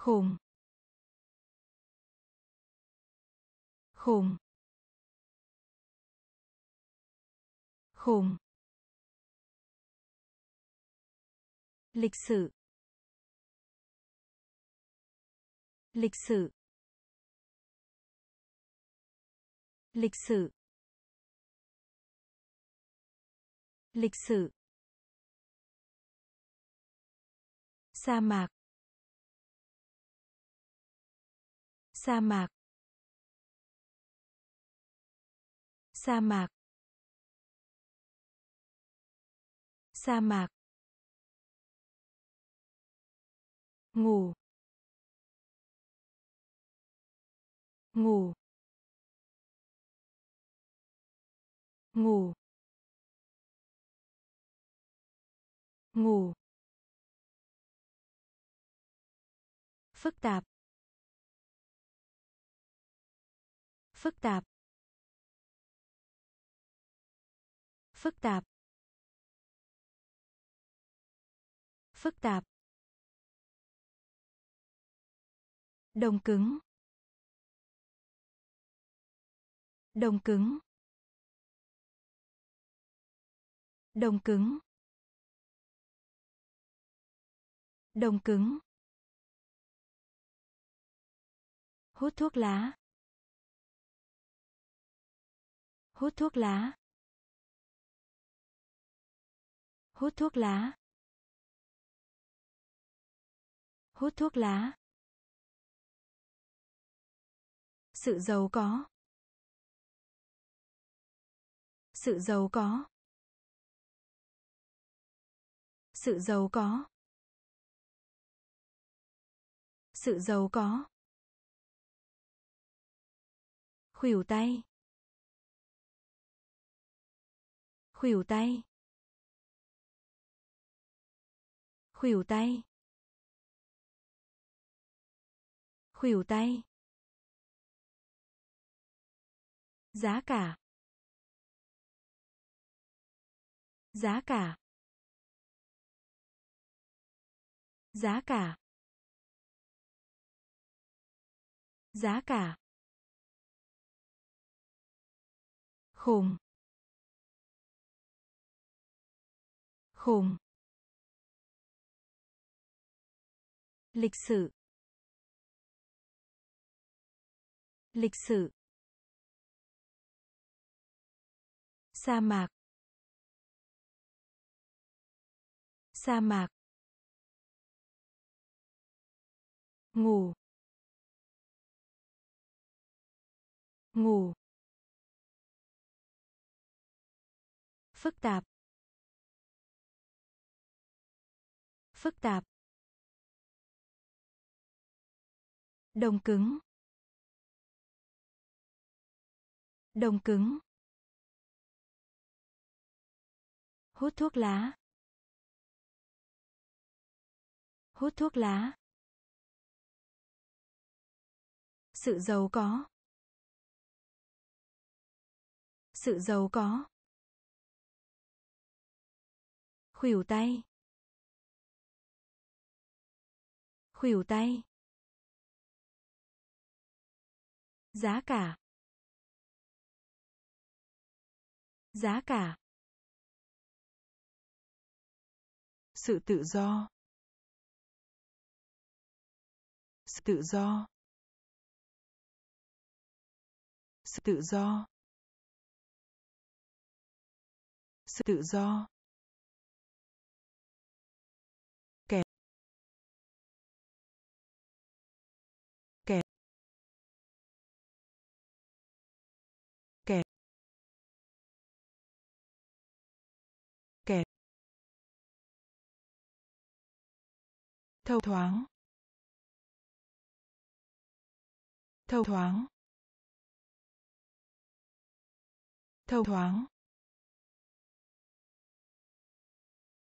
khùng khùng khùng. Lịch sử lịch sử. Lịch sử lịch sử. Sa mạc sa mạc. Sa mạc. Sa mạc. Ngủ. Ngủ. Ngủ. Ngủ. Phức tạp. Phức tạp. Phức tạp. Phức tạp. Đồng cứng. Đồng cứng. Đồng cứng. Đồng cứng. Hút thuốc lá. Hút thuốc lá. Hút thuốc lá. Hút thuốc lá. Sự giàu có. Sự giàu có. Sự giàu có. Sự giàu có. Khuỷu tay. Khuỷu tay. Khuỷu tay. Khuỷu tay. Giá cả. Giá cả. Giá cả. Giá cả. Khùng khùng. Lịch sử lịch sử sa mạc. Sa mạc. Ngủ. Ngủ. Phức tạp. Phức tạp. Đồng cứng. Đồng cứng. Hút thuốc lá. Hút thuốc lá. Sự giàu có. Sự giàu có. Khuỷu tay. Khuỷu tay. Giá cả. Giá cả. Sự tự do. Sự tự do. Sự tự do. Sự tự do. Thâu thoáng. Thâu thoáng. Thâu thoáng.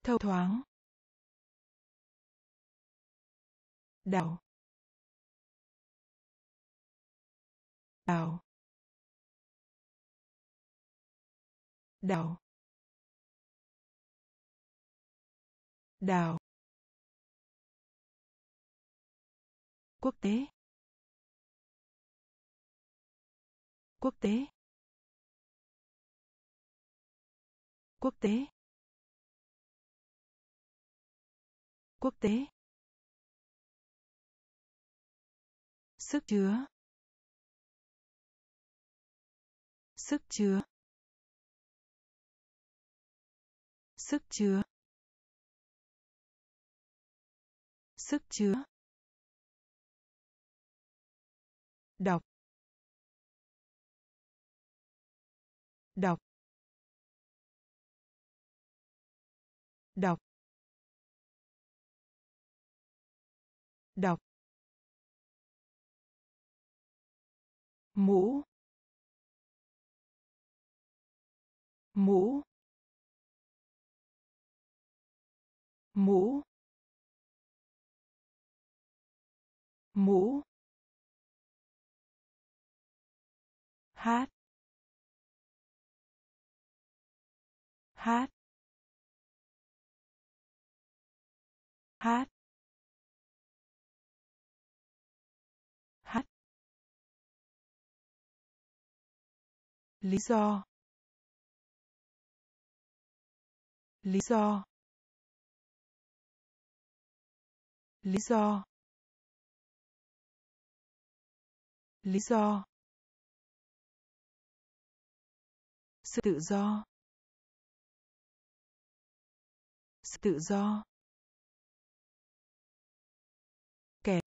Thâu thoáng. Đảo. Đảo. Đảo. Đảo. Quốc tế. Quốc tế. Quốc tế. Quốc tế. Sức chứa. Sức chứa. Sức chứa. Sức chứa. Đọc. Đọc. Đọc. Đọc. Mũ. Mũ. Mũ. Mũ. Hát. Hát. Hát. Hát. Lý do. Lý do. Lý do. Lý do. Sự tự do. Sự tự do. Kẻ.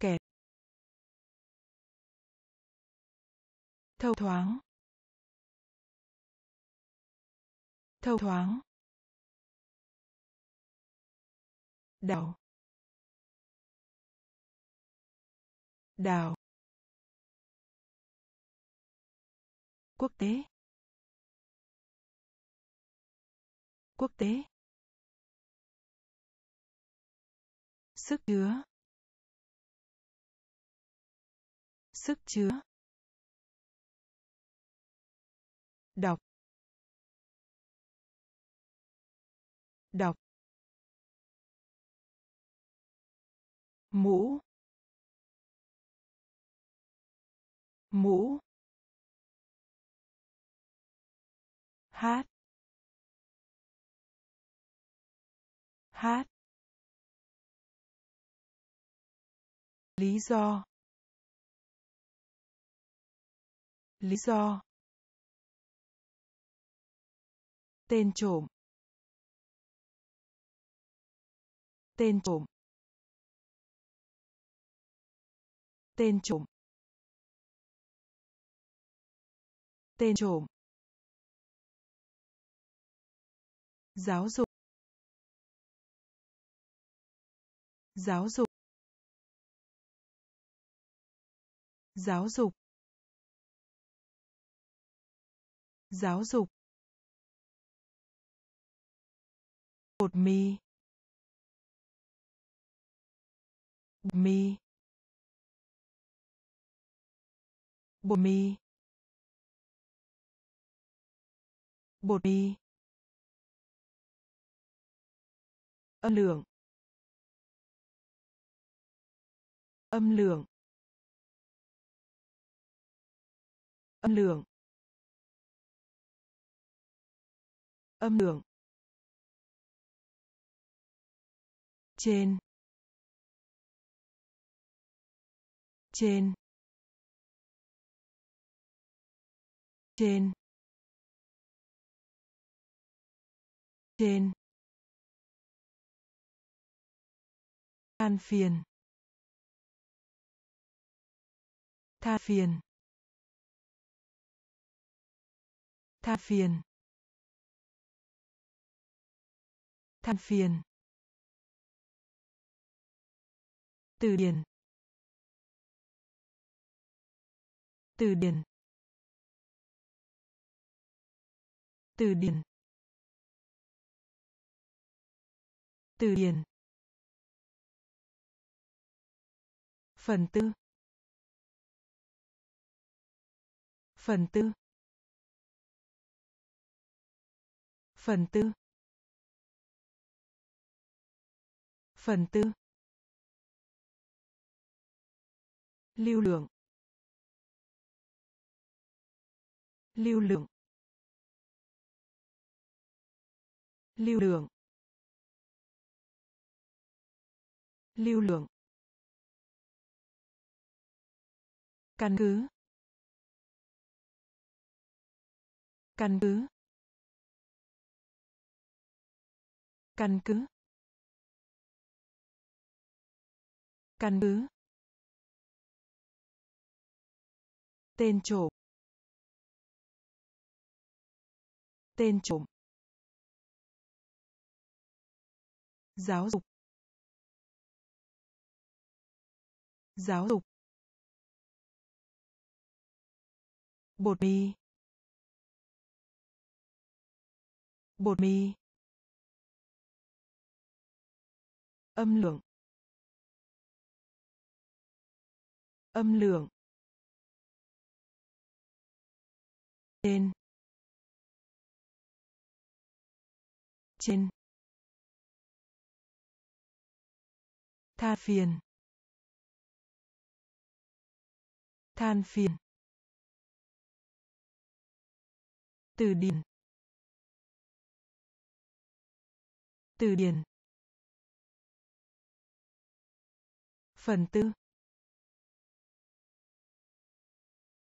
Kẻ. Thâu thoáng. Thâu thoáng. Đảo. Đảo. Quốc tế. Quốc tế. Sức chứa. Sức chứa. Đọc. Đọc. Mũ. Mũ. Hát. Hát. Lý do. Lý do. Tên trộm. Tên trộm. Tên trộm. Tên trộm. Giáo dục. Giáo dục. Giáo dục. Giáo dục. Bột mì. Bột mì. Bột mì. Bột mì. Âm lượng. Âm lượng. Âm lượng. Âm lượng. Trên. Trên. Trên. Trên. Than phiền. Tha phiền. Tha phiền. Than phiền. Từ điển. Từ điển. Từ điển. Từ điển. Phần tư phần tư phần tư Phần tư. Lưu lượng. Lưu lượng. Lưu lượng. Lưu lượng. Căn cứ. Căn cứ. Căn cứ. Căn cứ. Tên trộm. Tên trộm. Giáo dục. Giáo dục. Bột mì. Bột mì. Âm lượng. Âm lượng. Trên. Trên. Than phiền. Than phiền. Từ điển. Từ điển. Phần tư.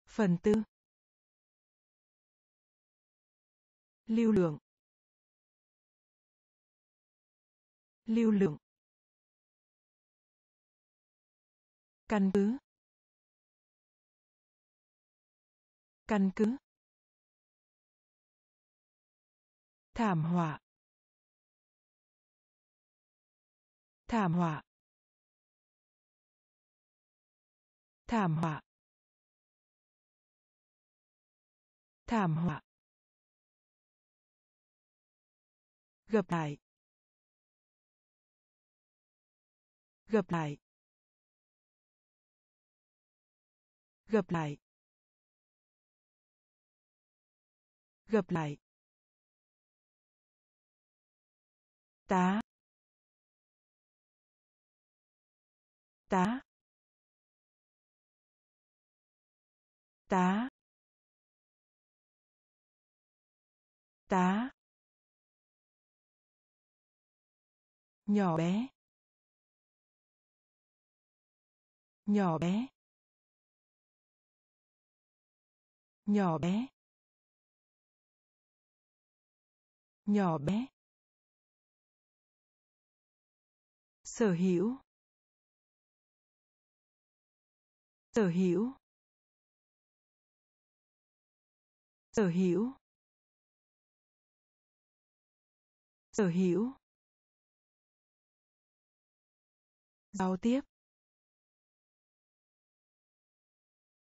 Phần tư. Lưu lượng. Lưu lượng. Căn cứ. Căn cứ. Thảm họa. Thảm họa. Thảm họa. Thảm họa. Gặp lại. Gặp lại. Gặp lại. Gặp lại. Tá tá tá tá nhỏ bé nhỏ bé nhỏ bé nhỏ bé. Sở hữu. Sở hữu. Sở hữu. Sở hữu. Giao tiếp.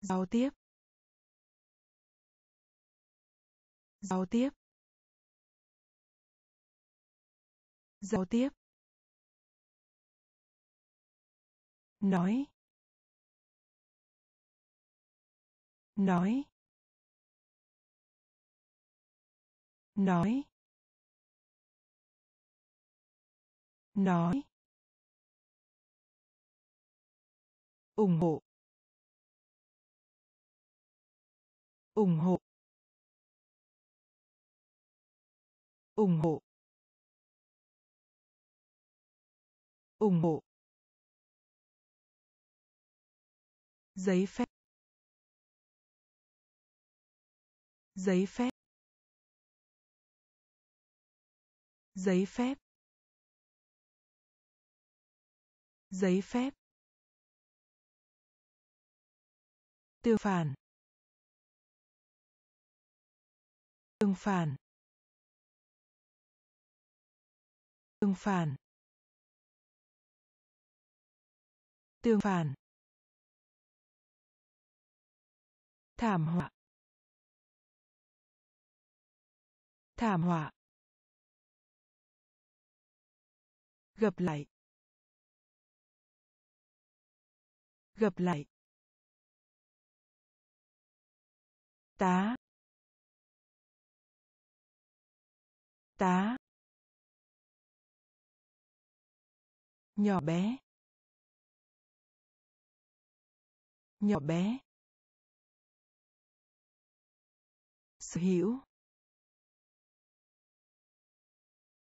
Giao tiếp. Giao tiếp. Giao tiếp. Nói. Nói. Nói. Nói. Ủng hộ. Ủng hộ. Ủng hộ. Ủng hộ. Giấy phép. Giấy phép. Giấy phép. Giấy phép. Tương phản. Tương phản. Tương phản. Tương phản. Thảm họa. Thảm họa. Gặp lại. Gặp lại. Tá. Tá. Nhỏ bé. Nhỏ bé. Sở hữu.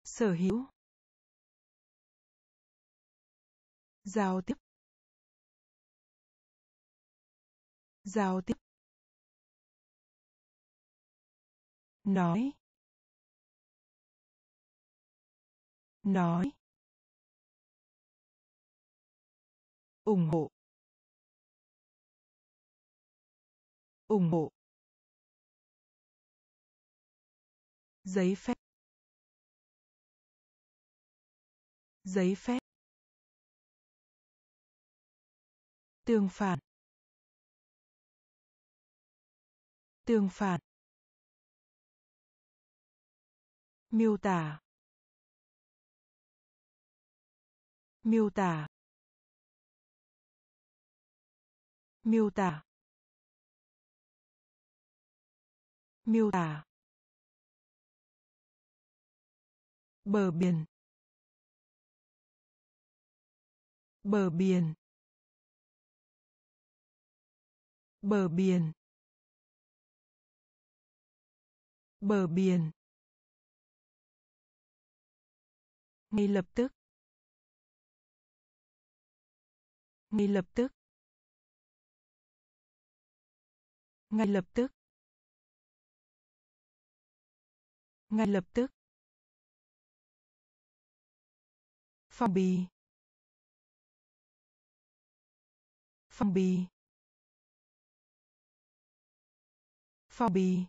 Sở hữu. Giao tiếp. Giao tiếp. Nói. Nói. Ủng hộ. Ủng hộ. Giấy phép. Giấy phép. Tương phản tương phản miêu tả. Miêu tả. Miêu tả. Miêu tả. Bờ biển. Bờ biển. Bờ biển. Bờ biển. Ngay lập tức. Ngay lập tức. Ngay lập tức. Ngay lập tức. Phong bì. Phong bì. Phong bì.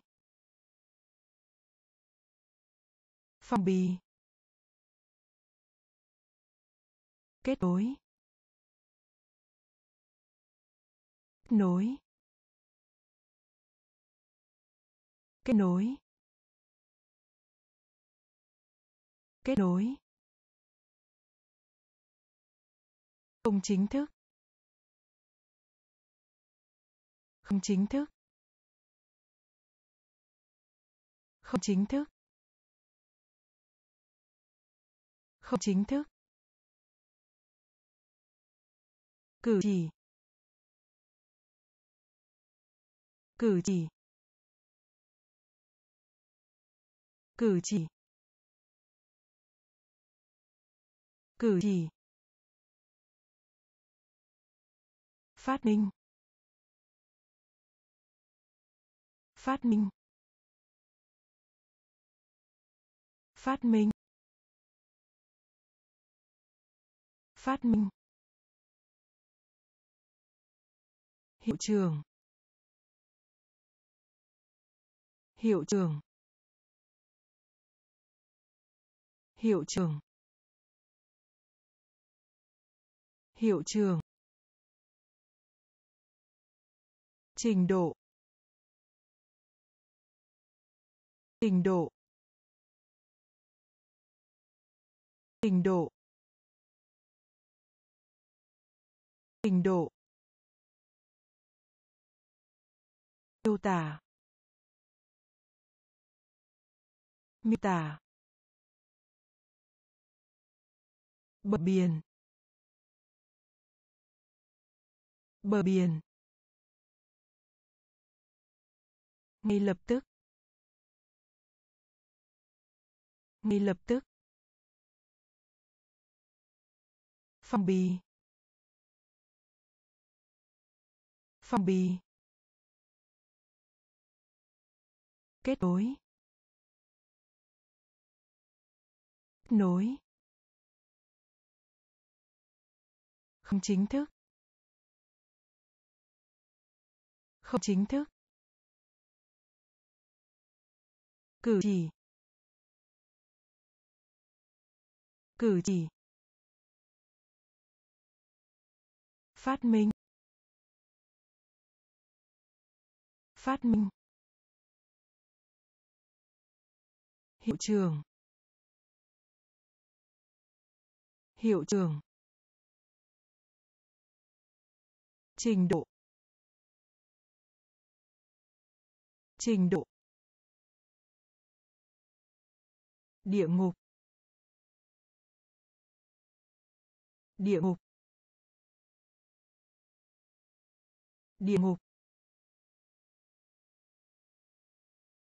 Phong bì. Kết nối. Nối. Kết nối. Kết nối. Không chính thức. Không chính thức. Không chính thức. Không chính thức. Cử chỉ. Cử chỉ. Cử chỉ. Cử chỉ. Phát minh phát minh phát minh. Phát minh. Hiệu trường hiệu trường hiệu trường hiệu trường trình độ. Trình độ. Trình độ. Trình độ. Miêu tả. Miêu tả. Bờ biển. Bờ biển. Ngay lập tức. Ngay lập tức. Phong bì. Phong bì. Kết nối. Kết nối. Không chính thức. Không chính thức. Cử chỉ. Cử chỉ. Phát minh. Phát minh. Hiệu trường hiệu trường trình độ. Trình độ. Địa ngục. Địa ngục. Địa ngục.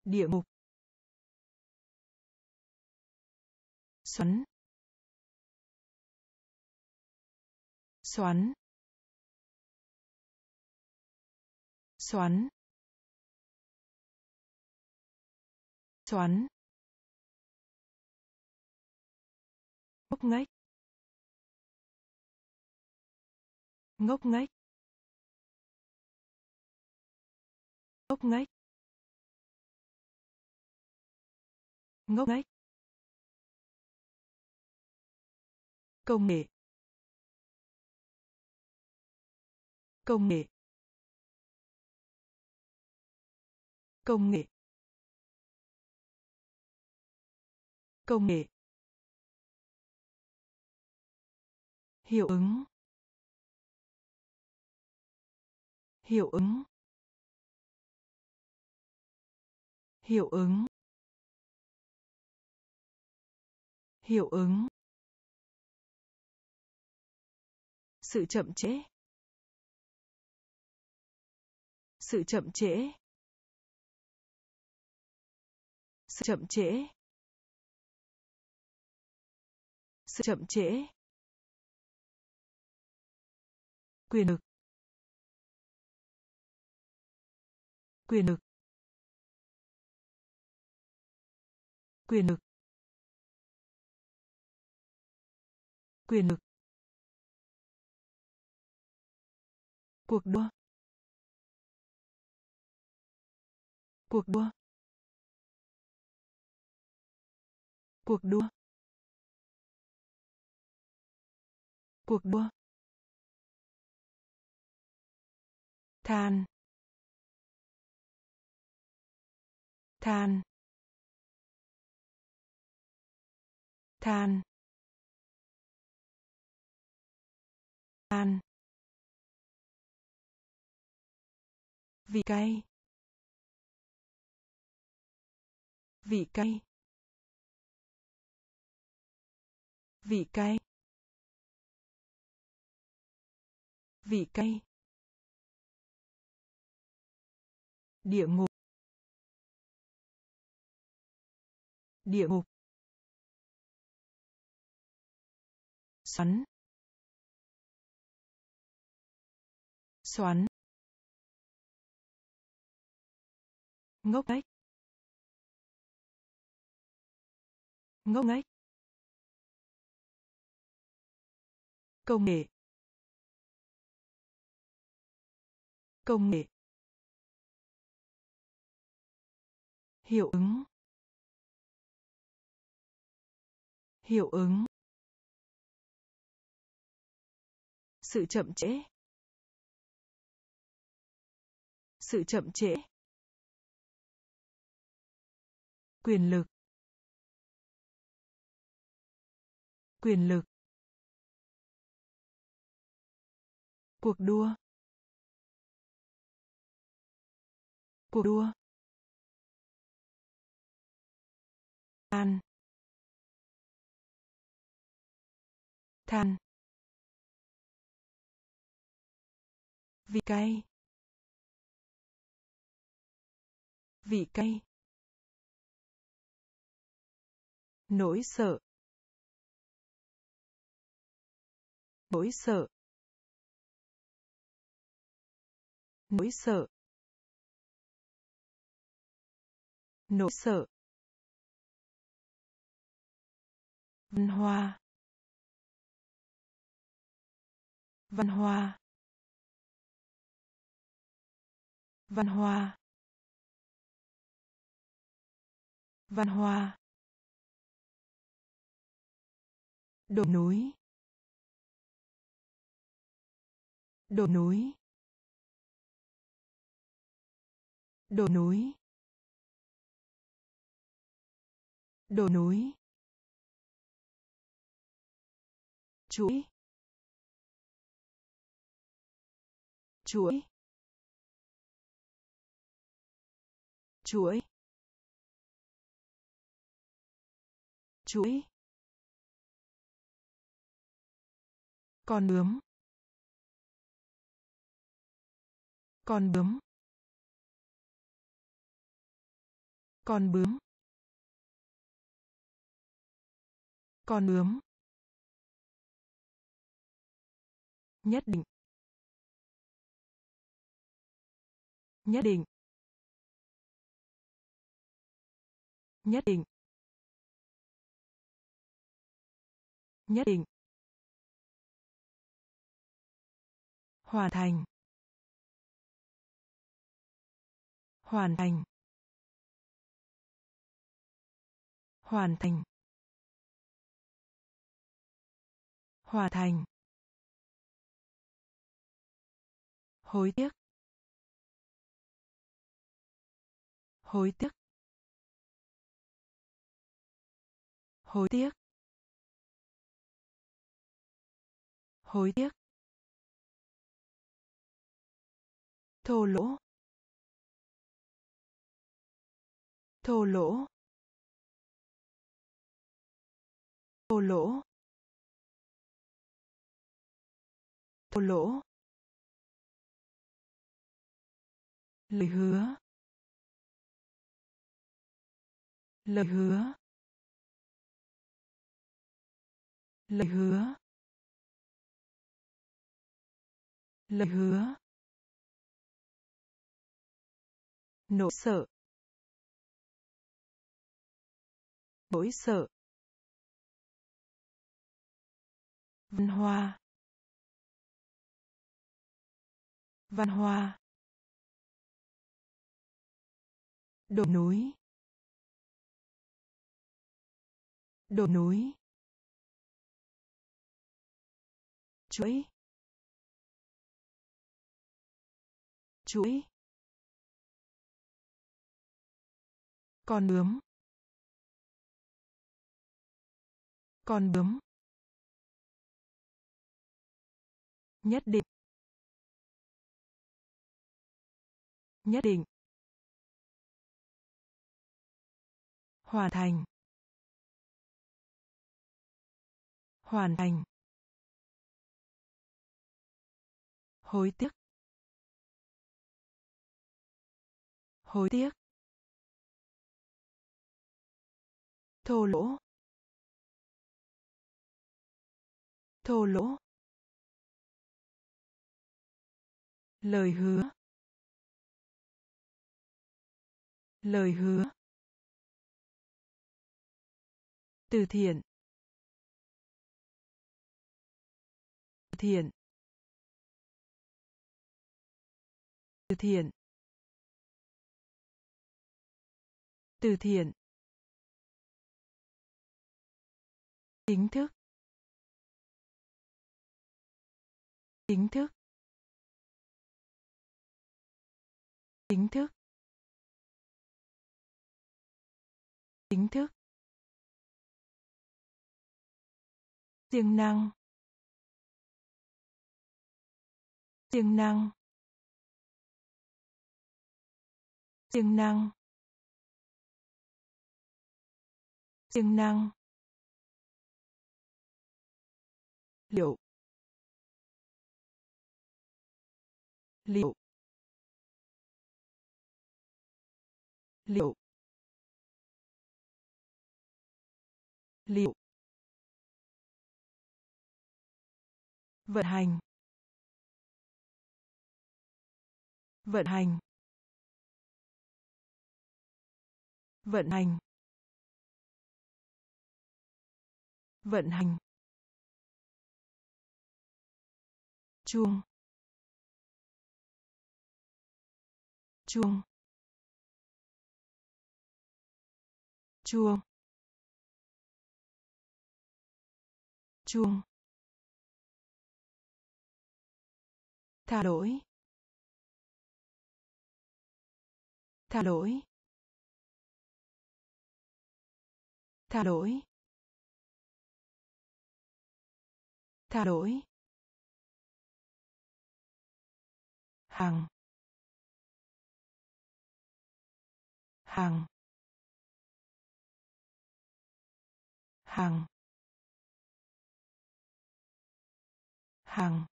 Địa ngục. Xoắn. Xoắn. Xoắn. Xoắn. Ngốc nghếch. Ngốc nghếch. Ngốc nghếch. Ngốc nghếch. Công nghệ. Công nghệ. Công nghệ. Công nghệ. Hiệu ứng. Hiệu ứng. Hiệu ứng. Hiệu ứng. Sự chậm trễ. Sự chậm trễ. Sự chậm trễ. Sự chậm trễ. Quyền lực. Quyền lực. Quyền lực. Quyền lực. Cuộc đua. Cuộc đua. Cuộc đua. Cuộc đua. Than. Than. Than. Than. Vị cay vị cay vị cay vị cay địa ngục. Địa ngục. Xoắn. Xoắn. Ngốc nghếch. Ngốc nghếch. Công nghệ. Công nghệ. Hiệu ứng. Hiệu ứng. Sự chậm trễ. Sự chậm trễ. Quyền lực. Quyền lực. Cuộc đua. Cuộc đua. Than. Than. Vị cay vị cay nỗi sợ. Nỗi sợ. Nỗi sợ. Nỗi sợ. Văn hoa. Văn hoa. Văn hoa. Văn hoa. Đồi núi. Đồi núi. Đồi núi. Đồi núi. Chuỗi chuỗi chuỗi chuỗi con bướm. Con bướm. Con bướm. Con bướm. Nhất định. Nhất định. Nhất định. Nhất định. Hoàn thành. Hoàn thành. Hoàn thành. Hoàn thành. Hối tiếc. Hối tiếc. Hối tiếc. Hối tiếc. Thô lỗ. Thô lỗ. Thô lỗ. Thô lỗ. Lời hứa. Lời hứa. Lời hứa. Lời hứa. Nỗi sợ. Nỗi sợ. Văn hoa. Văn hoa. Đồi núi. Đồi núi. Chuỗi. Chuỗi. Con bướm. Con bướm. Nhất định. Nhất định. Hoàn thành. Hoàn thành. Hối tiếc. Hối tiếc. Thô lỗ. Thô lỗ. Lời hứa. Lời hứa. Từ thiện. Từ thiện. Từ thiện. Từ thiện. Chính thức. Chính thức. Chính thức. Chính thức. Siêng năng. Siêng năng. Siêng năng. Siêng năng. Liệu. Liệu. Liệu. Liệu. Vận hành vận hành vận hành vận hành. Chuông chuông. Chuông chuông. Tha lỗi. Tha lỗi. Tha lỗi. Tha lỗi. Hàng hàng hàng hàng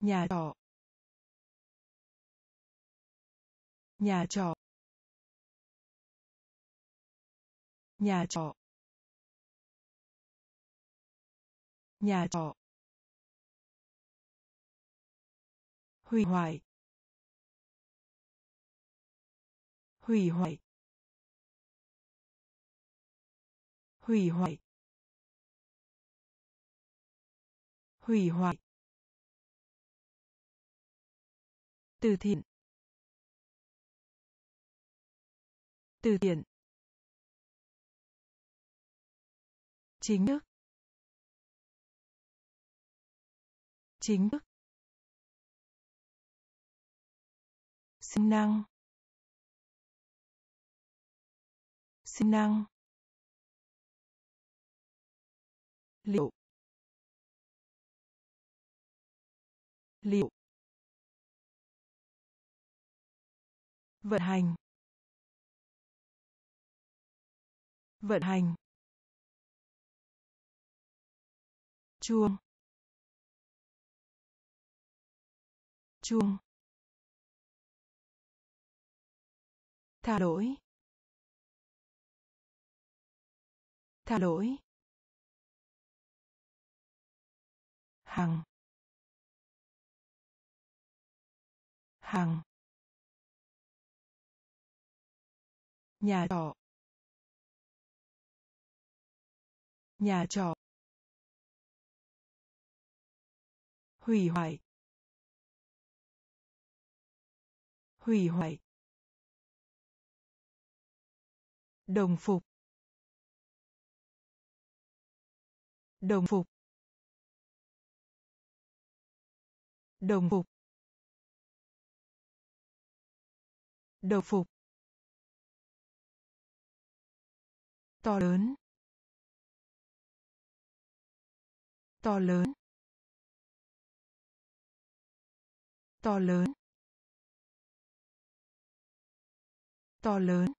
nhà trọ. Nhà trọ. Nhà trọ. Nhà trọ. Hủy hoại. Hủy hoại. Hủy hoại. Hủy hoại. Từ thiện. Từ thiện. Chính thức chính thức sinh năng. Sinh năng. Liệu. Liệu. Vận hành vận hành chuông chuông tha lỗi tha lỗi hàng hàng nhà trọ. Nhà trọ. Hủy hoại. Hủy hoại. Đồng phục. Đồng phục. Đồng phục. Đồng phục. To lớn. to lớn. to lớn. to lớn.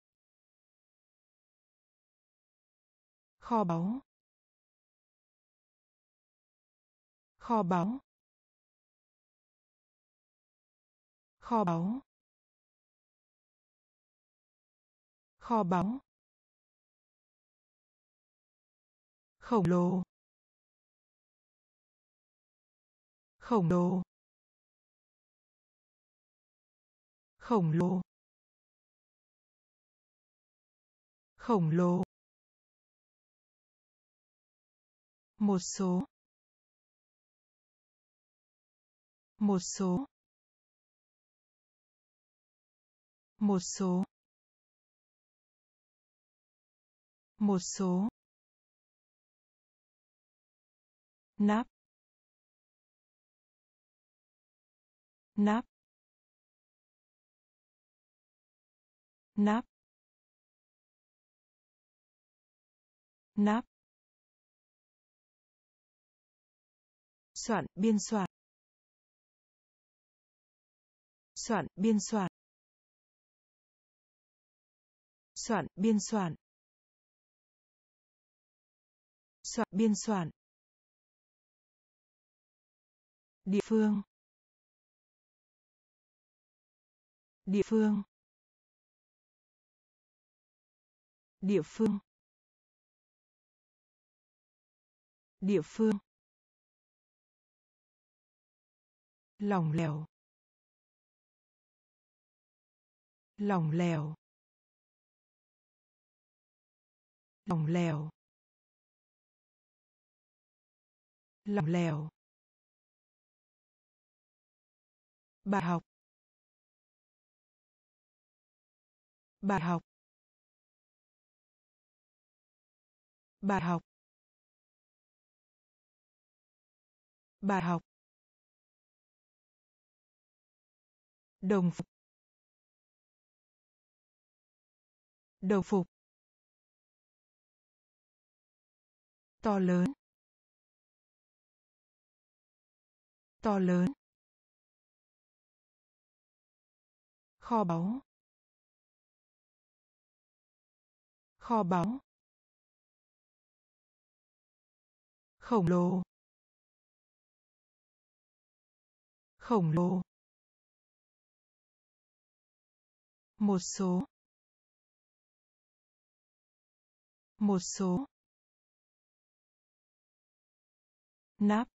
kho báu. kho báu. kho báu. kho báu. Khổng lồ. Khổng lồ. Khổng lồ. Khổng lồ. Một số. Một số. Một số. Một số. Nắp. Nắp. Nắp. Nắp. Soạn, biên soạn. Soạn, biên soạn. Soạn, biên soạn. Soạn, biên soạn. Địa phương. Địa phương. Địa phương. Địa phương. Lỏng lẻo. Lỏng lẻo. Lỏng lẻo. Lỏng lẻo. Bài học. Bài học. Bài học. Bài học. Đồng phục. Đồng phục. To lớn. To lớn. Kho báu. Kho báu. Khổng lồ. Khổng lồ. Một số. Một số. Nắp.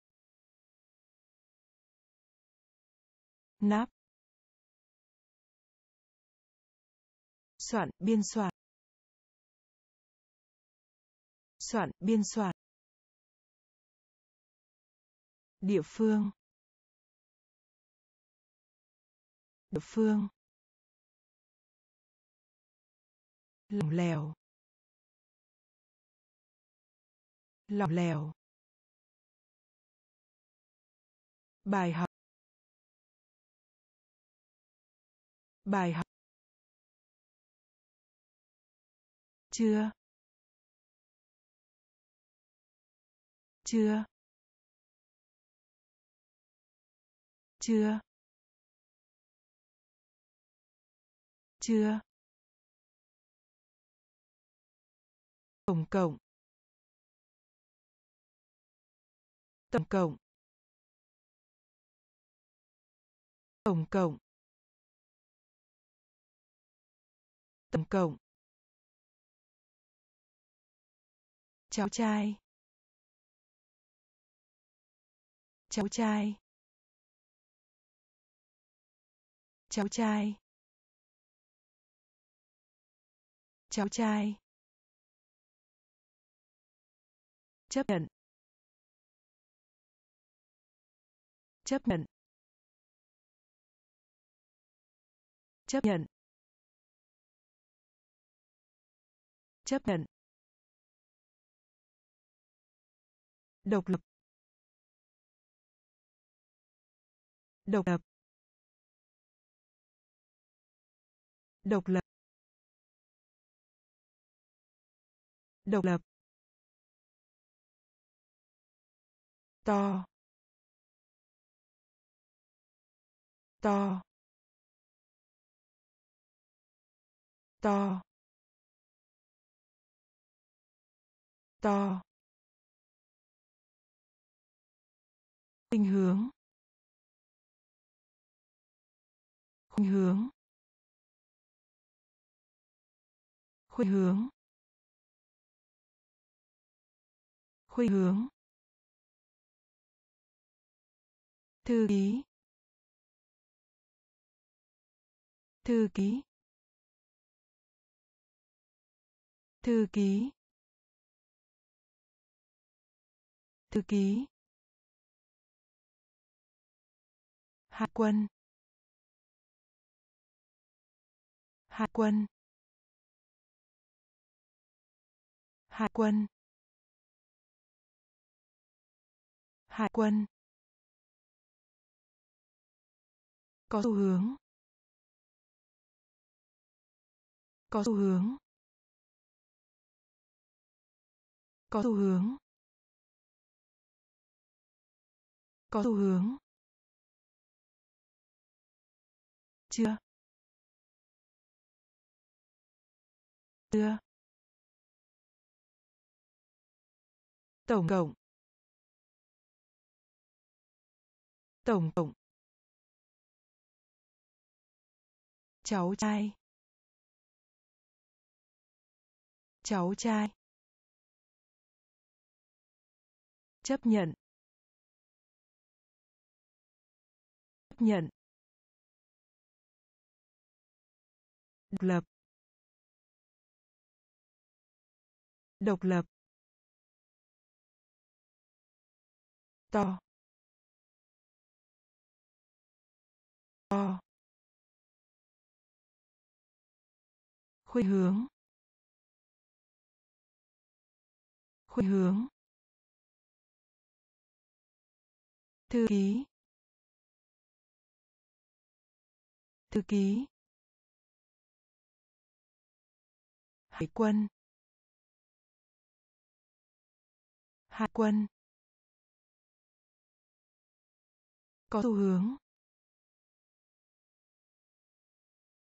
Nắp. Soạn, biên soạn. Soạn, biên soạn. Địa phương. Địa phương. Lỏng lẻo lỏng lẻo bài học. Bài học. Chưa. Chưa. Chưa. Chưa. Tổng cộng. Tổng cộng. Tổng cộng. Tổng cộng. Cháu trai. Cháu trai. Cháu trai. Cháu trai. Chấp nhận. Chấp nhận. Chấp nhận. Chấp nhận. Độc lập. Độc lập. Độc lập. Độc lập. To. To. To. To. Khuynh hướng. Khuynh hướng. Khuynh hướng. Khuynh hướng. Thư ký. Thư ký. Thư ký. Thư ký. Hải quân. Hải quân. Hải quân. Hải quân. Có xu hướng. Có xu hướng. Có xu hướng. Có xu hướng. Chưa? Chưa. Tổng cộng. Tổng cộng. Cháu trai. Cháu trai. Chấp nhận. Chấp nhận. Độc lập. Độc lập. To. To. Khuynh hướng. Khuynh hướng. Thư ký. Thư ký. Hải quân. Hải quân. Có xu hướng.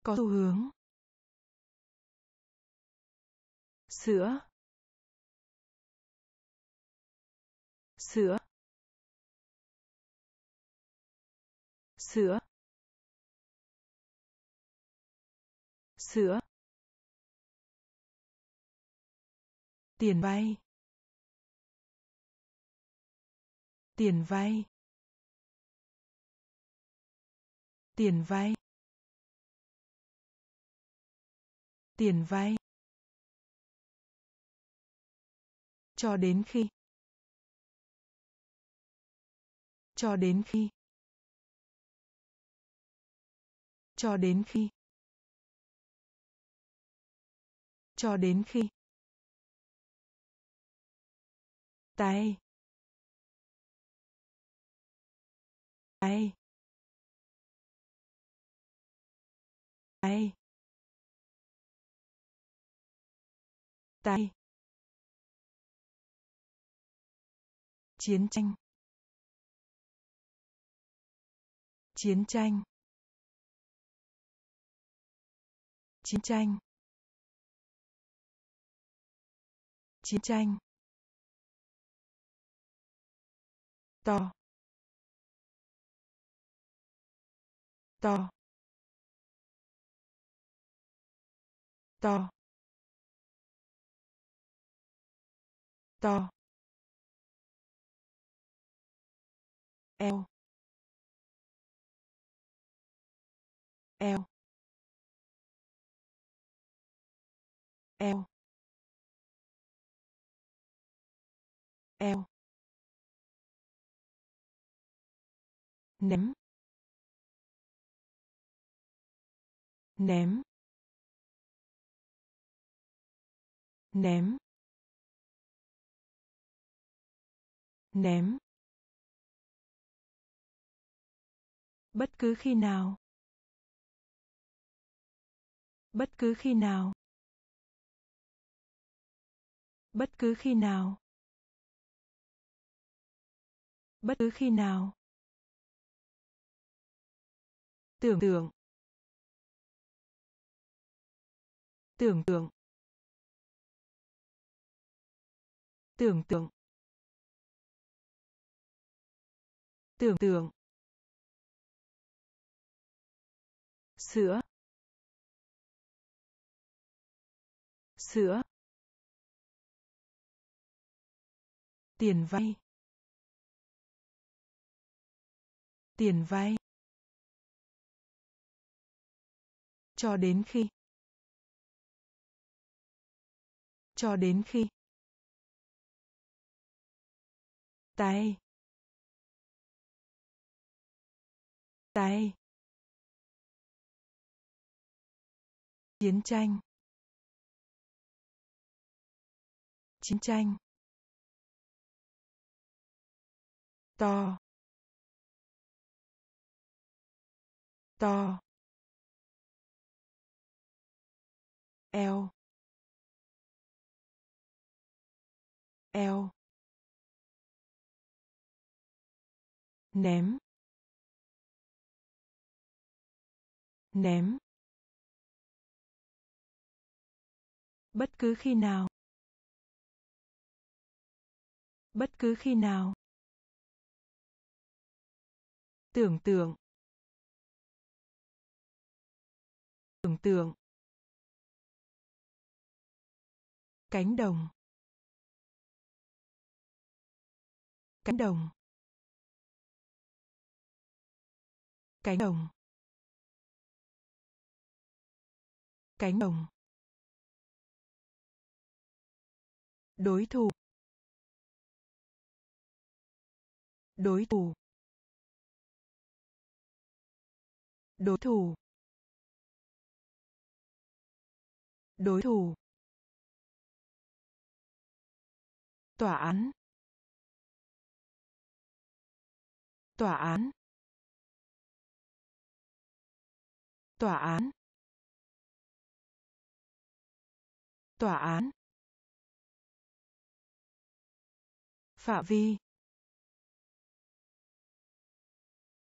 Có xu hướng. Sữa sữa sữa sữa tiền vay. Tiền vay. Tiền vay. Tiền vay. Cho đến khi. Cho đến khi. Cho đến khi. Cho đến khi. Tay. Tay. Tay. Tay. Chiến tranh. Chiến tranh. Chiến tranh. Chiến tranh. To to to to. Eo eo. Eo eo. Ném ném ném ném. Bất cứ khi nào, bất cứ khi nào, bất cứ khi nào, bất cứ khi nào tưởng tượng. Tưởng tượng. Tưởng tượng. Tưởng tượng. Sữa. Sữa. Tiền vay. Tiền vay. Cho đến khi. Cho đến khi. Tay. Tay. Chiến tranh. Chiến tranh. To. To. Eo eo ném. Ném. Bất cứ khi nào. Bất cứ khi nào. Tưởng tượng. Tưởng tượng. Cánh đồng. Cánh đồng. Cánh đồng. Cánh đồng. Đối thủ. Đối thủ. Đối thủ. Đối thủ. Tòa án. Tòa án. Tòa án. Tòa án. Phạm vi.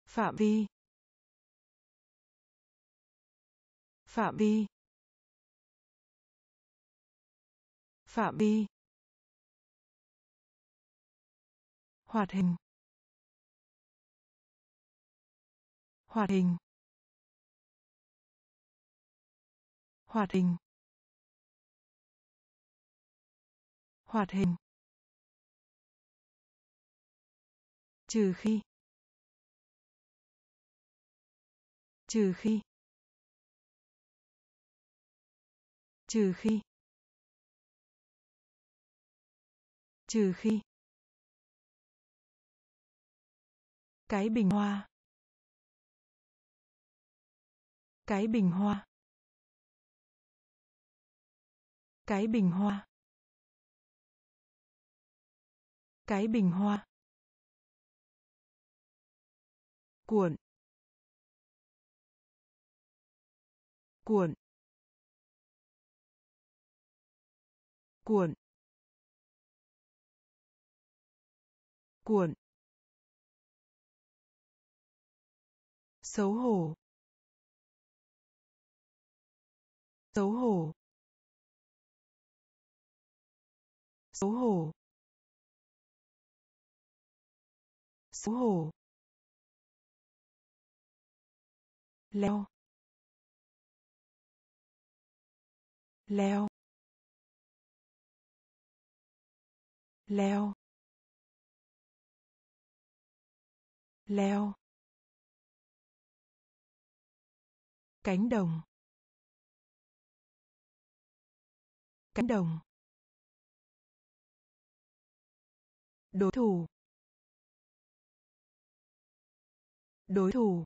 Phạm vi. Phạm vi. Phạm vi. Hoạt hình. Hoạt hình. Hoạt hình. Hoạt hình. Trừ khi. Trừ khi. Trừ khi. Trừ khi. Cái bình hoa. Cái bình hoa. Cái bình hoa. Cái bình hoa. Cuộn. Cuộn. Cuộn. Cuộn. Xấu hổ. Xấu hổ. Xấu hổ. Xấu hổ. Leo. Leo. Leo. Leo. Cánh đồng. Cánh đồng. Đối thủ. Đối thủ.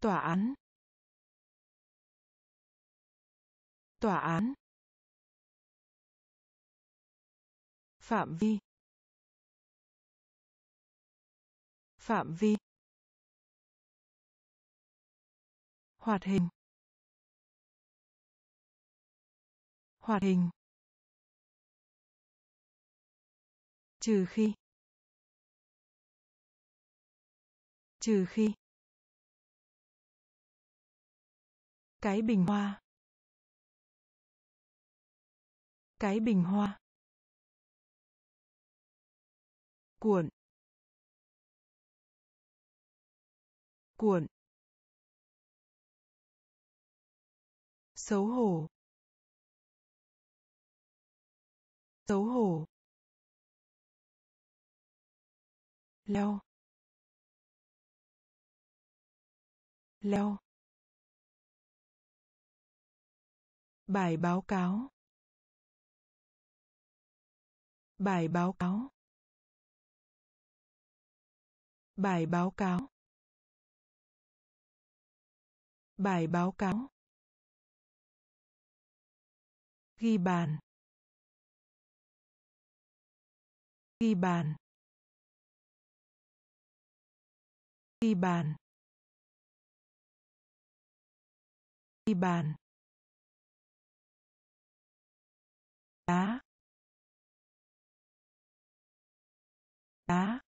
Tòa án. Tòa án. Phạm vi. Phạm vi. Hoạt hình. Hoạt hình. Trừ khi. Trừ khi. Cái bình hoa. Cái bình hoa. Cuộn. Cuộn. Xấu hổ. Xấu hổ. Leo. Leo. Bài báo cáo. Bài báo cáo. Bài báo cáo. Bài báo cáo ghi bàn. Ghi bàn. Ghi bàn. Ghi bàn. Đá. Đá.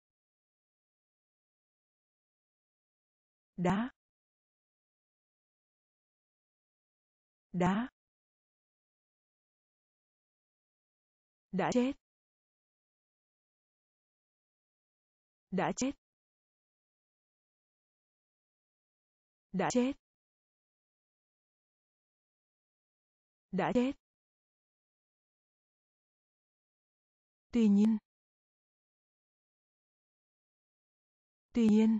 Đá. Đá. Đã chết. Đã chết. Đã chết. Đã chết. Tuy nhiên. Tuy nhiên.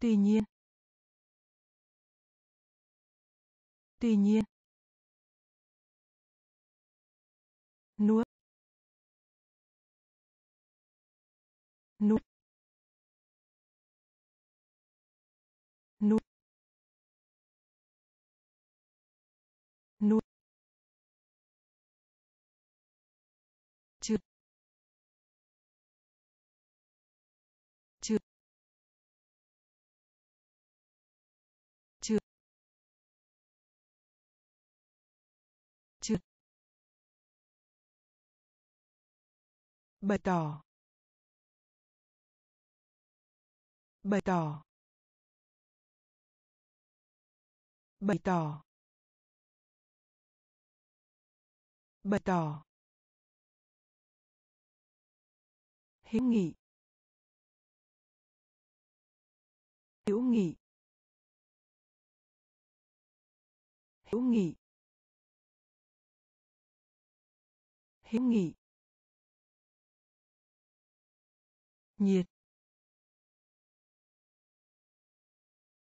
Tuy nhiên. Tuy nhiên. Nuốt nuốt nuốt bày tỏ. Bày tỏ. Bày tỏ. Bày tỏ. Hữu nghị. Hữu nghị. Hữu nghị. Hữu nghị. Nhiệt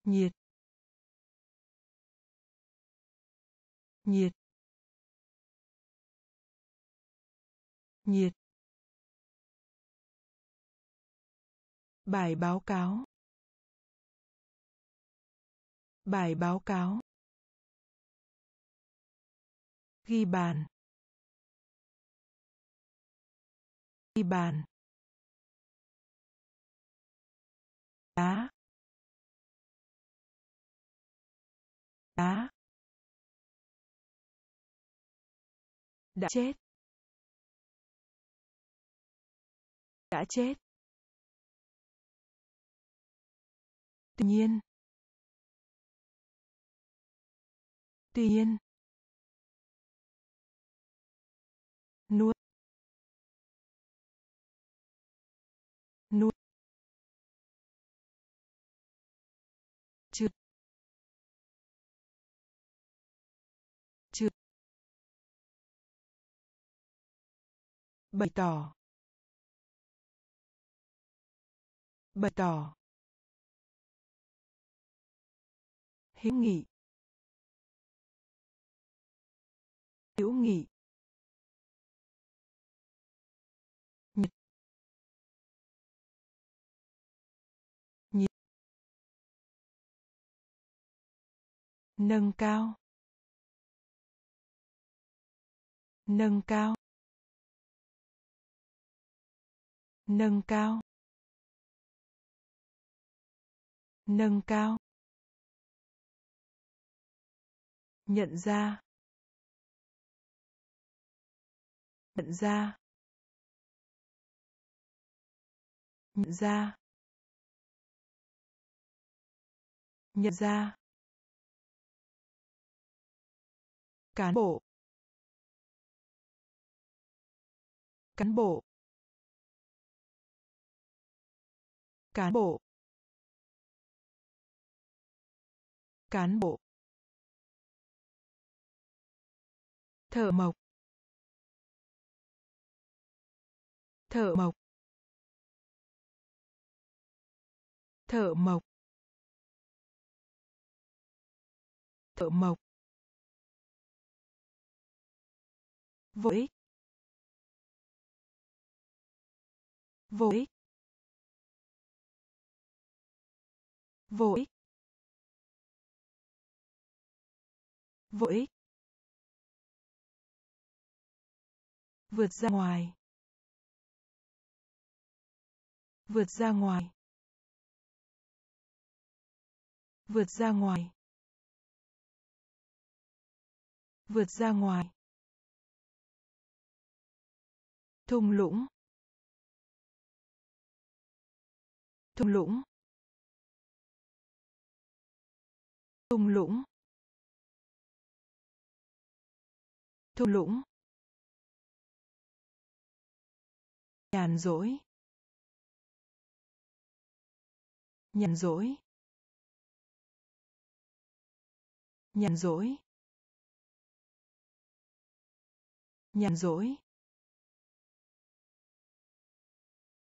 nhiệt nhiệt nhiệt. Bài báo cáo bài báo cáo. Ghi bàn ghi bàn. Đá đá đã chết. Đã chết. Tuy nhiên. Tuy nhiên. Nuốt. Bày tỏ. Bày tỏ. Hữu nghị. Hữu nghị. Nhiệt nhiệt nâng cao. Nâng cao. Nâng cao. Nâng cao. Nhận ra. Nhận ra. Nhận ra. Nhận ra. Cán bộ. Cán bộ. Cán bộ. Cán bộ. Thợ mộc. Thợ mộc. Thợ mộc. Thợ mộc. Vô ích. Vô ích. Vô ích. Vô ích. Vượt ra ngoài. Vượt ra ngoài. Vượt ra ngoài. Vượt ra ngoài. Thung lũng. Thung lũng. Thung lũng. Thung lũng. Nhàn rỗi. Nhàn rỗi. Nhàn rỗi. Nhàn rỗi.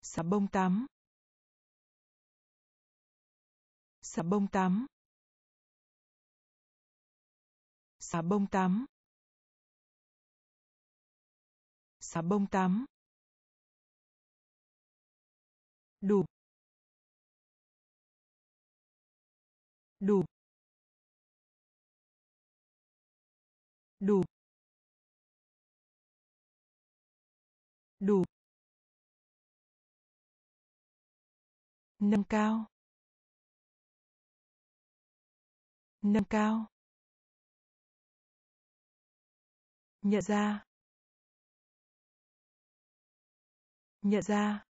Xà bông tắm. Xà bông tắm. Xà bông tắm xà bông tắm đủ đủ đủ đủ nâng cao. Nâng cao. Nhận ra. Nhận ra.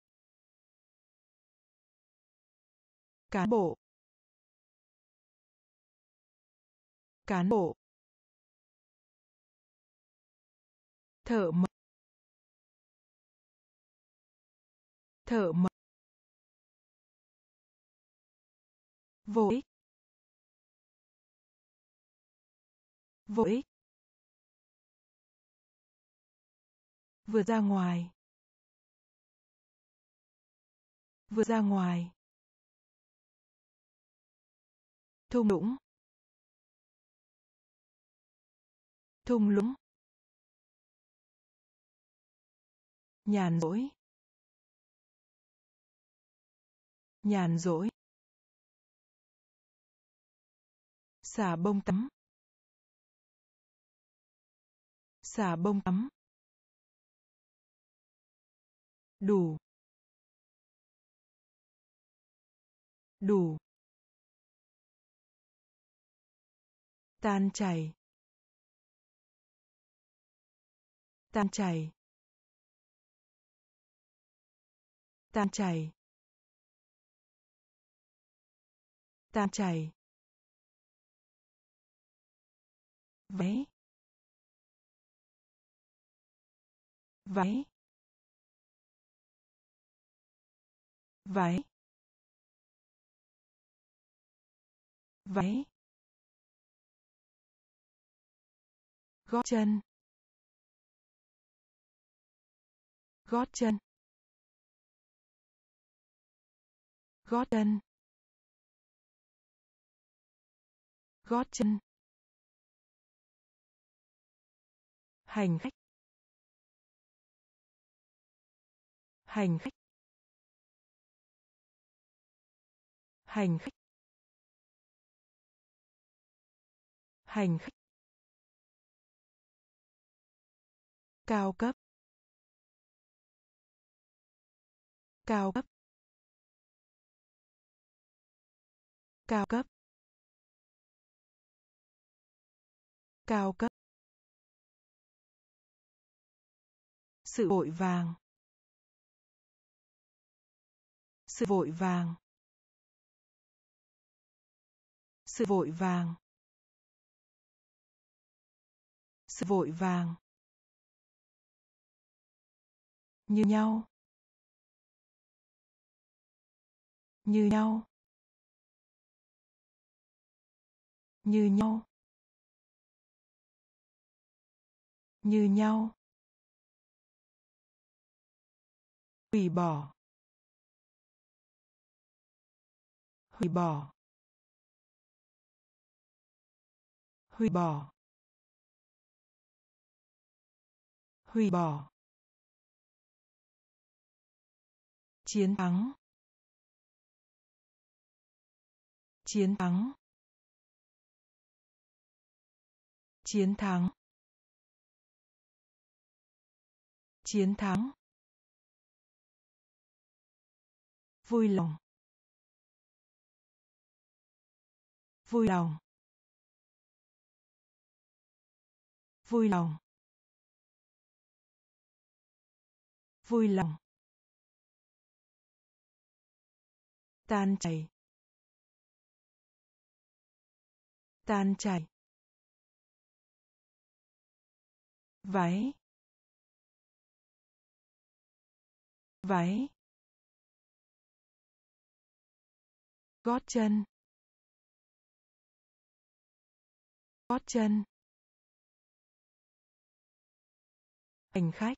Cán bộ. Cán bộ. Thở mở thở mở vô ích. Vô ích. Vừa ra ngoài. Vừa ra ngoài. Thung lũng. Thung lũng. Nhàn rỗi. Nhàn rỗi. Xả bông tắm. Xả bông tắm. Đủ đủ tan chảy tan chảy tan chảy tan chảy váy váy váy váy gót chân gót chân gót chân gót chân. Hành khách. Hành khách. Hành khách. Hành khách. Cao cấp. Cao cấp. Cao cấp. Cao cấp. Sự vội vàng. Sự vội vàng. Sự vội vàng. Sự vội vàng. Như nhau. Như nhau. Như nhau. Như nhau. Hủy bỏ. Hủy bỏ. Hủy bỏ. Hủy bỏ. Chiến thắng. Chiến thắng. Chiến thắng. Chiến thắng. Vui lòng. Vui lòng. Vui lòng. Vui lòng. Tan chảy. Tan chảy. Váy. Váy. Gót chân. Gót chân. Hành khách.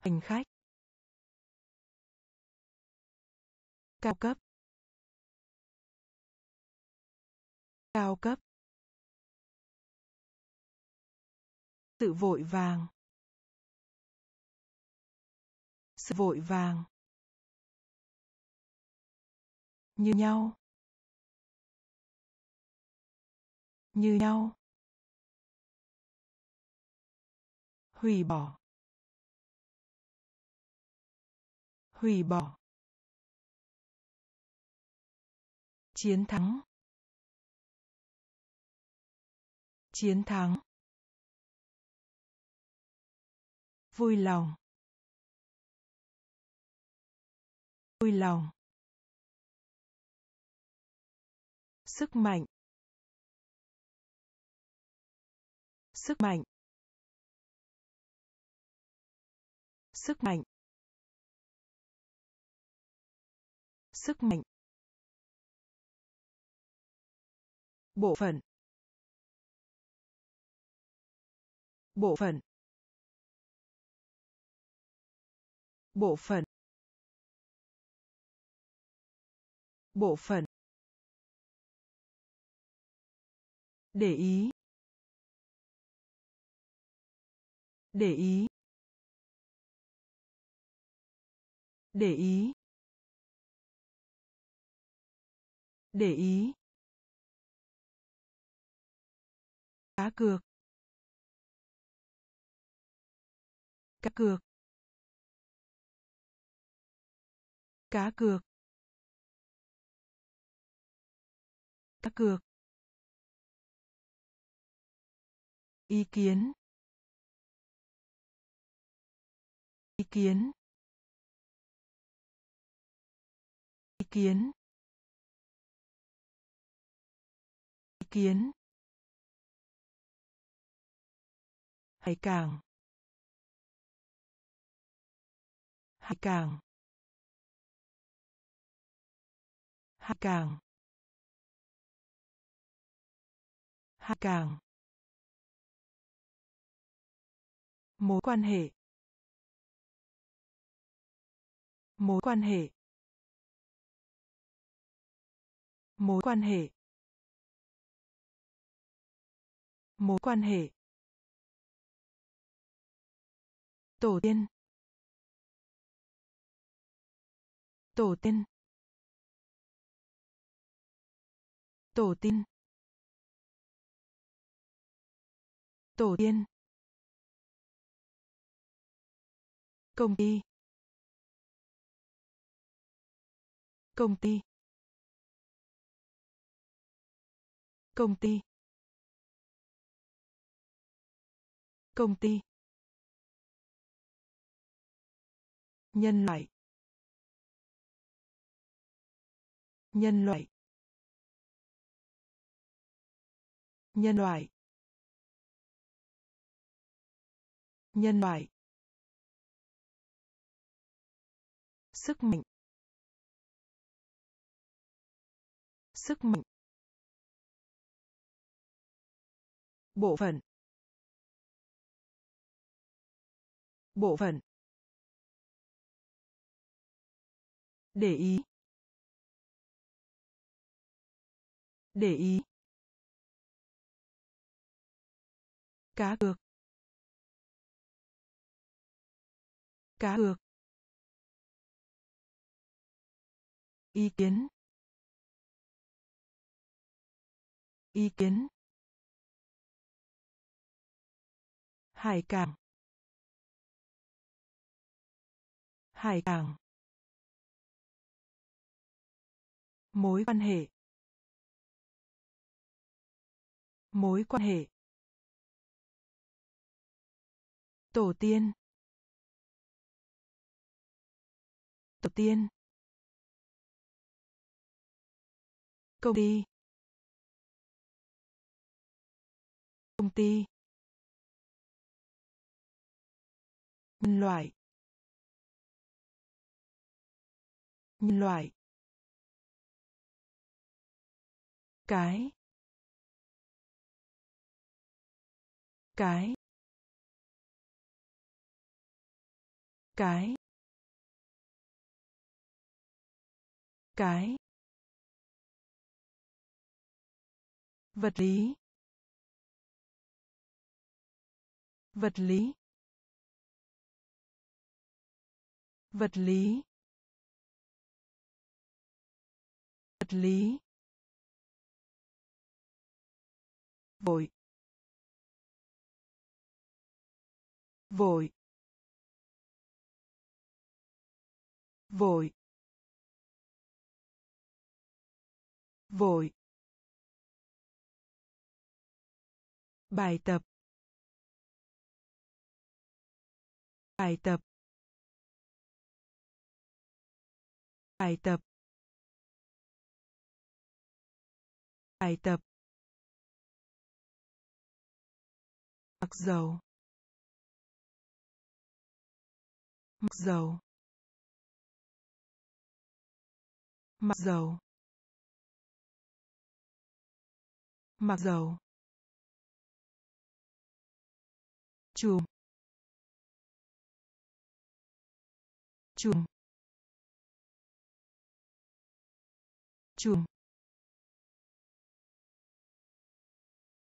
Hành khách. Cao cấp. Cao cấp. Sự vội vàng. Sự vội vàng. Như nhau. Như nhau. Hủy bỏ. Hủy bỏ. Chiến thắng. Chiến thắng. Vui lòng. Vui lòng. Sức mạnh. Sức mạnh. Sức mạnh. Sức mạnh. Bộ phận. Bộ phận. Bộ phận. Bộ phận. Để ý. Để ý. Để ý. Để ý. Cá cược. Cá cược. Cá cược. Cá cược. Ý kiến. Ý kiến. Kiến. Ý kiến. Hải cảng hải cảng hải cảng hải cảng mối quan hệ. Mối quan hệ. Mối quan hệ. Mối quan hệ. Tổ tiên. Tổ tiên. Tổ tiên. Tổ tiên. Công ty. Công ty. Công ty. Công ty. Nhân loại. Nhân loại. Nhân loại. Nhân loại. Sức mạnh. Sức mạnh. Bộ phận. Bộ phận. Để ý. Để ý. Cá cược. Cá cược. Ý kiến. Ý kiến. Hải cảng. Hải cảng. Mối quan hệ. Mối quan hệ. Tổ tiên. Tổ tiên. Công ty. Công ty. Nhân loại. Nhân loại. Cái. Cái. Cái. Cái. Vật lý. Vật lý. Vật lý vật lý vội vội vội vội. Bài tập. Bài tập. Bài tập. Bài tập. Mặc dầu. Mặc dầu. Mặc dầu. Mặc dầu. Chùm. Chùm. Chùm.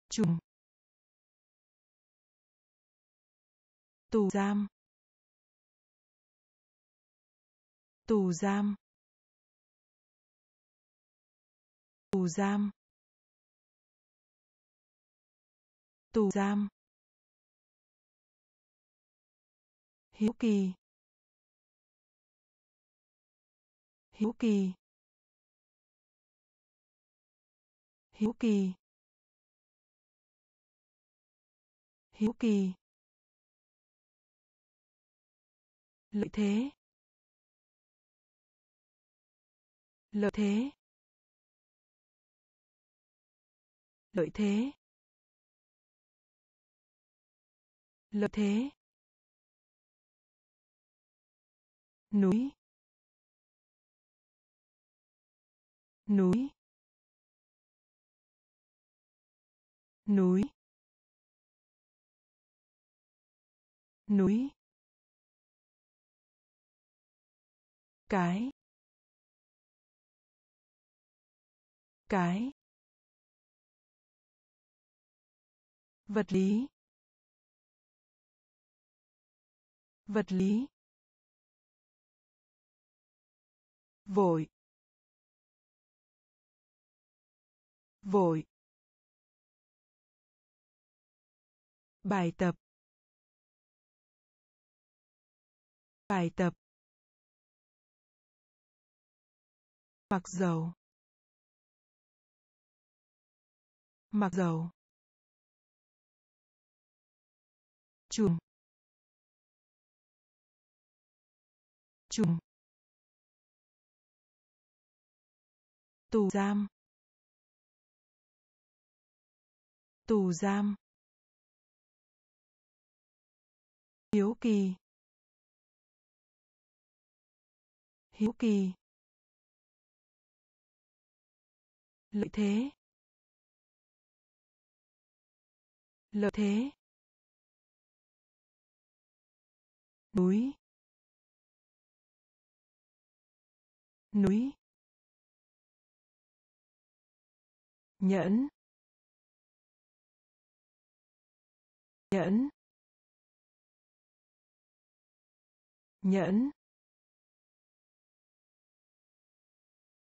Chùm. Tù giam. Tù giam. Tù giam. Tù giam. Hiếu kỳ. Hiếu kỳ. Hiếu kỳ. Hiếu kỳ. Lợi thế. Lợi thế. Lợi thế. Lợi thế. Núi. Núi. Núi núi cái cái vật lý vật lý vội vội. Bài tập. Bài tập. Mặc dầu. Mặc dầu. Chùm. Chùm. Tù giam. Tù giam. Hiếu kỳ. Hiếu kỳ. Lợi thế. Lợi thế. Núi. Núi. Nhẫn. Nhẫn. Nhẫn.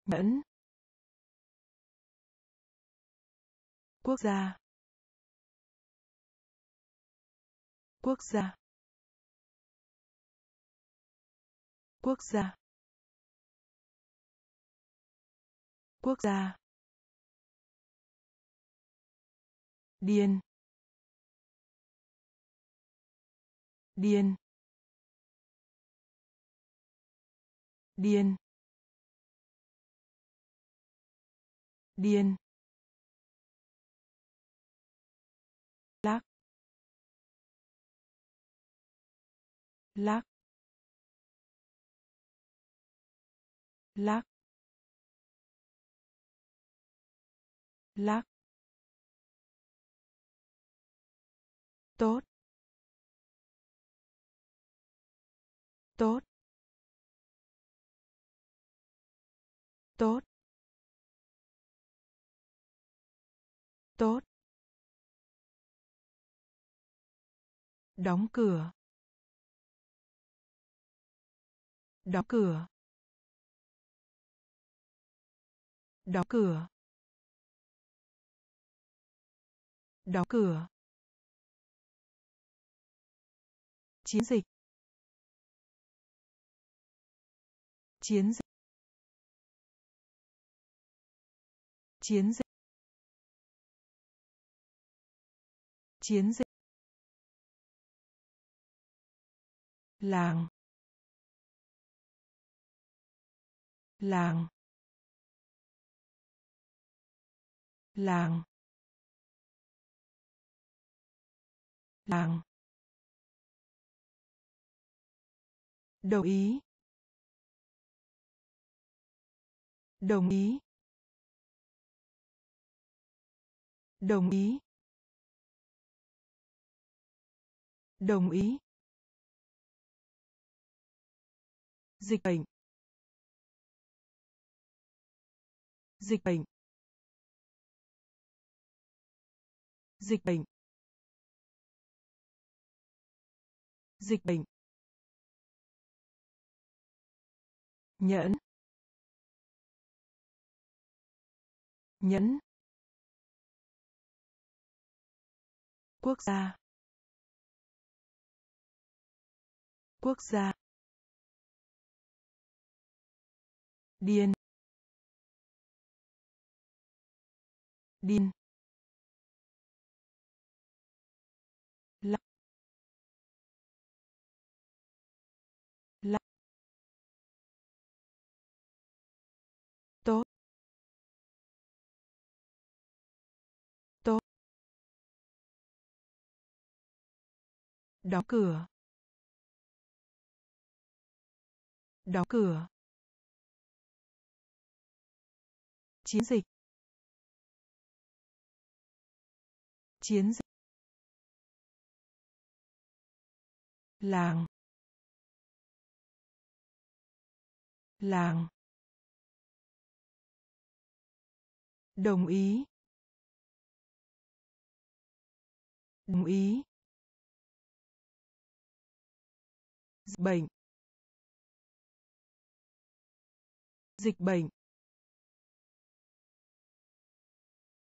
Nhẫn. Quốc gia. Quốc gia. Quốc gia. Quốc gia. Điên điên điên. Điên. Lắc. Lắc. Lắc. Lắc. Tốt. Tốt. Tốt. Tốt. Đóng cửa. Đóng cửa. Đóng cửa. Đóng cửa. Chiến dịch. Chiến dịch. Chiến dịch. Chiến dịch. Làng. Làng. Làng. Làng. Đồng ý. Đồng ý. Đồng ý. Đồng ý. Dịch bệnh. Dịch bệnh. Dịch bệnh. Dịch bệnh. Nhẫn. Nhẫn. Quốc gia. Quốc gia. Điên điên đóng cửa. Đóng cửa. Chiến dịch. Chiến dịch. Làng. Làng. Đồng ý. Đồng ý. Bệnh. Dịch bệnh.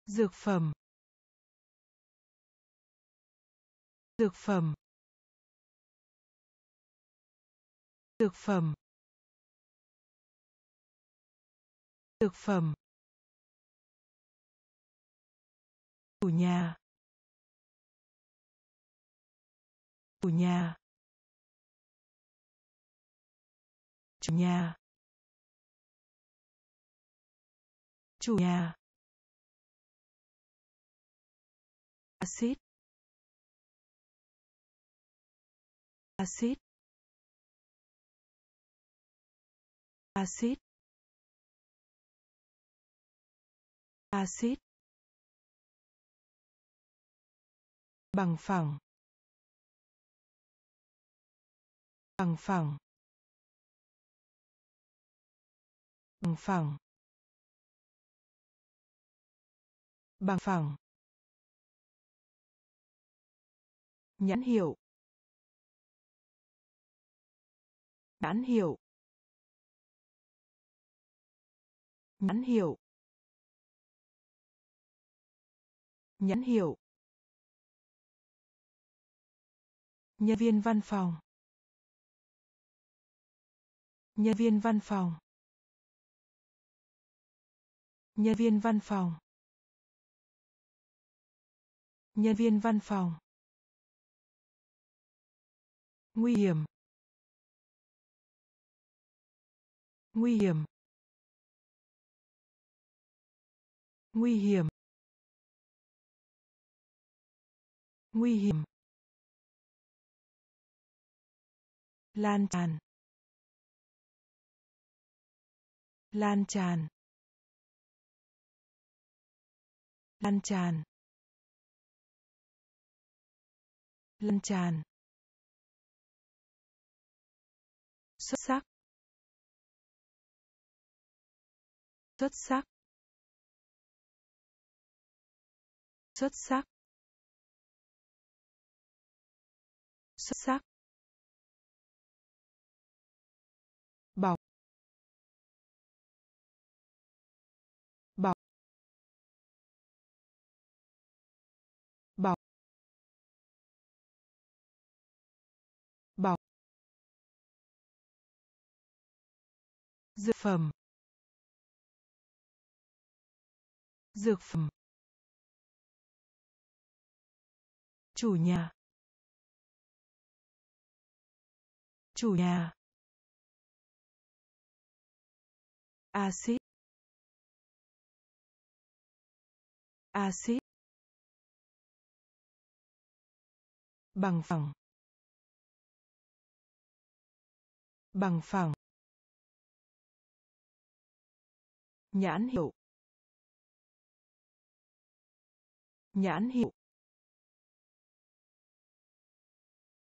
Dược phẩm. Dược phẩm. Dược phẩm. Dược phẩm. Chủ nhà. Chủ nhà. Chủ nhà. Chủ nhà. Axit axit axit axit bằng phẳng. Bằng phẳng. Bằng phẳng. Bằng phẳng. Nhãn hiệu. Nhãn hiệu. Nhãn hiệu. Nhãn hiệu. Nhân viên văn phòng. Nhân viên văn phòng nhân viên văn phòng. Nhân viên văn phòng. Nguy hiểm. Nguy hiểm. Nguy hiểm. Nguy hiểm. Lan tràn. Lan tràn. Lan tràn. Lan tràn. Xuất sắc. Xuất sắc. Xuất sắc. Xuất sắc. Dược phẩm. Dược phẩm. Chủ nhà. Chủ nhà. Axit. Axit. Bằng phẳng. Bằng phẳng. Nhãn hiệu. Nhãn hiệu.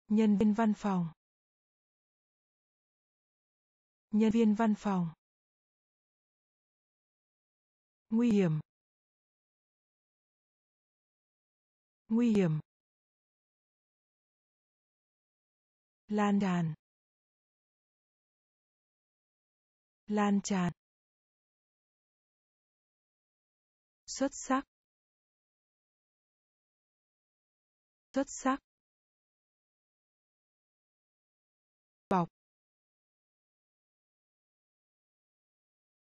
Nhân viên văn phòng. Nhân viên văn phòng. Nguy hiểm. Nguy hiểm. Lan đàn lan tràn. Xuất sắc. Xuất sắc. Bọc.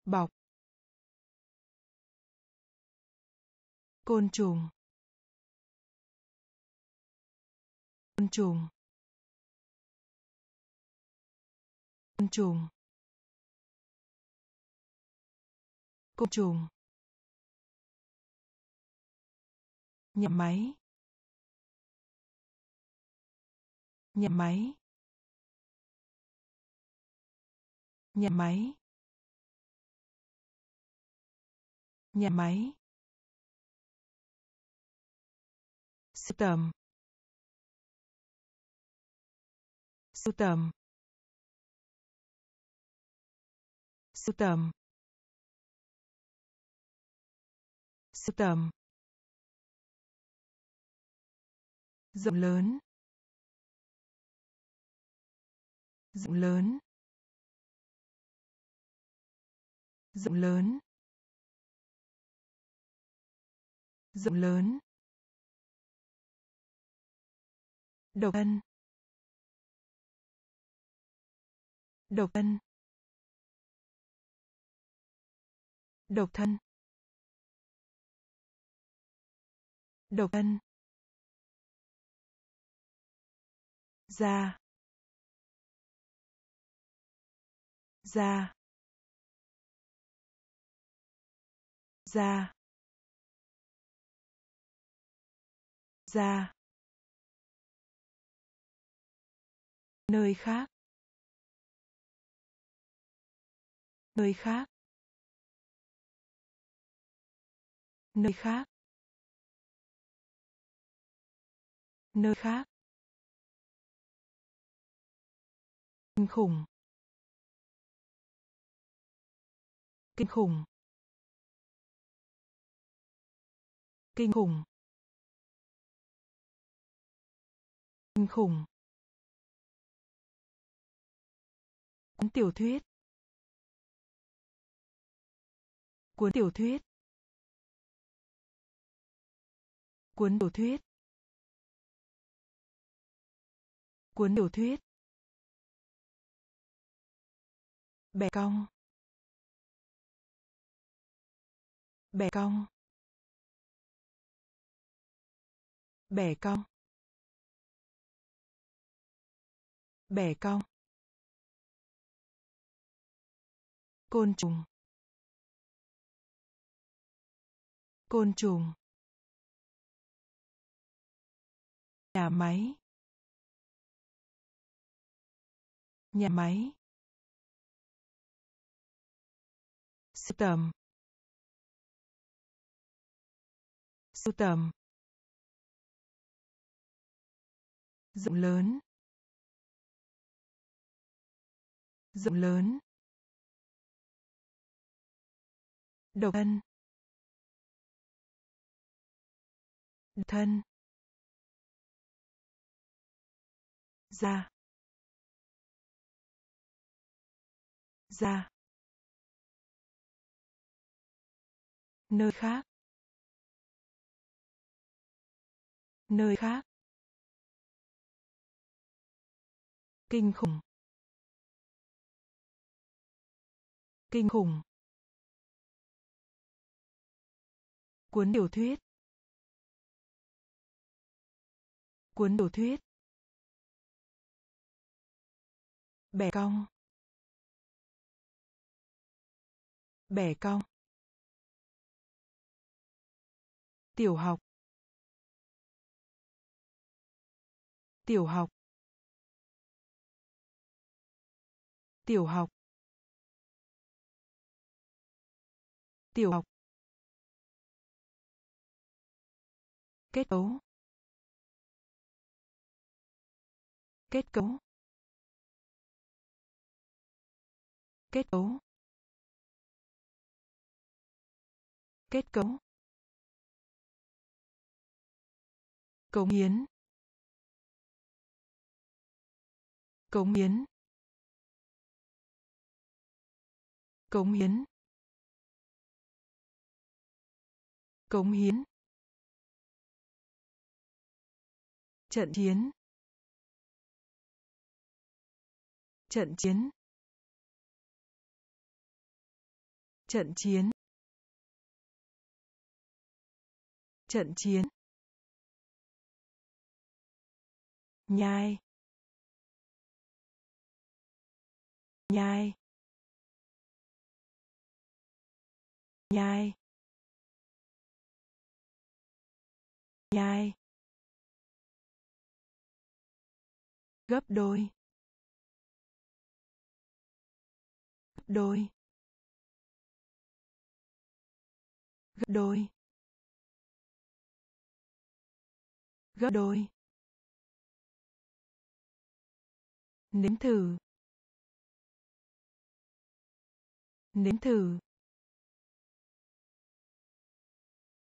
Bọc. Côn trùng. Côn trùng. Côn trùng. Côn trùng. Nhà máy. Nhà máy. Nhà máy. Nhà máy. Sưu tầm sưu tầm sưu tầm sưu tầm rộng lớn. Rộng lớn. Rộng lớn. Rộng lớn. Độc thân. Độc thân. Độc thân. Độc thân. Ra ra ra ra nơi khác. Nơi khác. Nơi khác. Nơi khác. Kinh khủng. Kinh khủng. Kinh khủng. Kinh khủng. Cuốn tiểu thuyết. Cuốn tiểu thuyết. Cuốn tiểu thuyết. Cuốn tiểu thuyết. Bẻ cong bẻ cong bẻ cong bẻ cong côn trùng. Côn trùng. Nhà máy. Nhà máy. Sưu tầm sưu tầm rộng lớn. Rộng lớn. Độc thân. Độc thân. Ra ra nơi khác. Nơi khác. Kinh khủng. Kinh khủng. Cuốn tiểu thuyết. Cuốn tiểu thuyết. Bẻ cong. Bẻ cong. Tiểu học. Tiểu học. Tiểu học. Tiểu học. Kết cấu. Kết cấu. Kết cấu. Kết cấu. Cống hiến. Cống hiến. Cống hiến. Cống hiến. Trận chiến. Trận chiến. Trận chiến. Trận chiến. Nhai. Nhai. Nhai. Nhai. Gấp đôi. Gấp đôi. Gấp đôi. Gấp đôi. Nếm thử. Nếm thử.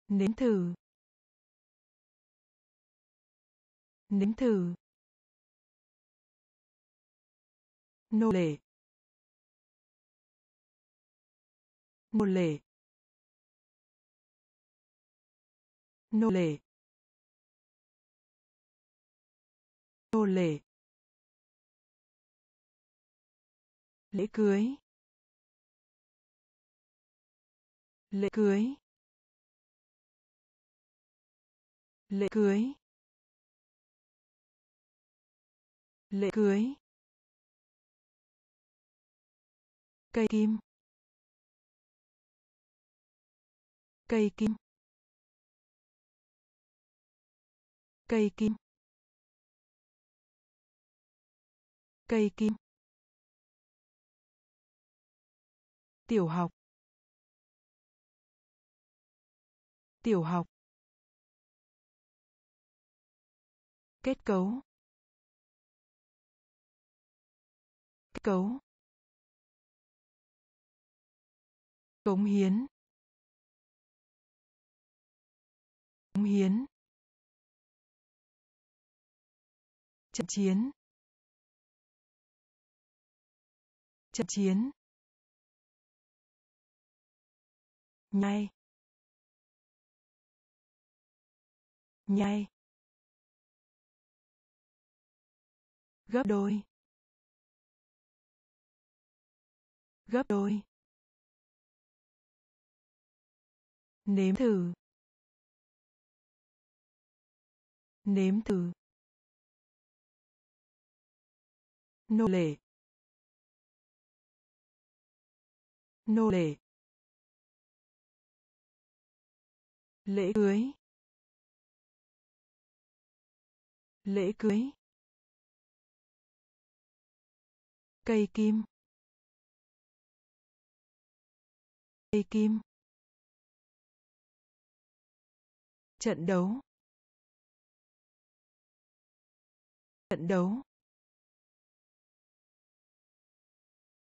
Nếm thử. Nếm thử. Nô lệ. Nô lệ. Nô lệ. Nô lệ. Lễ cưới. Lễ cưới. Lễ cưới. Lễ cưới. Cây kim. Cây kim. Cây kim. Cây kim. Tiểu học. Tiểu học. Kết cấu. Kết cấu. Cống hiến. Cống hiến. Trận chiến. Trận chiến. Nhai. Nhai. Gấp đôi. Gấp đôi. Nếm thử. Nếm thử. Nô lệ. Nô lệ. Lễ cưới. Lễ cưới. Cây kim. Cây kim. Trận đấu. Trận đấu.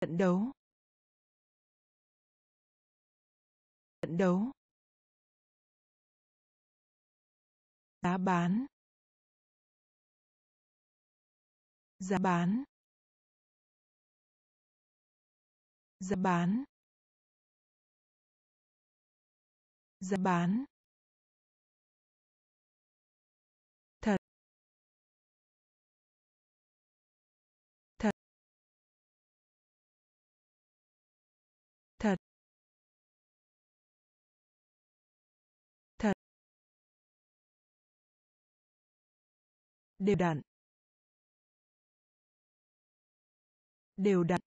Trận đấu. Trận đấu. Giá bán. Giá bán. Giá bán. Giá bán. Đều đặn. Đều đặn.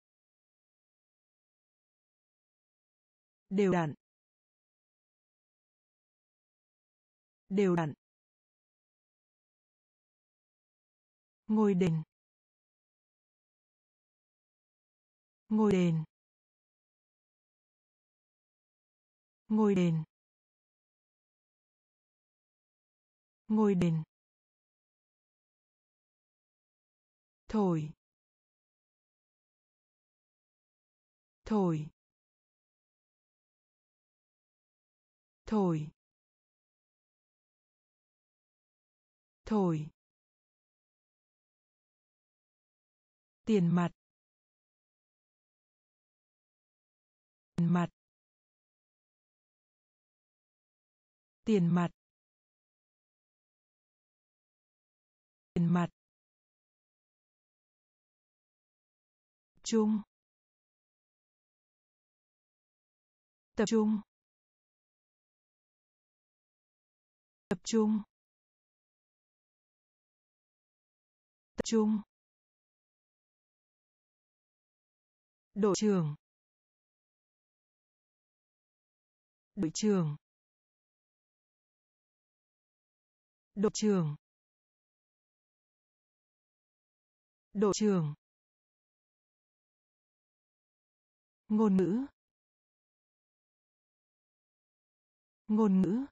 Đều đặn. Đều đặn. Ngôi đền. Ngôi đền. Ngôi đền. Ngôi đền. Thổi thổi thổi thổi tiền mặt. Tiền mặt. Tiền mặt. Tiền mặt. Trung tập trung. Tập trung. Tập trung. Đội trưởng. Đội trưởng. Đội trưởng. Đội trưởng. Ngôn ngữ. Ngôn ngữ.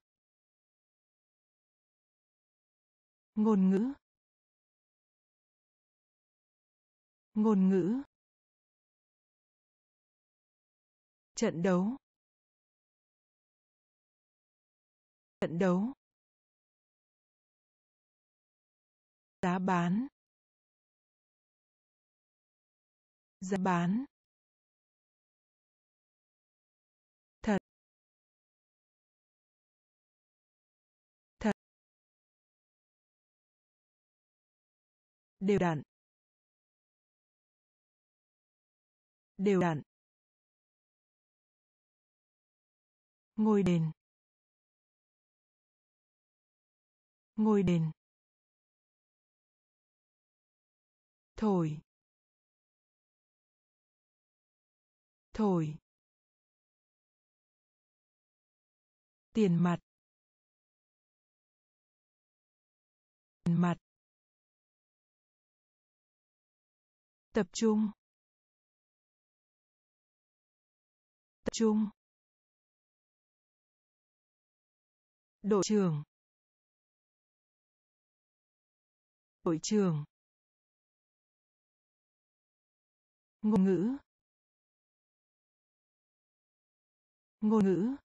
Ngôn ngữ. Ngôn ngữ. Trận đấu. Trận đấu. Giá bán. Giá bán. Đều đặn. Đều đặn. Ngôi đền. Ngôi đền. Thổi. Thổi. Tiền mặt. Tiền mặt. Tập trung. Tập trung. Đội trưởng. Đội trưởng. Ngôn ngữ. Ngôn ngữ.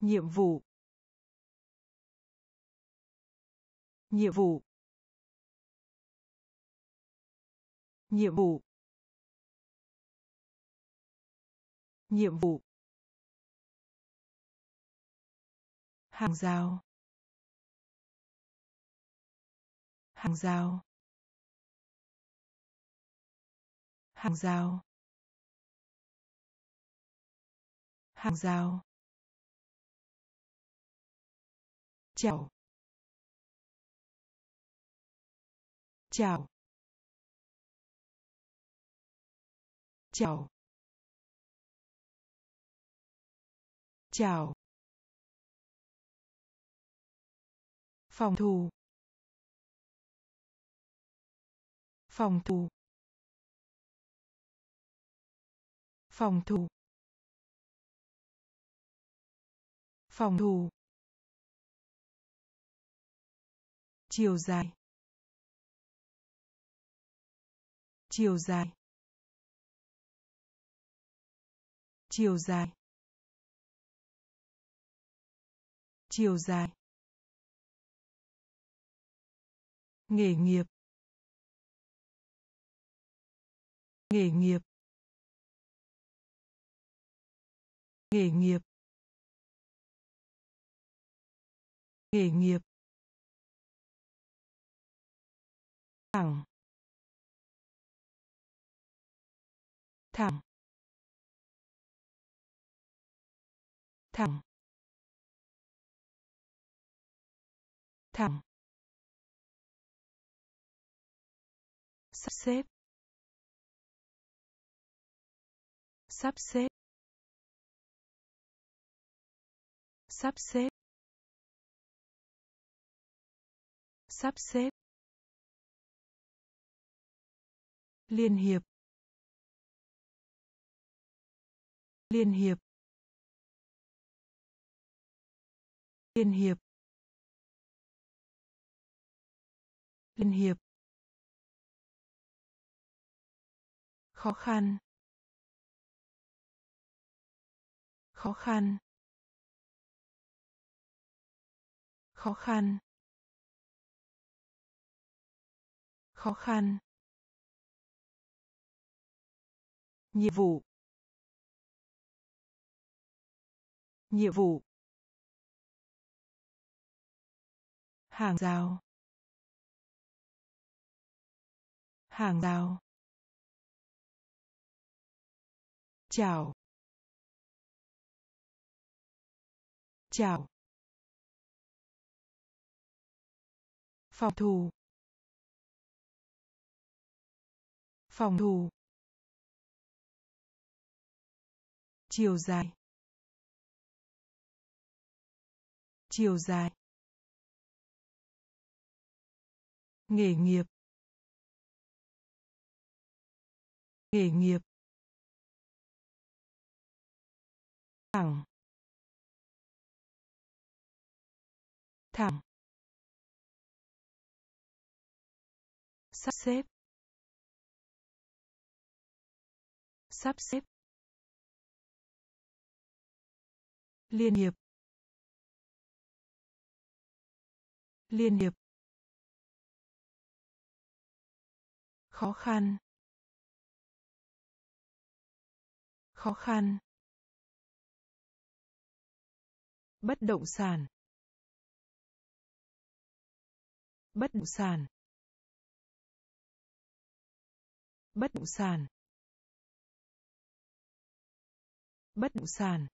Nhiệm vụ. Nhiệm vụ. Nhiệm vụ. Nhiệm vụ. Hàng rào. Hàng rào. Hàng rào. Hàng rào. Chào. Chào. Chào. Chào. Phòng thủ phòng thủ phòng thủ phòng thủ chiều dài. Chiều dài. Chiều dài. Chiều dài. Nghề nghiệp. Nghề nghiệp. Nghề nghiệp. Nghề nghiệp. Thẳng. Thẳng. Thẳng. Thẳng. Sắp xếp. Sắp xếp. Sắp xếp. Sắp xếp. Liên hiệp. Liên hiệp. Liên hiệp. Liên hiệp. Khó khăn. Khó khăn. Khó khăn. Khó khăn. Nhiệm vụ. Nhiệm vụ. Hàng rào. Hàng rào. Chào chào phòng thủ. Phòng thủ. Chiều dài. Chiều dài. Nghề nghiệp. Nghề nghiệp. Thẳng. Thẳng. Sắp xếp. Sắp xếp. Liên hiệp. Liên hiệp. Khó khăn. Khó khăn. Bất động sản. Bất động sản. Bất động sản. Bất động sản.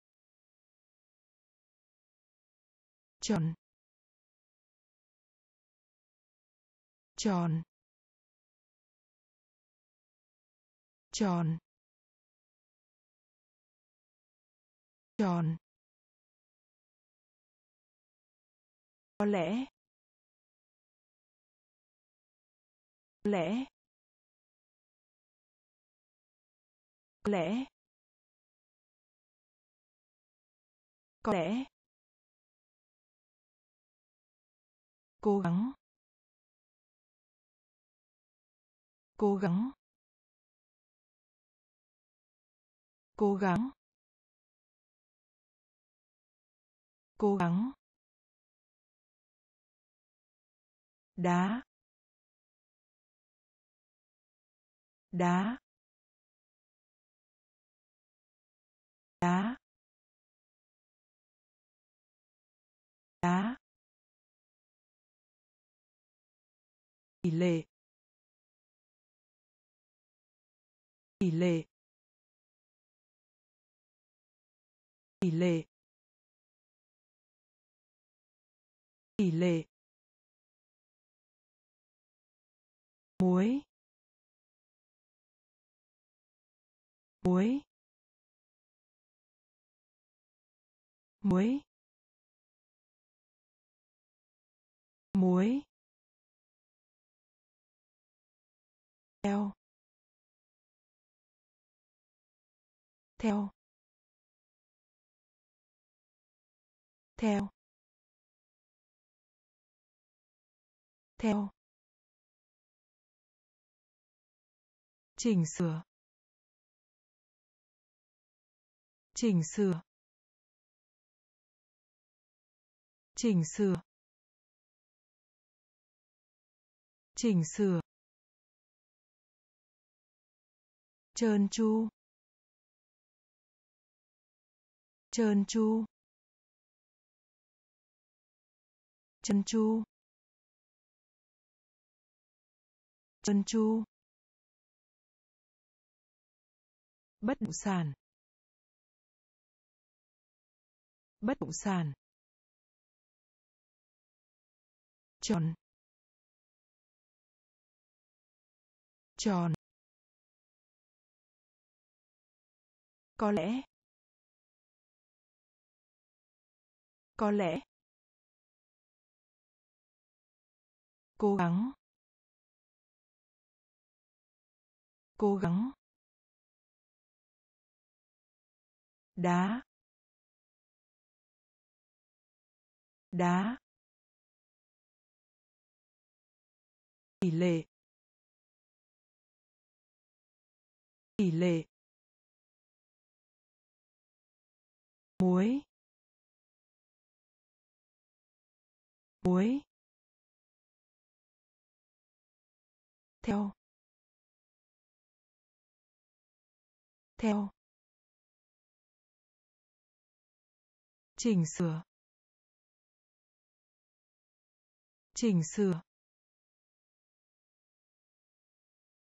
Tròn tròn tròn tròn có lẽ. Có lẽ. Có lẽ. Có lẽ. Cố gắng. Cố gắng. Cố gắng. Cố gắng. Đá. Đá. Đá. Đá. Tỷ lệ. Tỷ lệ. Tỷ lệ. Tỷ lệ. Muối. Muối. Muối. Muối. Theo. Theo. Theo. Theo. Chỉnh sửa. Chỉnh sửa. Chỉnh sửa. Chỉnh sửa. Trơn tru. Trơn tru. Chân chu. Chân chu. Bất động sản. Bất động sản. Tròn. Tròn. Có lẽ. Có lẽ. Cố gắng. Cố gắng. Đá. Đá. Tỷ lệ. Tỷ lệ. Muối. Muối. Theo. Theo. Chỉnh sửa. Chỉnh sửa.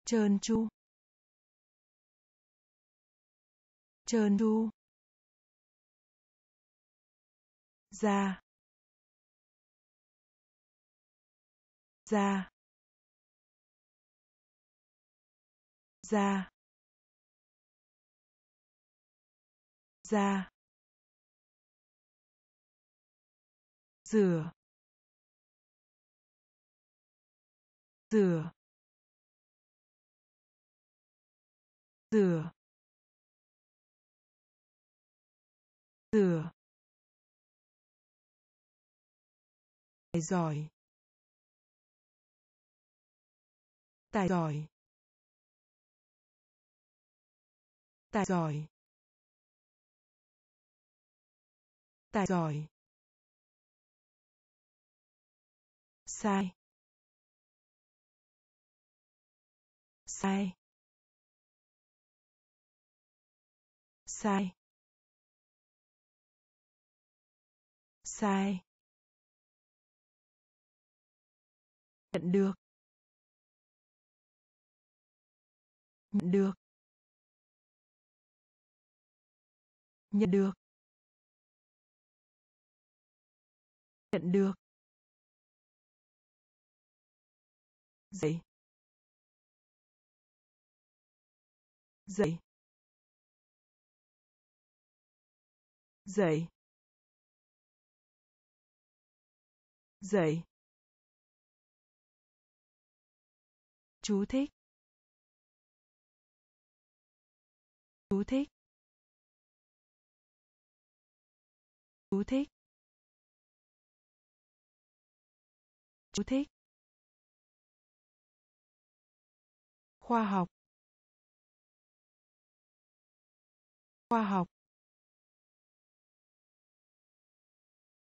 Trơn tru. Trơn tru. Ra ra ra. Ra. Rửa. Rửa. Rửa. Rửa. Tài giỏi. Tài giỏi. Tài giỏi. Tài giỏi. Sai. Sai. Sai. Sai. Nhận được. Nhận được. Nhận được. Nhận được. Dậy. Dậy. Dậy. Dậy. Chú thích. Chú thích. Chú thích. Chú thích. Khoa học. Khoa học.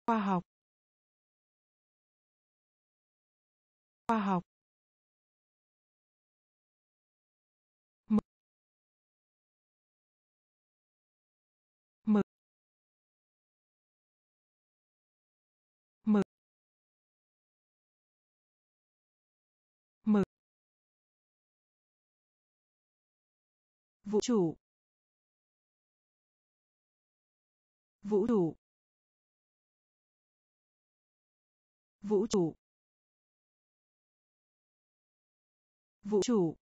Khoa học. Khoa học. Vũ trụ. Vũ trụ. Vũ trụ. Vũ trụ.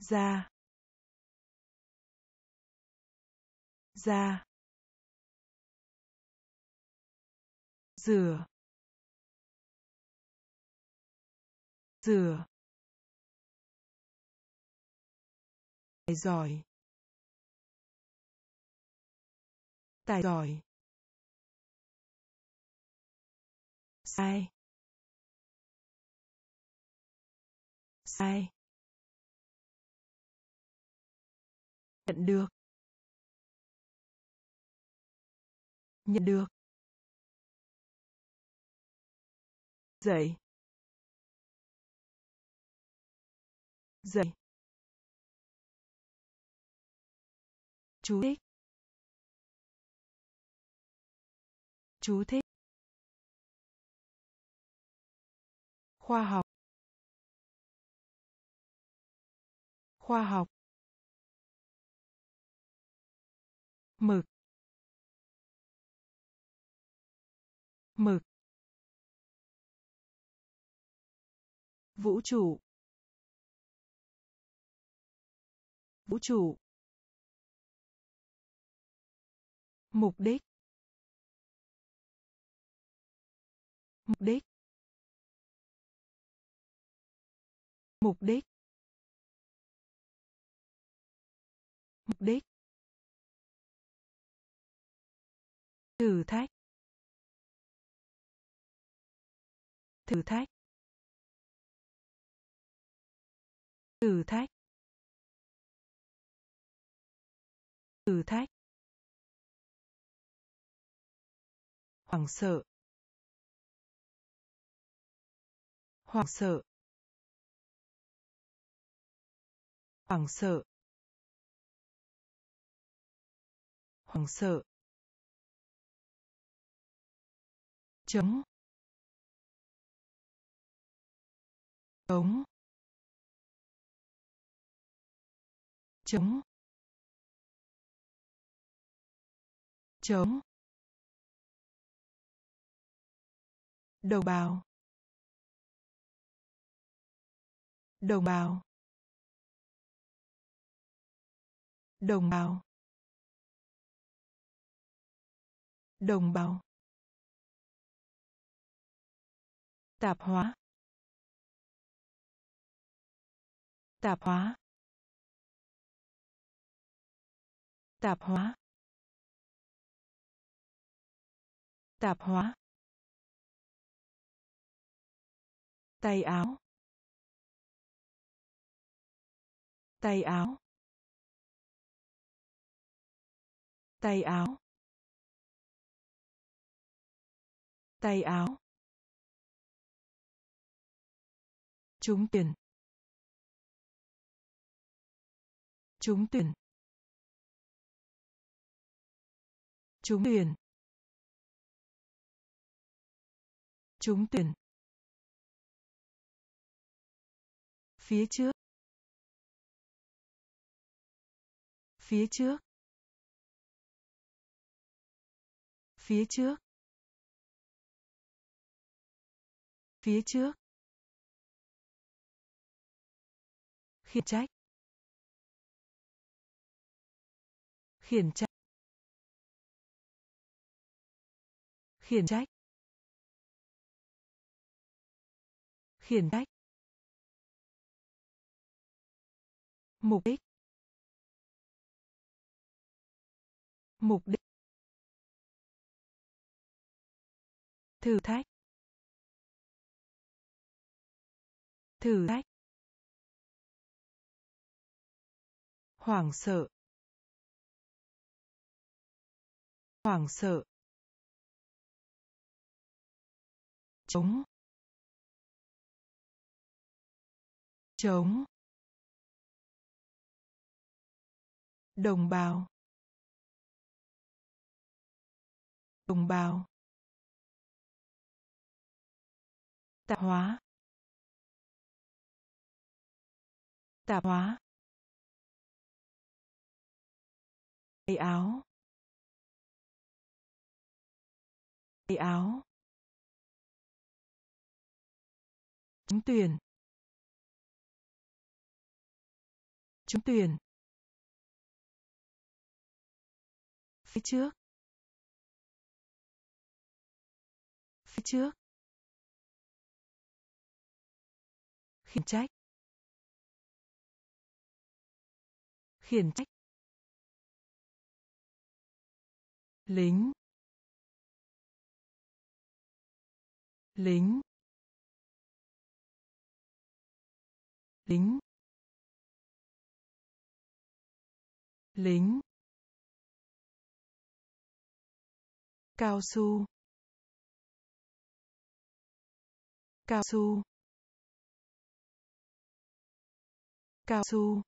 Ra ra rửa. Rửa. Giỏi. Tài giỏi. Sai. Sai. Nhận được. Nhận được. Dậy dậy chú thích. Chú thích. Khoa học. Khoa học. Mực. Mực. Vũ trụ. Vũ trụ. Mục đích. Mục đích. Mục đích. Mục đích. Thử thách. Thử thách. Thử thách. Thử thách. Hoảng sợ. Hoảng sợ. Hoảng sợ. Hoảng sợ. Chống chống chống chống đồng bào. Đồng bào. Đồng bào. Đồng bào. Tạp hóa. Tạp hóa. Tạp hóa. Tạp hóa. Tay áo. Tay áo. Tay áo. Tay áo. Trúng tiền trúng tuyển. Trúng tuyển. Trúng tuyển. Phía trước. Phía trước. Phía trước. Phía trước. Khiển trách. Khiển trách. Khiển trách. Khiển trách. Mục đích. Mục đích. Thử thách. Thử thách. Hoảng sợ. Hoảng sợ. Chống chống đồng bào. Đồng bào. Tạp hóa. Tạp hóa. Tay áo. Tay áo. Trúng tuyển. Trúng tuyển. Phía trước. Phía trước. Khiển trách. Khiển trách. Lính. Lính. Lính. Lính. Cao su. Cao su. Cao su.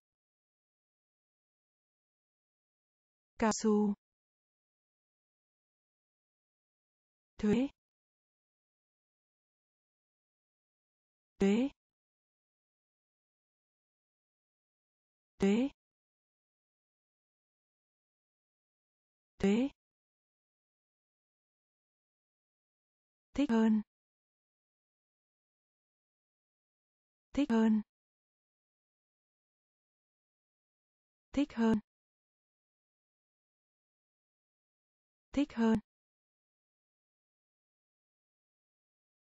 Cao su. Thuế. Thuế. Thuế. Thuế. Thích hơn. Thích hơn. Thích hơn. Thích hơn.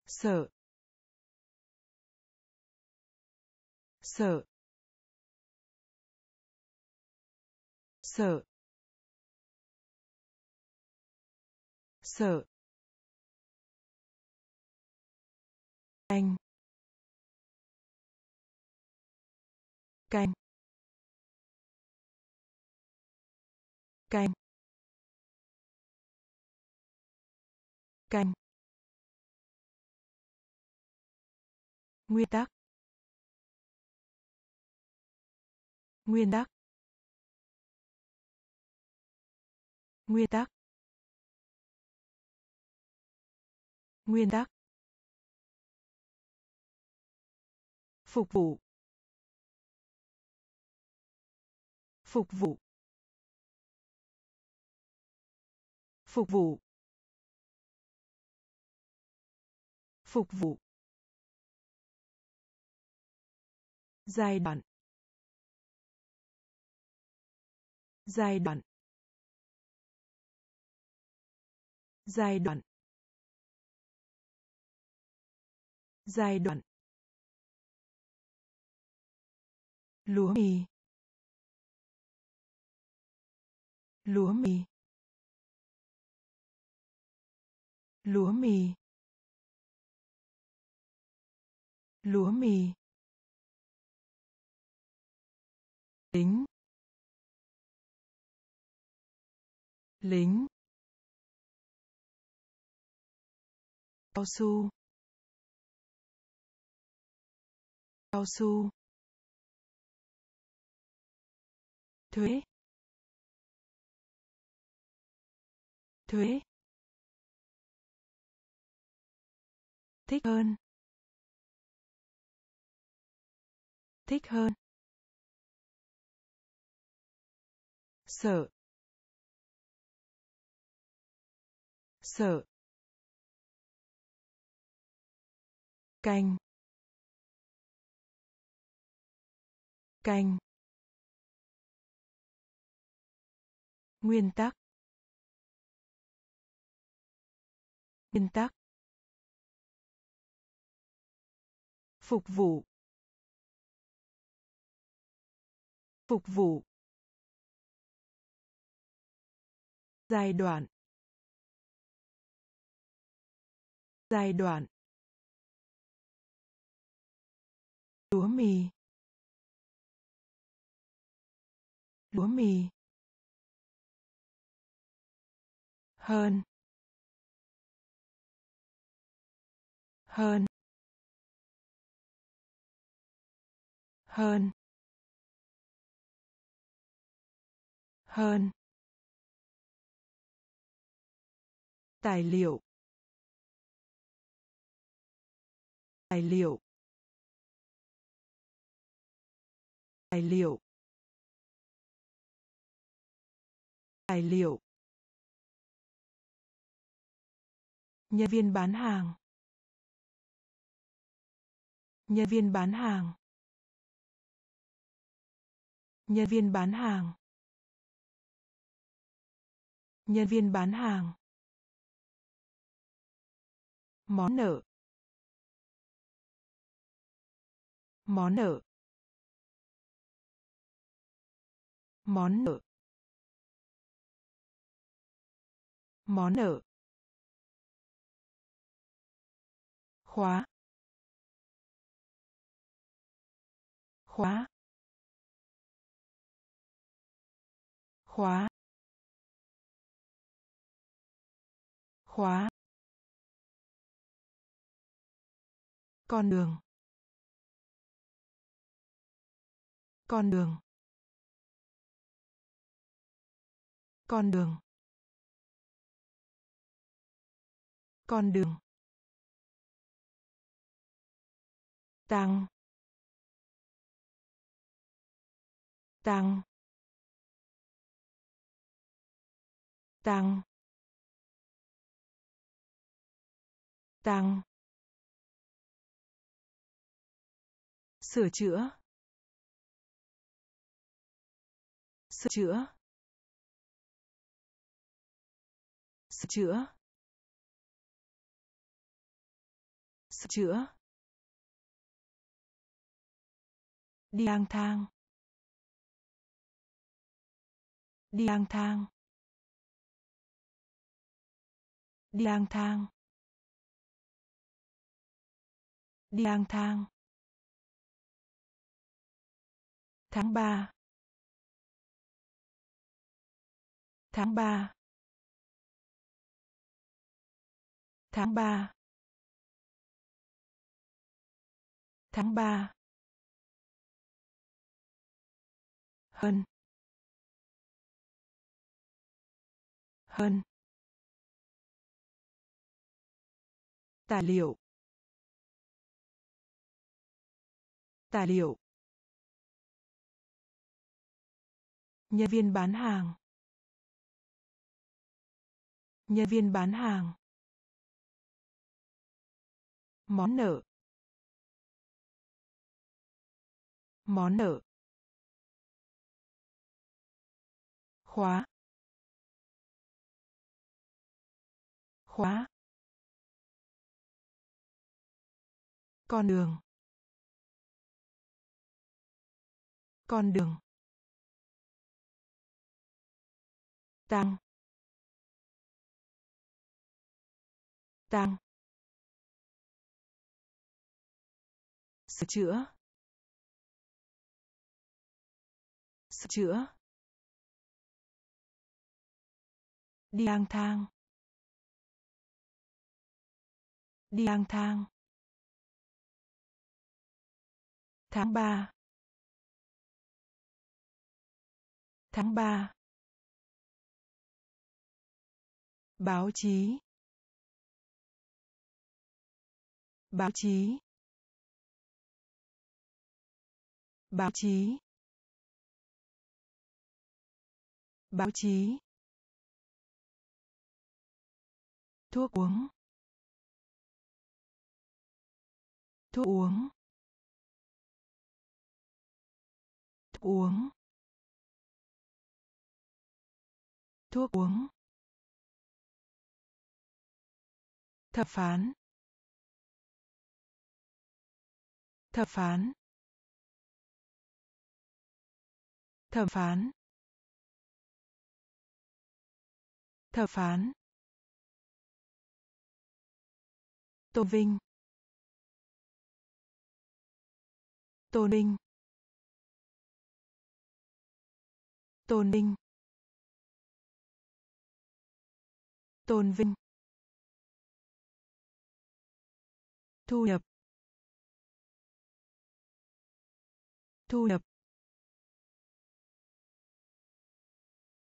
Sợ. Sợ. Sợ. Sợ. Canh canh canh canh nguyên tắc. Nguyên tắc. Nguyên tắc. Nguyên tắc. Phục vụ. Phục vụ. Phục vụ. Phục vụ. Giai đoạn. Giai đoạn. Giai đoạn. Giai đoạn. Lúa mì. Lúa mì. Lúa mì. Lúa mì. Lính. Lính. Cao su. Cao su. Thuế thuế thích hơn thích hơn sợ sợ canh canh nguyên tắc. Nguyên tắc. Phục vụ. Phục vụ. Giai đoạn. Giai đoạn. Lúa mì. Lúa mì. Hơn. Hơn. Hơn. Hơn. Tài liệu. Tài liệu. Tài liệu. Tài liệu. Nhân viên bán hàng. Nhân viên bán hàng. Nhân viên bán hàng. Nhân viên bán hàng. Món nợ. Món nợ. Món nợ. Món nợ. Khóa. Khóa. Khóa. Khóa. Con đường. Con đường. Con đường. Con đường. Tăng tăng tăng tăng. Sửa chữa. Sửa chữa. Sửa chữa. Sửa chữa. Đi lang thang. Đi lang thang. Đi lang thang. Đi lang thang. Tháng ba. Tháng ba. Tháng ba. Tháng ba. Hơn. Hơn. Tài liệu. Tài liệu. Nhân viên bán hàng. Nhân viên bán hàng. Món nợ. Món nợ. Khóa. Khóa. Con đường. Con đường. Tăng. Tăng. Sửa chữa. Sửa chữa. Đi lang thang. Đi lang thang. Tháng ba. Tháng ba. Báo chí. Báo chí. Báo chí. Báo chí. Thuốc uống. Thuốc uống. Thuốc uống. Thuốc uống. Thẩm phán. Thẩm phán. Thẩm phán. Thẩm phán. Tôn vinh. Tôn vinh tôn vinh tôn vinh. Thu nhập. Thu nhập.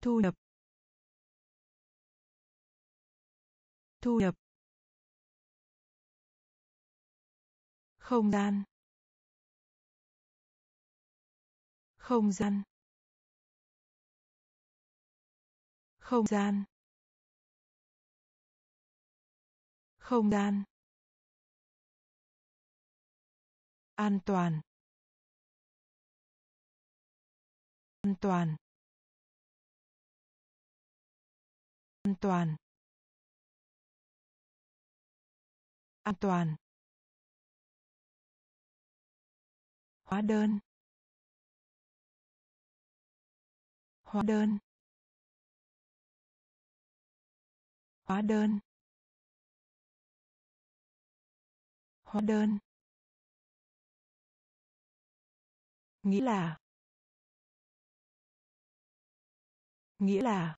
Thu nhập. Thu nhập. Không gian. Không gian. Không gian. Không gian. An toàn. An toàn. An toàn. An toàn. Hóa đơn. Hóa đơn. Hóa đơn. Hóa đơn. Nghĩa là. Nghĩa là.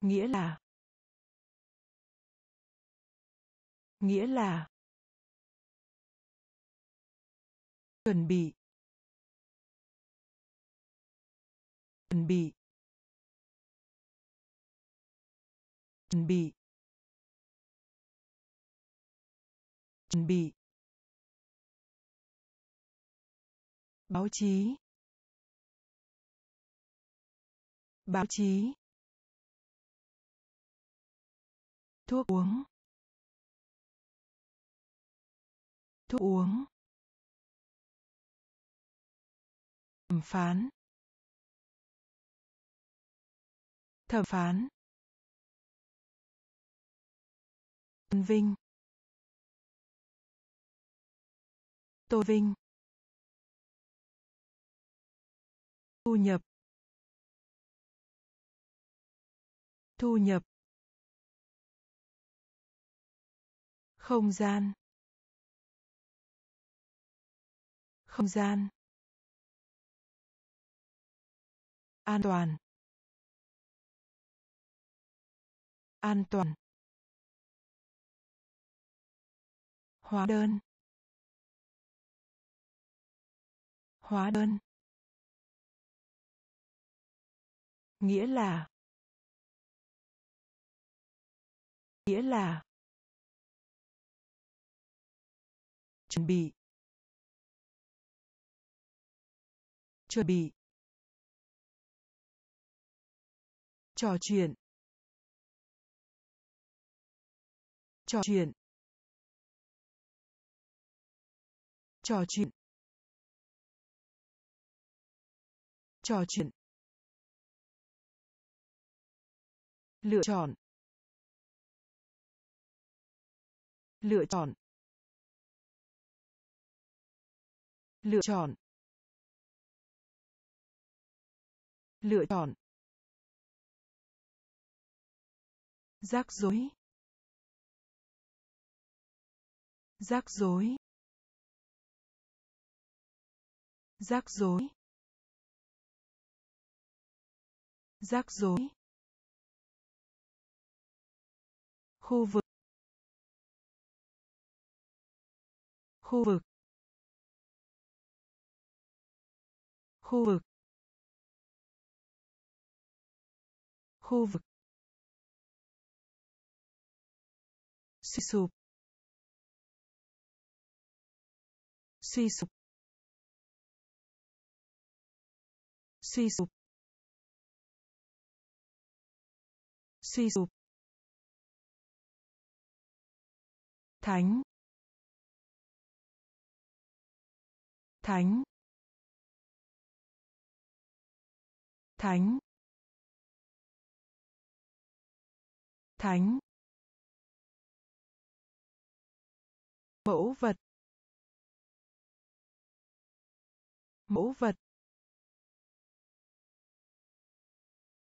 Nghĩa là. Nghĩa là. Chuẩn bị. Chuẩn bị. Chuẩn bị. Chuẩn bị. Báo chí. Báo chí. Thuốc uống. Thuốc uống. Thẩm phán. Thẩm phán. Tôn vinh. Tôn vinh. Thu nhập. Thu nhập. Không gian. Không gian. An toàn. An toàn. Hóa đơn. Hóa đơn. Nghĩa là. Nghĩa là. Chuẩn bị. Chuẩn bị. Trò chuyện. Trò chuyện. Trò chuyện. Trò chuyện. Lựa chọn. Lựa chọn. Lựa chọn. Lựa chọn. Rắc rối. Rắc rối. Rắc rối. Rắc rối. Khu vực. Khu vực. Khu vực. Khu vực. Suy sụp. Suy sụp. Suy sụp. Suy sụp. Thánh. Thánh. Thánh. Thánh. Mẫu vật. Mẫu vật.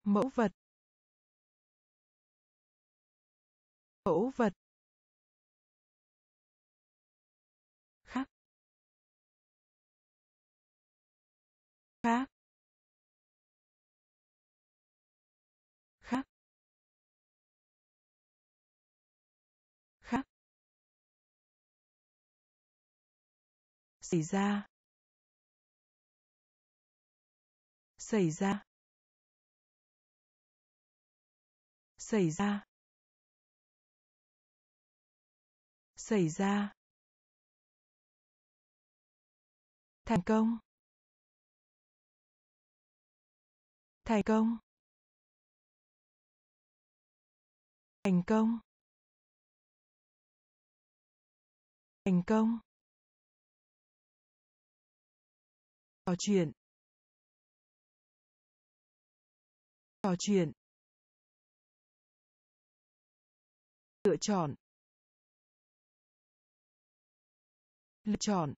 Mẫu vật. Mẫu vật. Khác. Khác. Xảy ra? Xảy ra. Xảy ra. Xảy ra. Thành công. Thành công. Thành công. Thành công. Trò chuyện. Trò chuyện. Lựa chọn. Lựa chọn.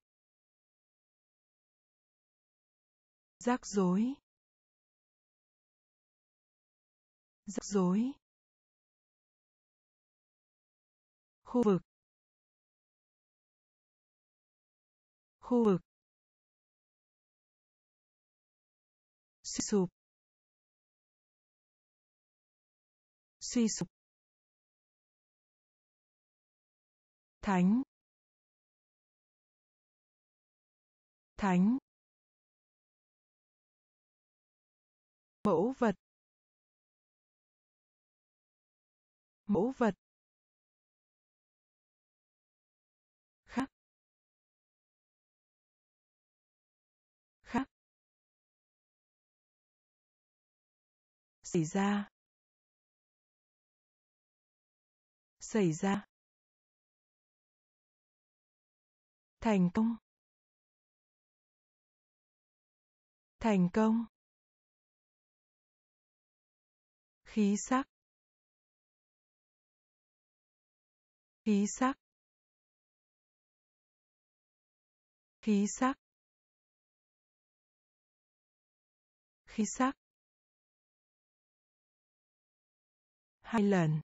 Rắc rối. Rắc rối. Khu vực. Khu vực. Suy sụp. Suy sụp. Thánh. Thánh. Mẫu vật. Mẫu vật. Xảy ra? Xảy ra. Thành công. Thành công. Khí sắc. Khí sắc. Khí sắc. Khí sắc. Hai lần.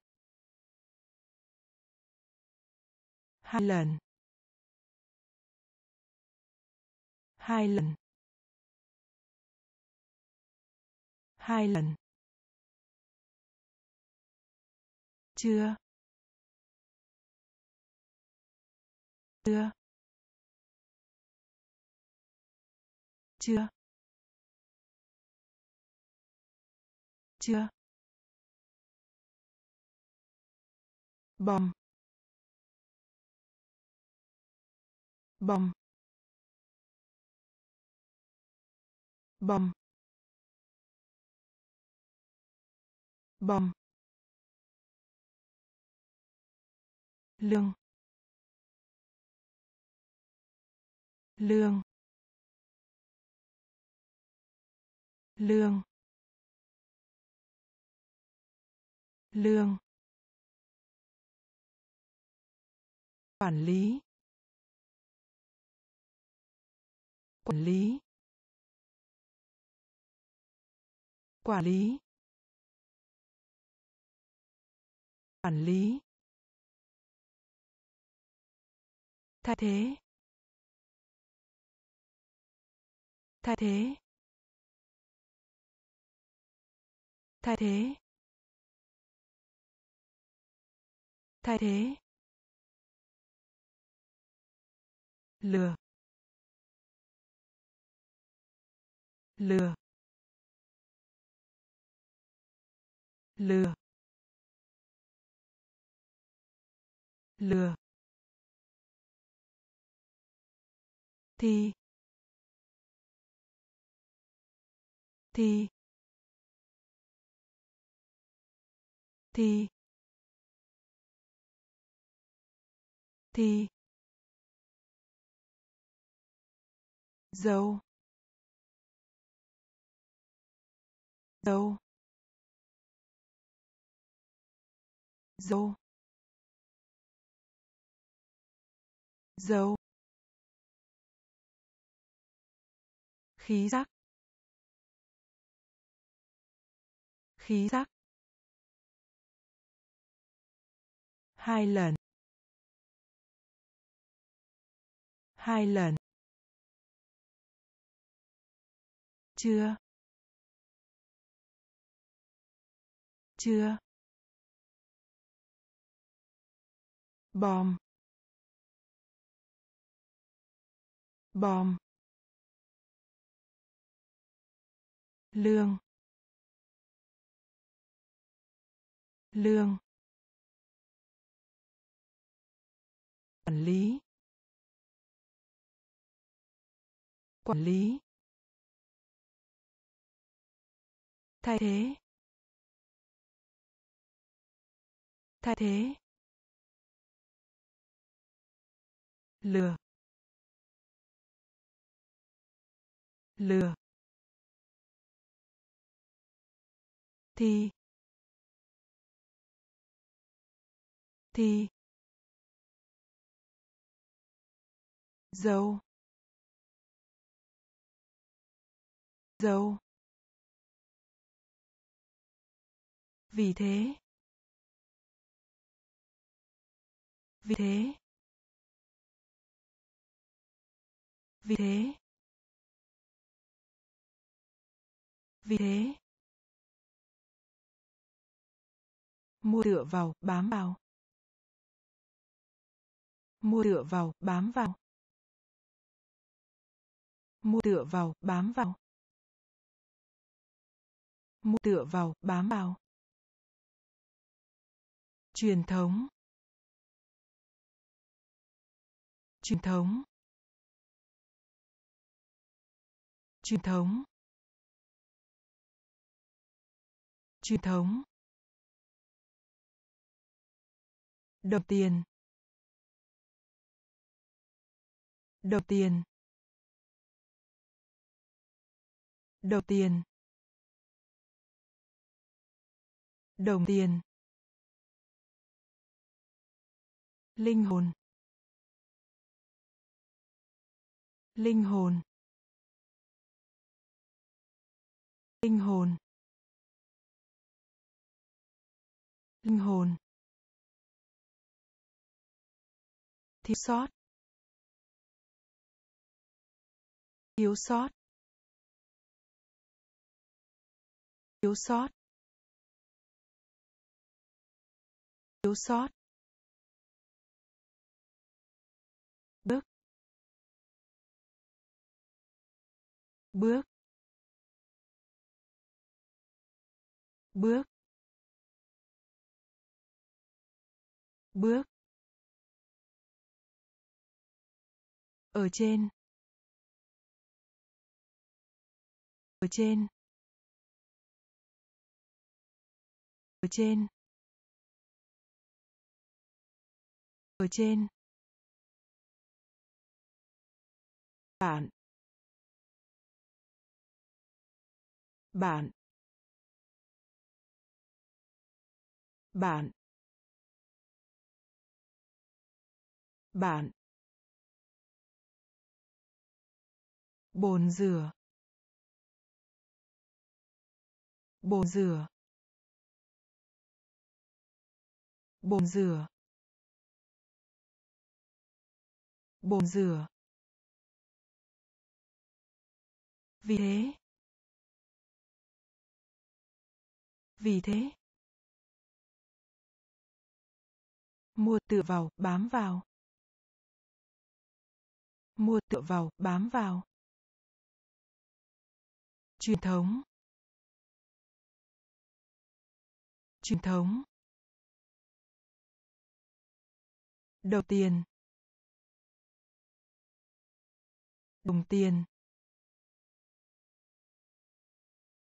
Hai lần. Hai lần. Hai lần. Chưa. Chưa. Chưa. Chưa. Bom. Bom. Bom. Bom. Lương. Lương. Lương. Lương. Quản lý. Quản lý. Quản lý. Quản lý. Thay thế. Thay thế. Thay thế. Thay thế. Lừa lừa lừa lừa. Thì thì thì thì. Dầu, dầu, dầu, dầu, khí sắc khí sắc hai lần. Hai lần. Chưa. Chưa. Bom bom lương. Lương. Quản lý. Quản lý. Thay thế. Thay thế. Lừa. Lừa. Thì thì dâu dâu vì thế. Vì thế. Vì thế. Vì thế. Mua tựa vào, bám vào. Mua tựa vào, bám vào. Mua tựa vào, bám vào. Mua tựa vào, bám vào truyền thống. Truyền thống. Truyền thống. Truyền thống. Đồng tiền. Đồng tiền. Đồng tiền. Đồng tiền. Linh hồn. Linh hồn. Linh hồn. Linh hồn. Thiếu sót. Thiếu sót. Thiếu sót. Thiếu sót. Bước. Bước. Bước. Ở trên. Ở trên. Ở trên. Ở trên. Bạn. Bạn bạn bạn. Bồn rửa. Bồn rửa. Bồn rửa. Bồn rửa. Vì thế vì thế, mua tựa vào, bám vào. Mua tựa vào, bám vào. Truyền thống. Truyền thống. Đầu tiền. Đồng tiền.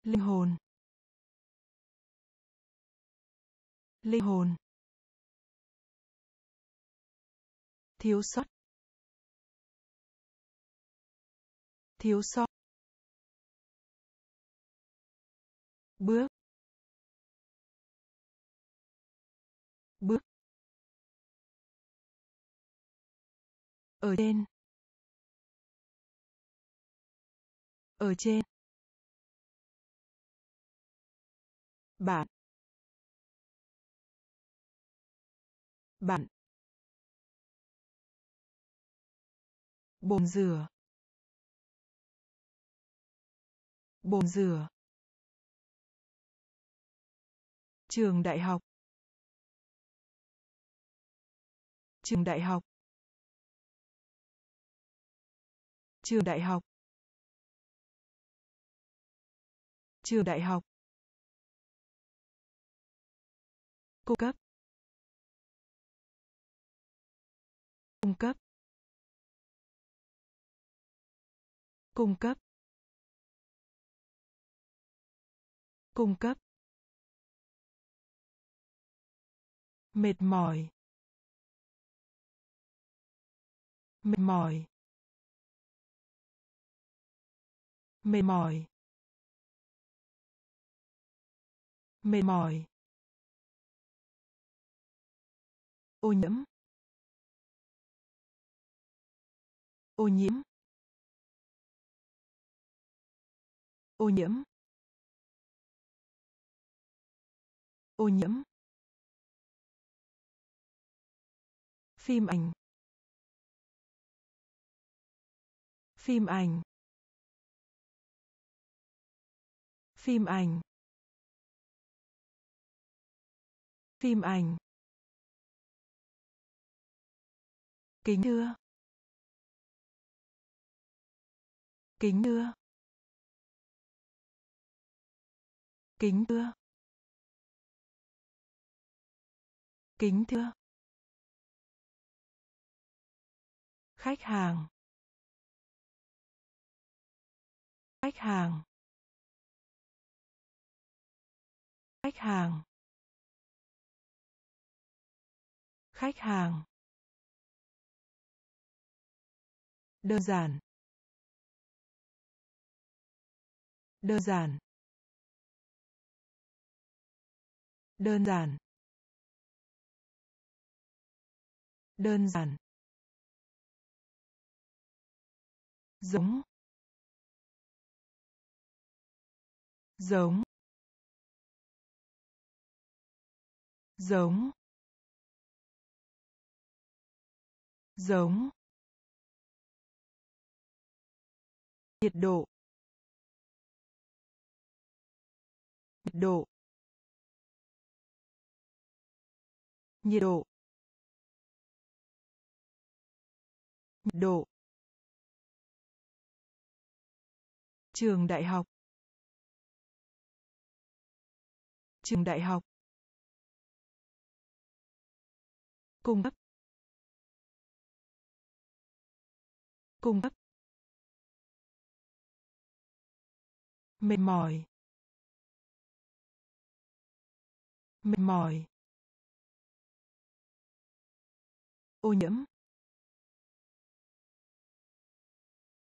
Linh hồn. Linh hồn. Thiếu sót. Thiếu sót. Bước. Bước. Ở trên. Ở trên. Bạn. Bạn. Bồn rửa. Bồn rửa. Trường đại học. Trường đại học. Trường đại học. Trường đại học. Cung cấp. Cung cấp. Cung cấp. Cung cấp. Mệt mỏi. Mệt mỏi. Mệt mỏi. Mệt mỏi. Ô nhiễm. Ô nhiễm. Ô nhiễm. Ô nhiễm. Phim ảnh. Phim ảnh. Phim ảnh. Phim ảnh. Kính thưa. Kính thưa. Kính thưa. Kính thưa. Khách hàng. Khách hàng. Khách hàng. Khách hàng. Đơn giản. Đơn giản. Đơn giản. Đơn giản. Giống. Giống. Giống. Giống. Nhiệt độ. Độ. Nhiệt độ. Nhiệt độ. Trường đại học. Trường đại học. Cung cấp. Cung cấp. Mệt mỏi. Mệt mỏi. Ô nhiễm.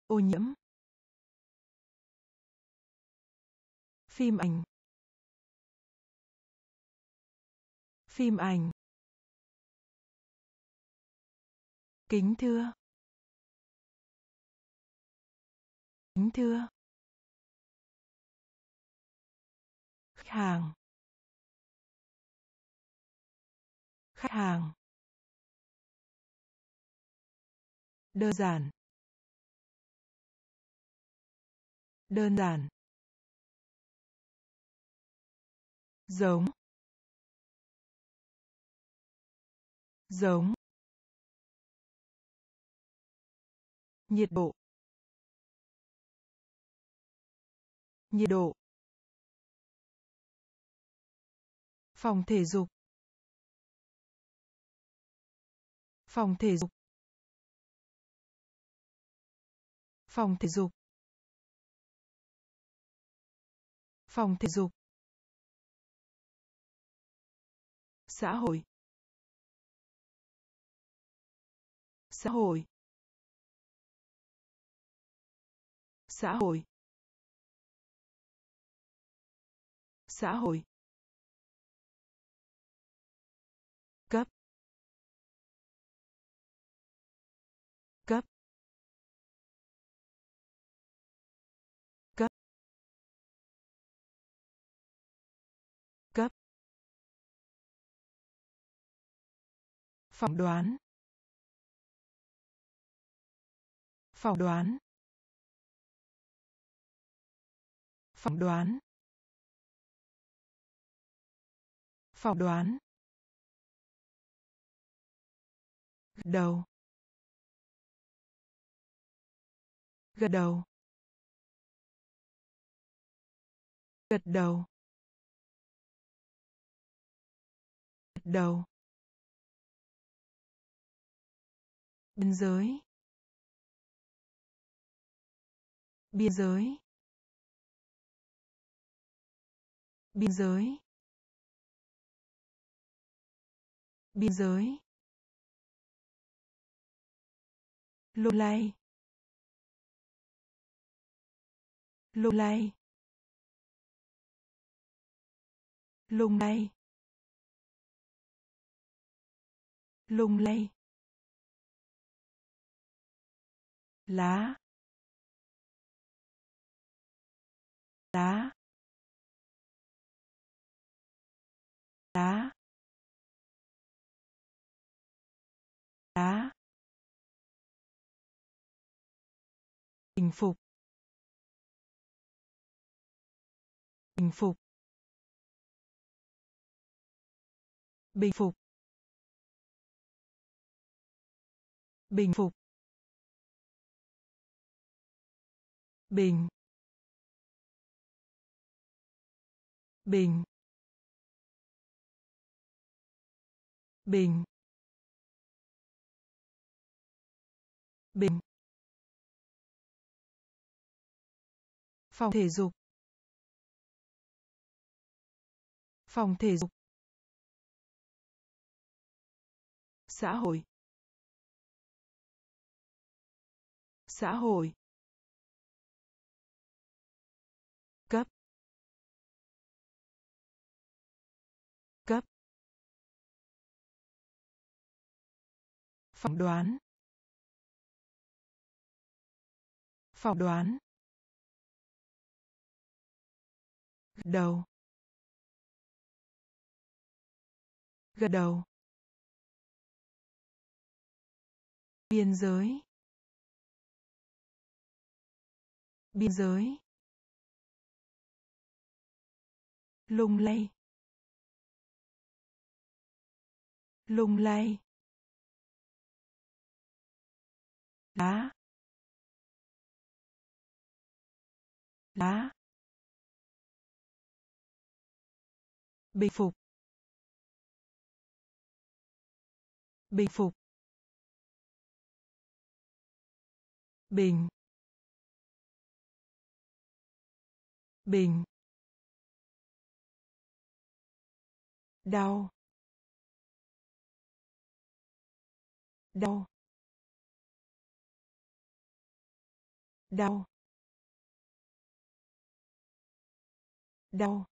Ô nhiễm. Phim ảnh. Phim ảnh. Kính thưa. Kính thưa. Khách hàng. Khách hàng. Đơn giản. Đơn giản. Giống. Giống. Nhiệt độ. Nhiệt độ. Phòng thể dục. Phòng thể dục. Phòng thể dục. Phòng thể dục. Xã hội. Xã hội. Xã hội. Xã hội. Phỏng đoán. Phỏng đoán. Phỏng đoán. Phỏng đoán. Gật đầu. Gật đầu. Gật đầu. Gật đầu. Biên giới. Biên giới. Biên giới. Biên giới. Lô lay lô lay lùng lay lùng lay lá. Lá. Lá. Lá. Bình phục. Bình phục. Bình phục. Bình phục. Bình. Bình. Bình. Bình. Phòng thể dục. Phòng thể dục. Xã hội. Xã hội. Phỏng đoán. Phỏng đoán. Gật đầu. Gật đầu. Biên giới. Biên giới. Lung lay. Lung lay. Lá lá bình phục. Bình phục. Bình. Bình. Đau. Đau. Đau đau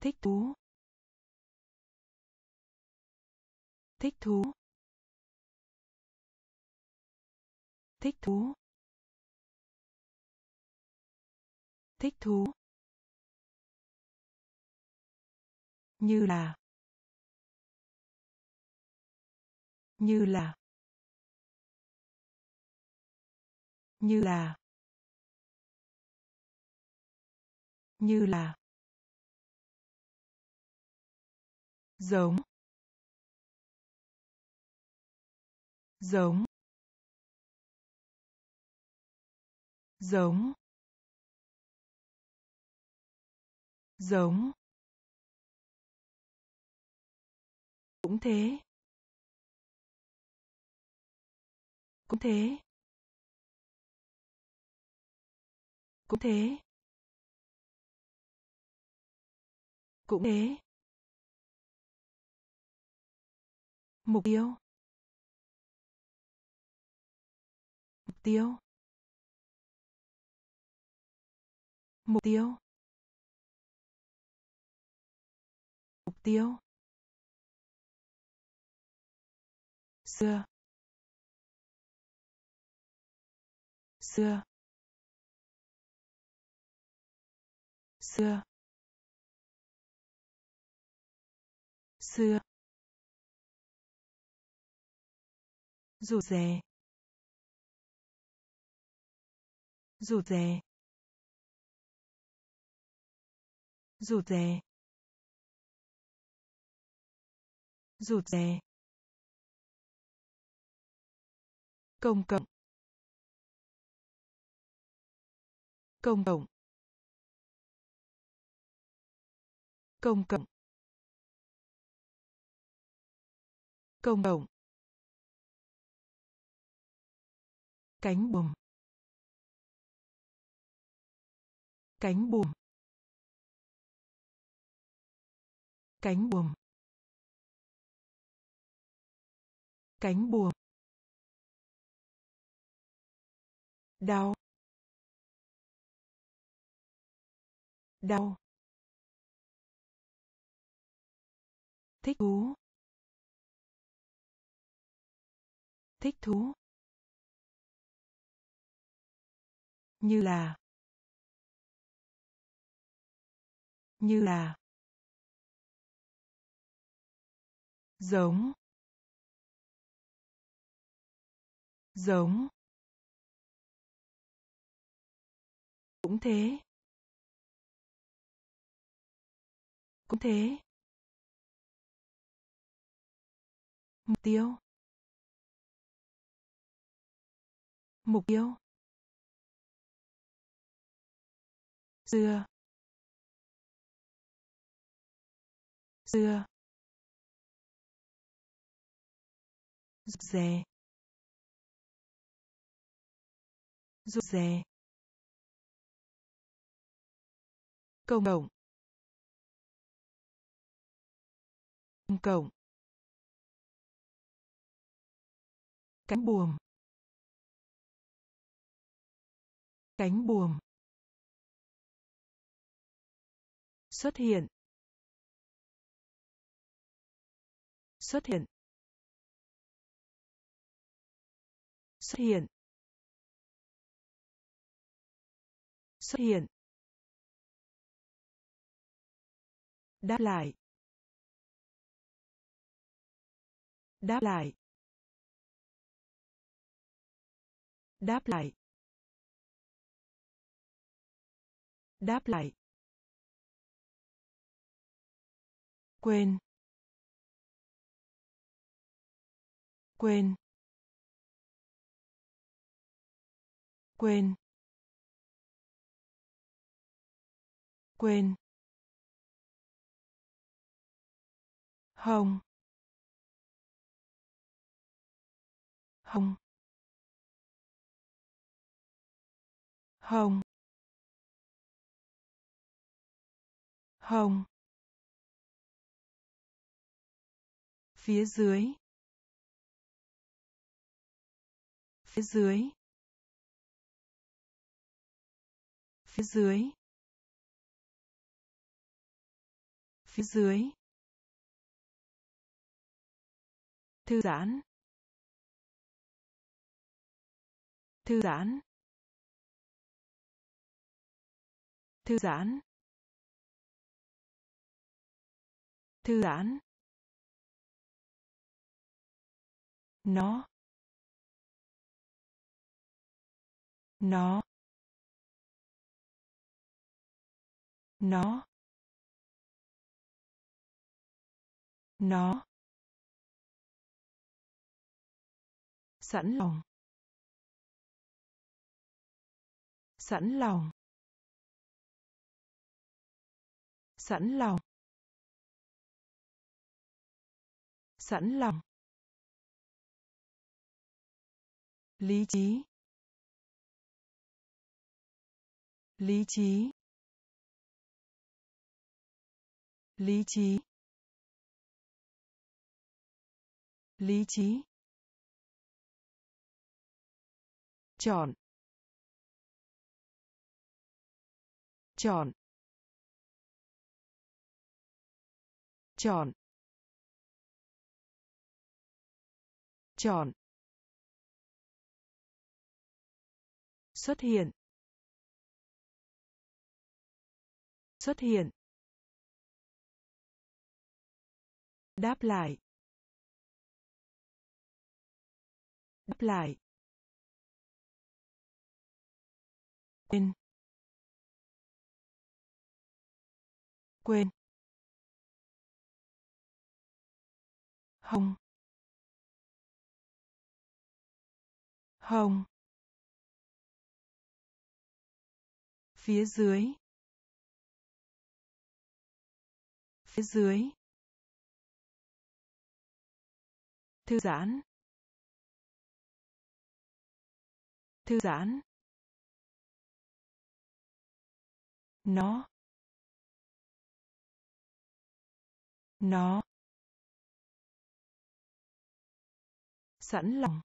thích thú thích thú thích thú thích thú. Như là như là. Như là. Như là. Giống. Giống. Giống. Giống. Cũng thế. Cũng thế. Cũng thế. Cũng thế. Mục tiêu. Mục tiêu. Mục tiêu. Mục tiêu. Xưa. Xưa. Xưa. Xưa. Rụt rè. Rụt rè. Rụt rè. Rụt rè. Công cộng. Công cộng. Công cộng. Công cộng. Cánh buồm. Cánh buồm. Cánh buồm. Cánh buồm. Đau. Đau. Thích thú. Thích thú. Như là. Như là. Giống. Giống. Cũng thế. Cũng thế. Mục tiêu. Mục tiêu. Dưa dưa rụt rè. Rụt rè. Công cộng công cộng. Cánh buồm. Cánh buồm. Xuất hiện. Xuất hiện. Xuất hiện. Xuất hiện. Đáp lại. Đáp lại. Đáp lại. Đáp lại. Quên. Quên. Quên. Quên. Hồng. Hồng. Hồng. Hồng. Phía dưới. Phía dưới. Phía dưới. Phía dưới. Thư giãn. Thư giãn. Thư giãn. Thư giãn. Nó. Nó. Nó. Nó. Sẵn lòng. Sẵn lòng. Sẵn lòng. Sẵn lòng. Lý trí. Lý trí. Lý trí. Lý trí. Chọn. Chọn. Chọn. Chọn. Xuất hiện. Xuất hiện. Đáp lại. Đáp lại. Quên. Quên. Hồng hồng phía dưới. Phía dưới. Thư giãn. Thư giãn. Nó. Nó. Sẵn lòng.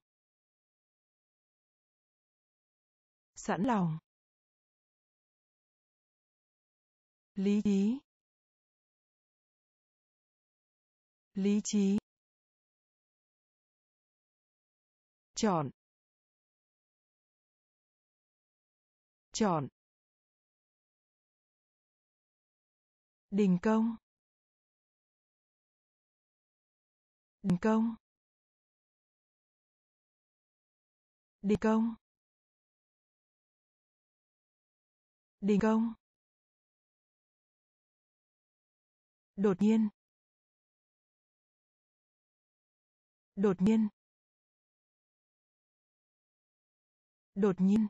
Sẵn lòng. Lý trí. Lý trí. Chọn. Chọn. Đình công. Đình công. Đình công. Đình công. Đột nhiên. Đột nhiên. Đột nhiên.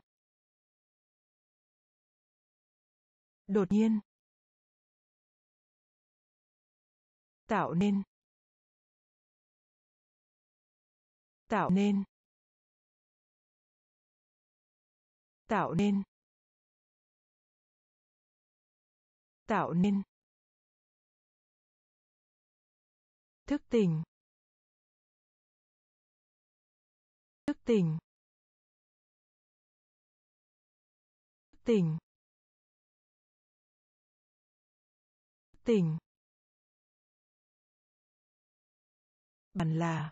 Đột nhiên. Tạo nên. Tạo nên. Tạo nên. Tạo nên. Thức tỉnh. Thức tỉnh. Thức tỉnh. Tỉnh. Bàn là.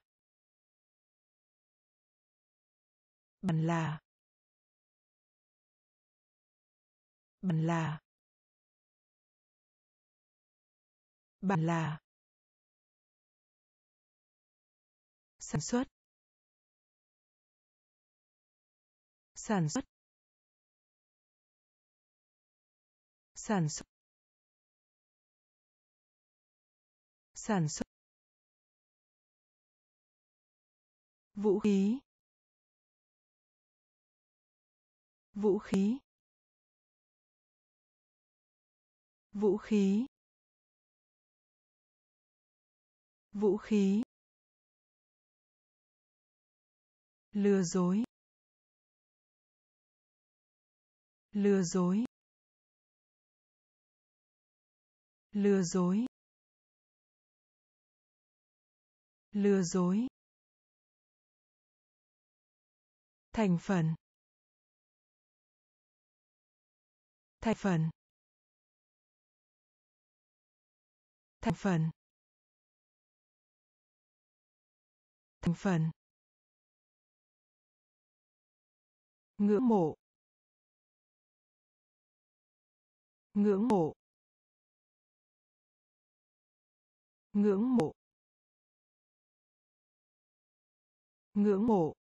Bàn là. Bản là. Bản là. Sản xuất. Sản xuất. Sản xuất. Sản xuất. Vũ khí. Vũ khí. Vũ khí. Vũ khí. Lừa dối. Lừa dối. Lừa dối. Lừa dối. Thành phần. Thành phần. Thành phần. Thành phần. Ngưỡng mộ. Ngưỡng mộ. Ngưỡng mộ. Ngưỡng mộ.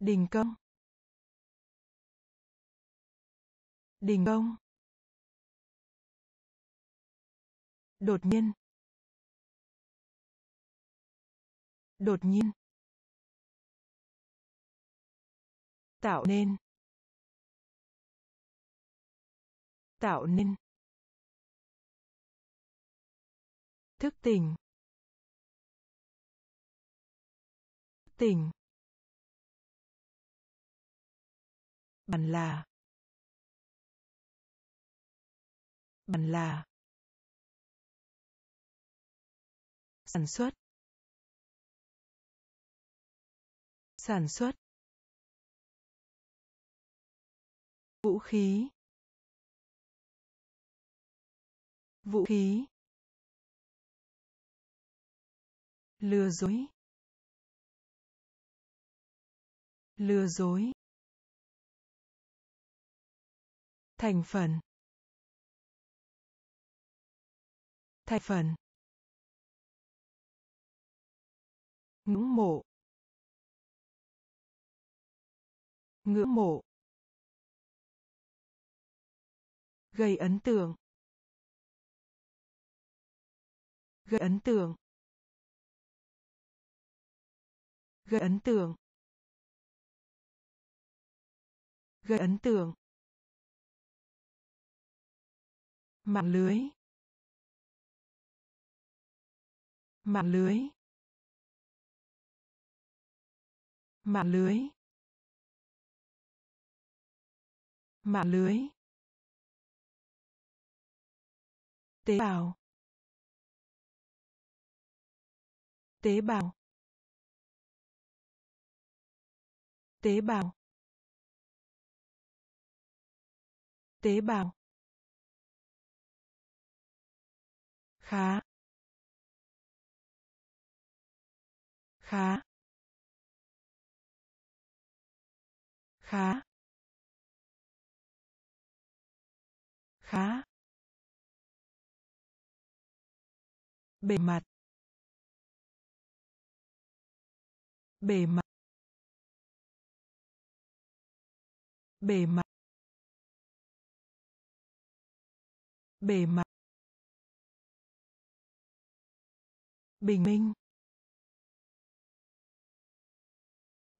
Đình công. Đình công. Đột nhiên. Đột nhiên. Tạo nên. Tạo nên. Thức tỉnh. Tỉnh. Bàn là. Bàn là. Sản xuất. Sản xuất. Vũ khí. Vũ khí. Lừa dối. Lừa dối. Thành phần. Thành phần. Ngưỡng mộ. Ngưỡng mộ. Gây ấn tượng. Gây ấn tượng. Gây ấn tượng. Gây ấn tượng. Mạng lưới. Mạng lưới. Mạng lưới. Mạng lưới. Tế bào. Tế bào. Tế bào. Tế bào. Khá. Khá. Khá. Khá. Bề mặt. Bề mặt. Bề mặt. Bề mặt. Bình minh.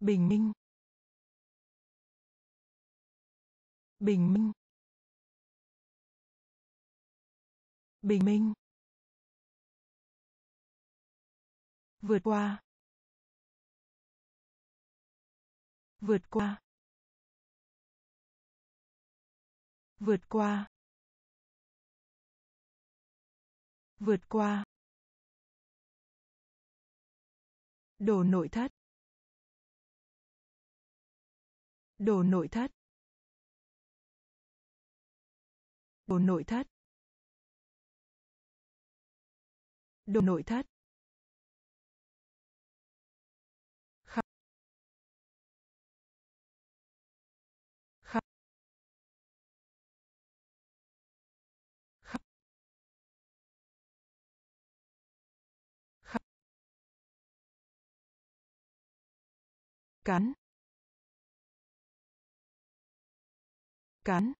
Bình minh. Bình minh. Bình minh. Vượt qua. Vượt qua. Vượt qua. Vượt qua. Đồ nội thất. Đồ nội thất. Đồ nội thất. Đồ nội thất. Khắp khắp khắp khắp cắn. Cắn.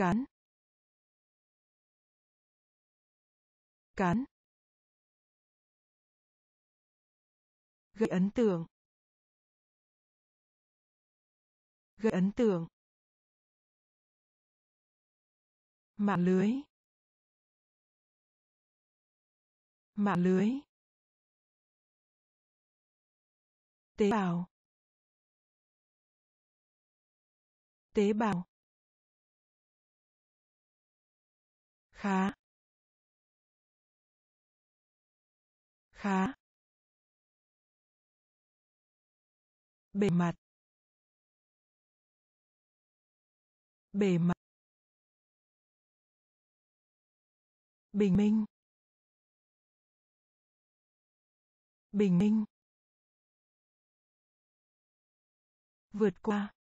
Cán. Cán. Gây ấn tượng. Gây ấn tượng. Mạng lưới. Mạng lưới. Tế bào. Tế bào. Khá. Khá. Bề mặt. Bề mặt. Bình minh. Bình minh. Vượt qua.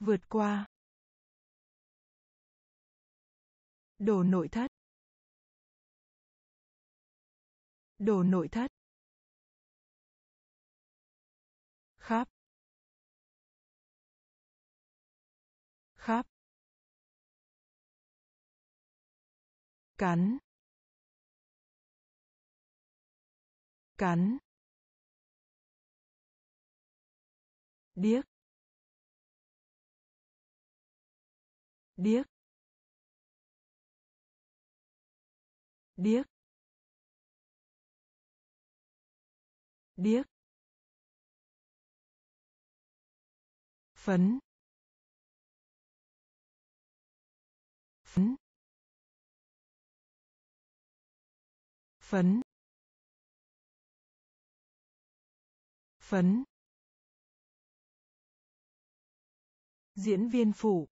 Vượt qua. Đồ nội thất. Đồ nội thất. Khắp. Khắp. Cắn. Cắn. Điếc. Điếc. Điếc. Điếc. Phấn. Phấn. Phấn. Phấn. Diễn viên phụ.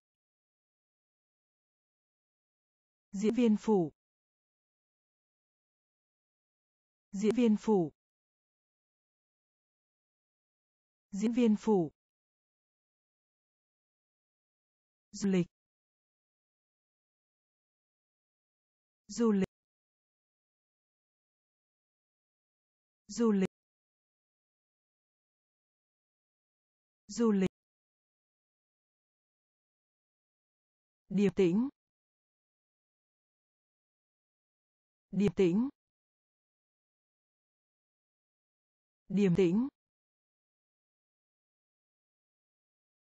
Diễn viên phụ. Diễn viên phụ diễn viên phủ. Du lịch. Du lịch. Du lịch. Du lịch. Điềm tĩnh. Điềm tĩnh. Điềm tĩnh.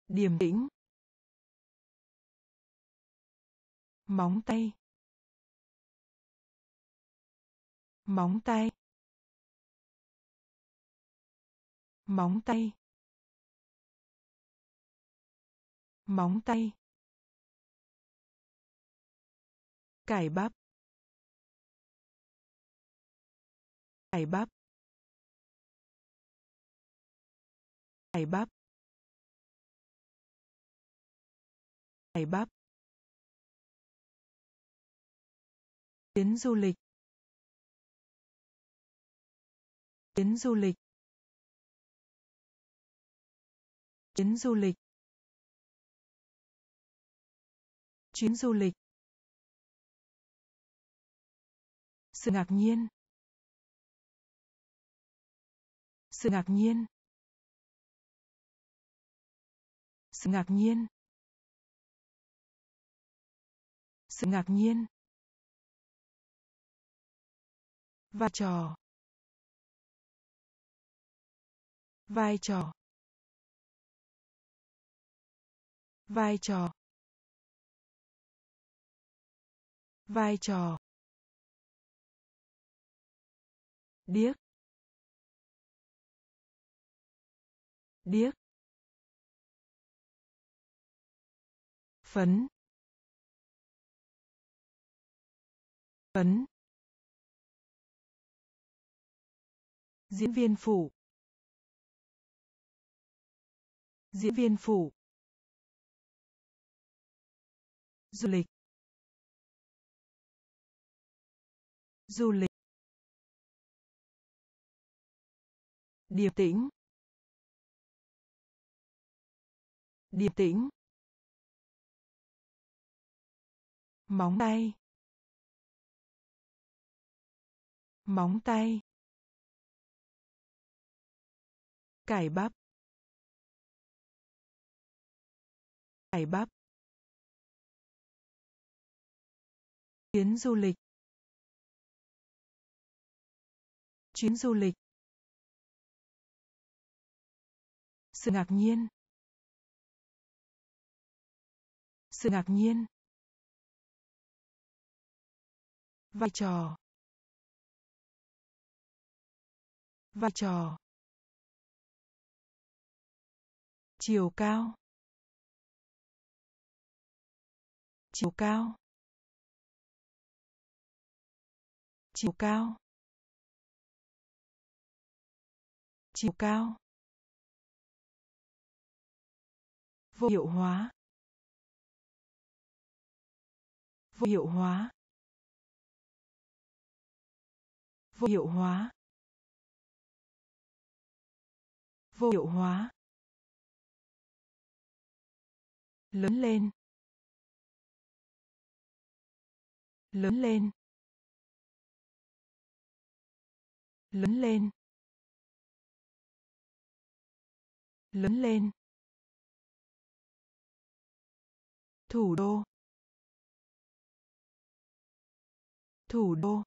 Điềm tĩnh. Móng tay. Móng tay. Móng tay. Móng tay. Cải bắp. Cải bắp. Cải bắp cải bắp Chuyến du lịch. Chuyến du lịch. Chuyến du lịch. Chuyến du lịch. Sự ngạc nhiên. Sự ngạc nhiên. Sự ngạc nhiên. Sự ngạc nhiên. vai trò. Vai trò. Vai trò. Vai trò. Điếc. Điếc. Phấn phấn, diễn viên phụ, diễn viên phụ, du lịch du lịch, điềm tĩnh điềm tĩnh. Móng tay. Móng tay. Cải bắp. Cải bắp. Chuyến du lịch. Chuyến du lịch. Sự ngạc nhiên. Sự ngạc nhiên. Vai trò. Vai trò. Chiều cao. Chiều cao. Chiều cao. Chiều cao. Vô hiệu hóa. Vô hiệu hóa. Vô hiệu hóa. Vô hiệu hóa. Lớn lên. Lớn lên. Lớn lên. Lớn lên. Thủ đô. Thủ đô.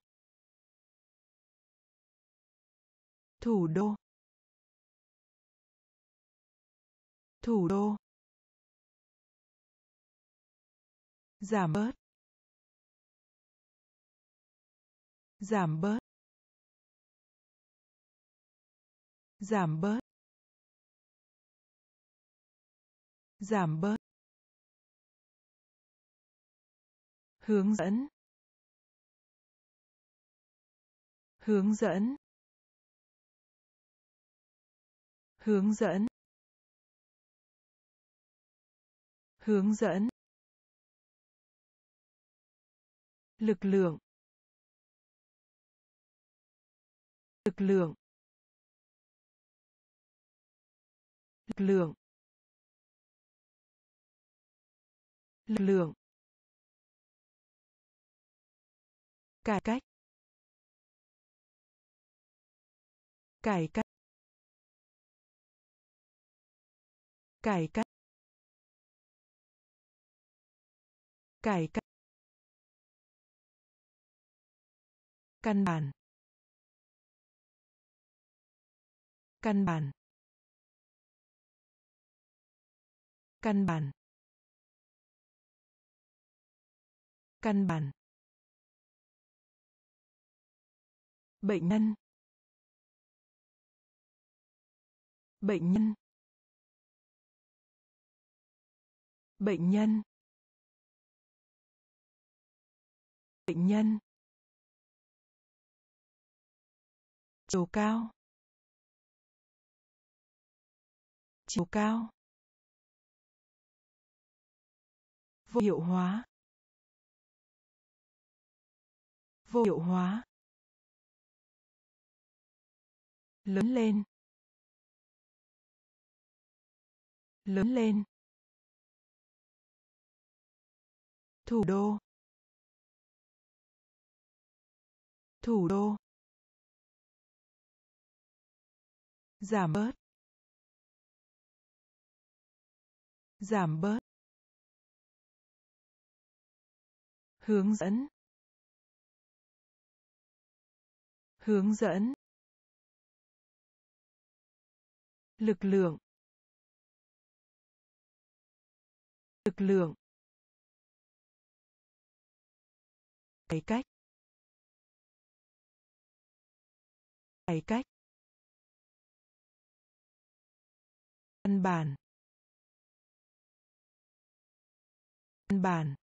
Thủ đô. Thủ đô. Giảm bớt. Giảm bớt. Giảm bớt. Giảm bớt. Hướng dẫn. Hướng dẫn. Hướng dẫn hướng dẫn, lực lượng lực lượng lực lượng lực lượng. Cải cách. Cải cách. Cải cách. Cải cách. Căn bản. Căn bản. Căn bản. Căn bản. Bệnh nhân. Bệnh nhân. Bệnh nhân. Bệnh nhân. Chiều cao. Chiều cao. Vô hiệu hóa. Vô hiệu hóa. Lớn lên. Lớn lên. Thủ đô. Thủ đô. Giảm bớt. Giảm bớt. Hướng dẫn. Hướng dẫn. Lực lượng. Lực lượng. Cải cách. Cải cách. Căn bản. Căn bản.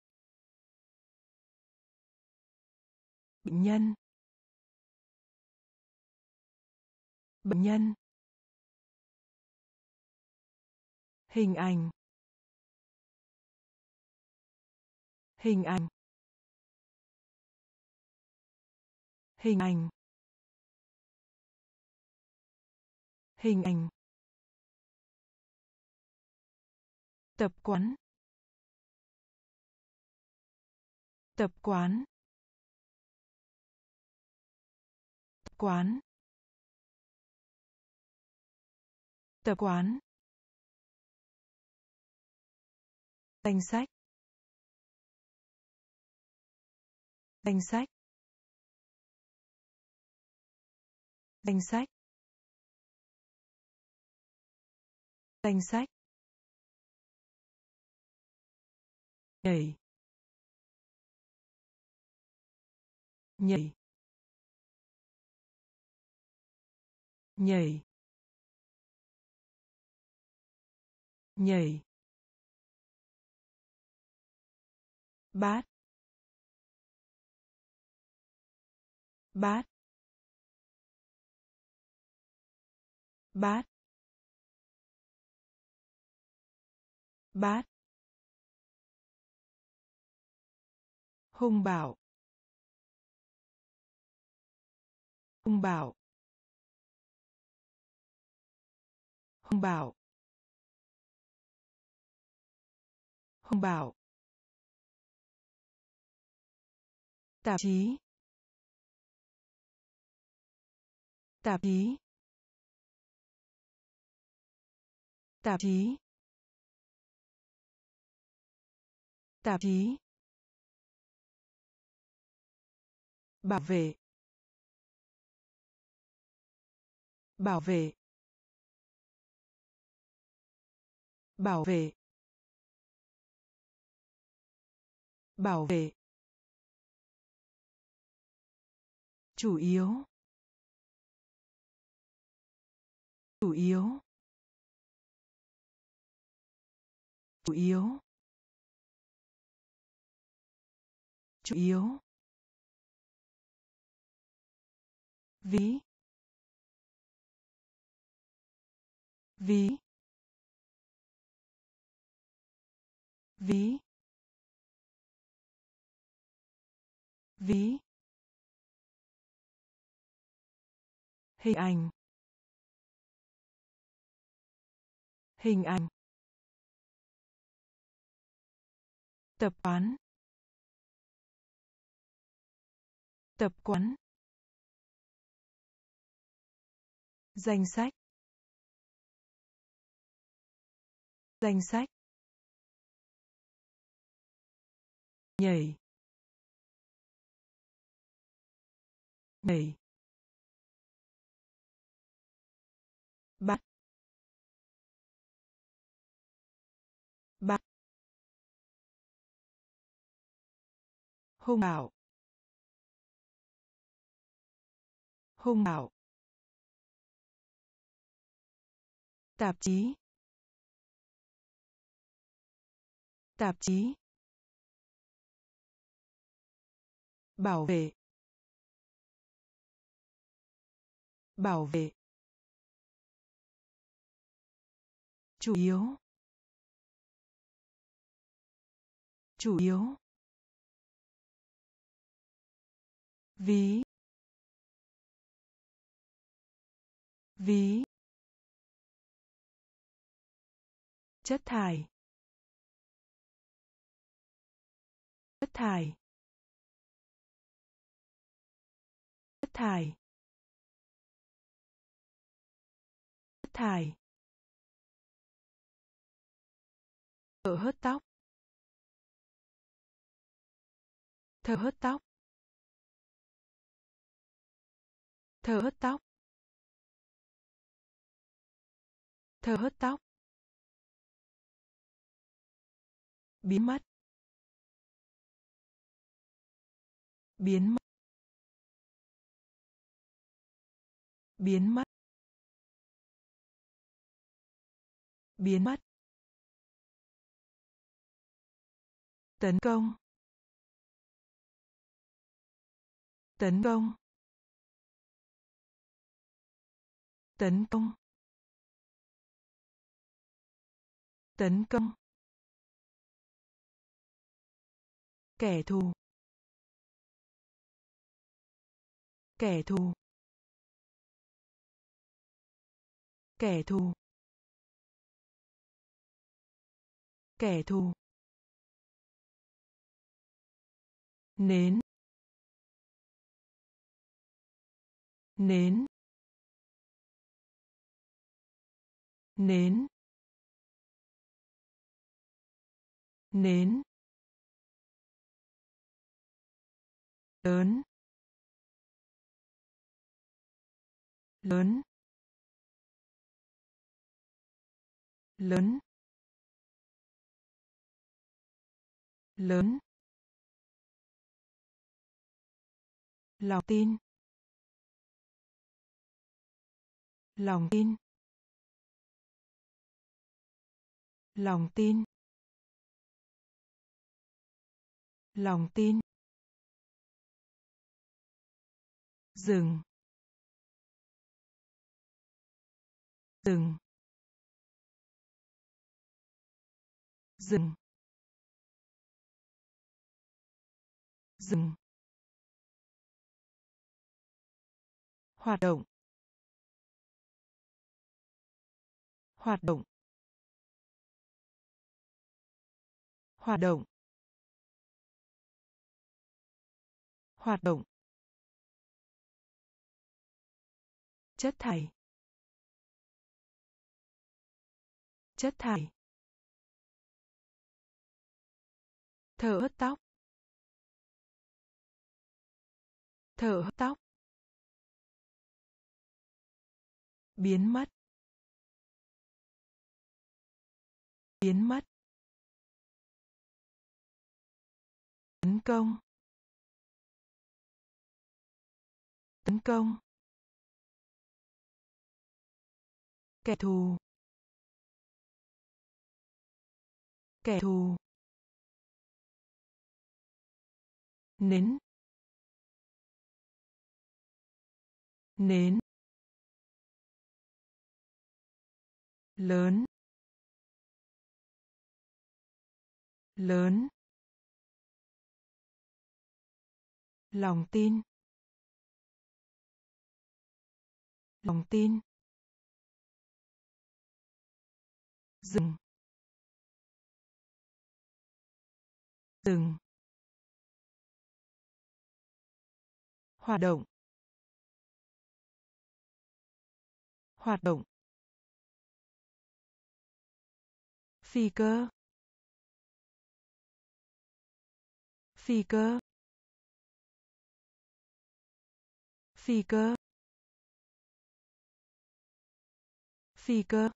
Bệnh nhân. Bệnh nhân. Hình ảnh. Hình ảnh. Hình ảnh. Hình ảnh. Tập quán. Tập quán. Tập quán. Tập quán. Danh sách. Danh sách. Danh sách. Danh sách. Nhảy. Nhảy. Nhảy. Nhảy. Bát. Bát. Bát. Bát. Hung bạo. Hung bạo. Hung bạo. Hung bạo. Tạp chí. Tạp chí. Tạp chí. Tạp chí. Bảo vệ. Bảo vệ. Bảo vệ. Bảo vệ. Chủ yếu. Chủ yếu. Chủ yếu. Chủ yếu. Ví. Ví. Ví. Ví. Hình ảnh. Hình ảnh. Tập quán. Tập quán. Danh sách. Danh sách. Nhảy. Nhảy. Bắt bắt hung bạo. Hung bạo. Tạp chí. Tạp chí. Bảo vệ. Bảo vệ. Chủ yếu. Chủ yếu. Ví. Ví. Chất thải. Chất thải. Chất thải. Chất thải. Thở hớt tóc. Thở hớt tóc. Thở hớt tóc. Thở hớt tóc. Biến mất. Biến mất. Biến mất. Biến mất. Tấn công. Tấn công. Tấn công. Tấn công. Kẻ thù. Kẻ thù. Kẻ thù. Kẻ thù. Nến. Nến. Nến. Nến. Lớn. Lớn. Lớn. Lớn. Lòng tin. Lòng tin. Lòng tin. Lòng tin. Dừng. Dừng. Dừng. Dừng. Hoạt động. Hoạt động. Hoạt động. Hoạt động. Chất thải. Chất thải. Thở hớt tóc. Thở hớt tóc. Biến mất. Biến mất. Tấn công. Tấn công. Kẻ thù. Kẻ thù. Nến. Nến. Lớn. Lớn. Lòng tin. Lòng tin. Dừng. Dừng. Hoạt động. Hoạt động. Phi cơ. Phi cơ. Phi cơ. Phi cơ.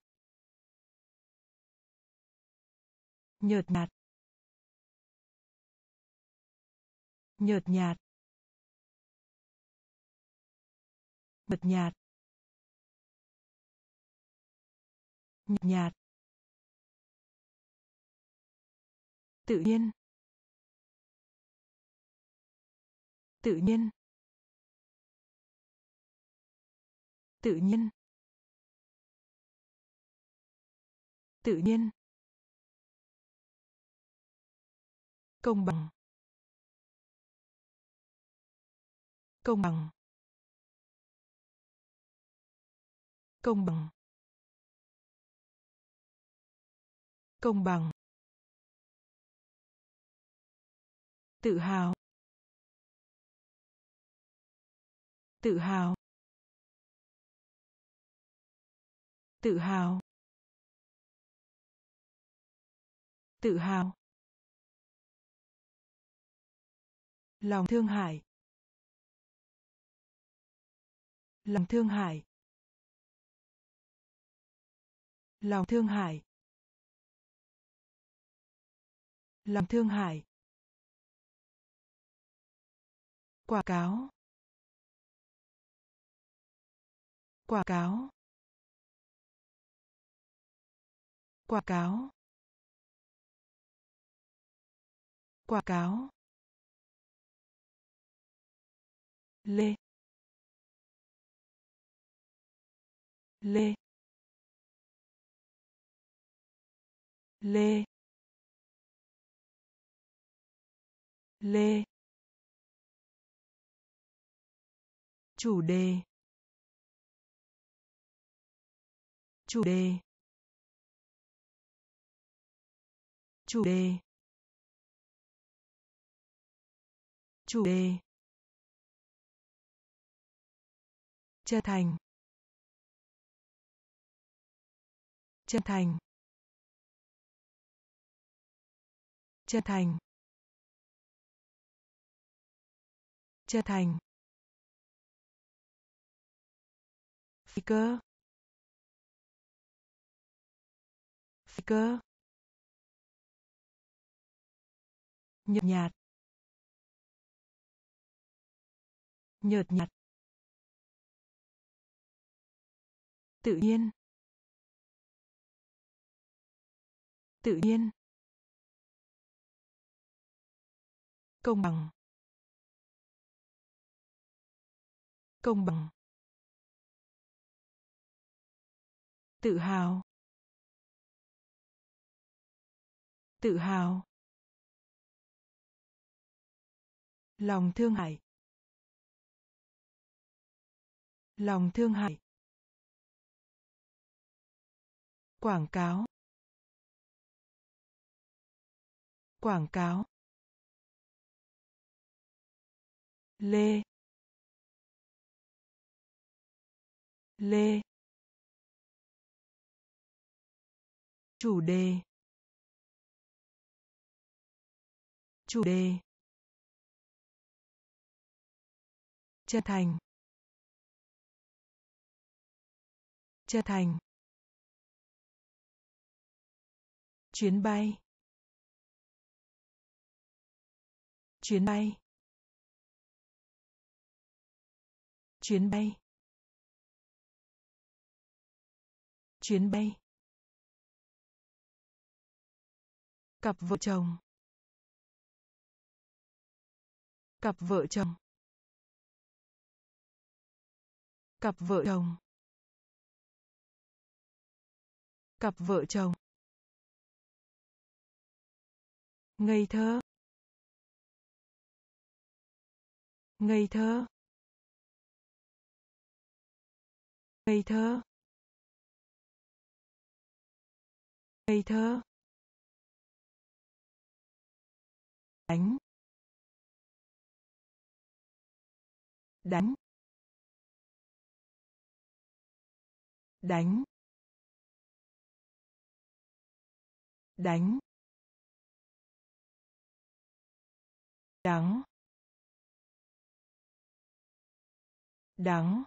Nhợt nhạt. Nhợt nhạt. Nhợt nhạt. Nhợt nhạt. Tự nhiên. Tự nhiên. Tự nhiên. Tự nhiên. Công bằng. Công bằng. Công bằng. Công bằng. Tự hào. Tự hào. Tự hào. Tự hào. Lòng thương hại. Lòng thương hại. Lòng thương hại. Lòng thương hại. Quảng cáo. Quảng cáo. Quảng cáo. Quảng cáo. Lê. Lê. Lê. Lê. Chủ đề. Chủ đề. Chủ đề. Chủ đề. Chân thành. Chân thành. Chân thành. Chân thành. Phi cơ. Phi cơ. Nhợt nhạt. Nhợt nhạt. Tự nhiên. Tự nhiên. Công bằng. Công bằng. Tự hào. Tự hào. Lòng thương hại. Lòng thương hại. Quảng cáo. Quảng cáo. Lê. Lê. Chủ đề. Chủ đề. Chân thành. Chân thành. Chuyến bay. Chuyến bay. Chuyến bay. Chuyến bay. Cặp vợ chồng. Cặp vợ chồng. Cặp vợ chồng. Cặp vợ chồng. Ngây thơ. Ngây thơ. Ngây thơ. Ngây thơ. Đánh. Đánh. Đánh. Đánh. Đắng. Đắng.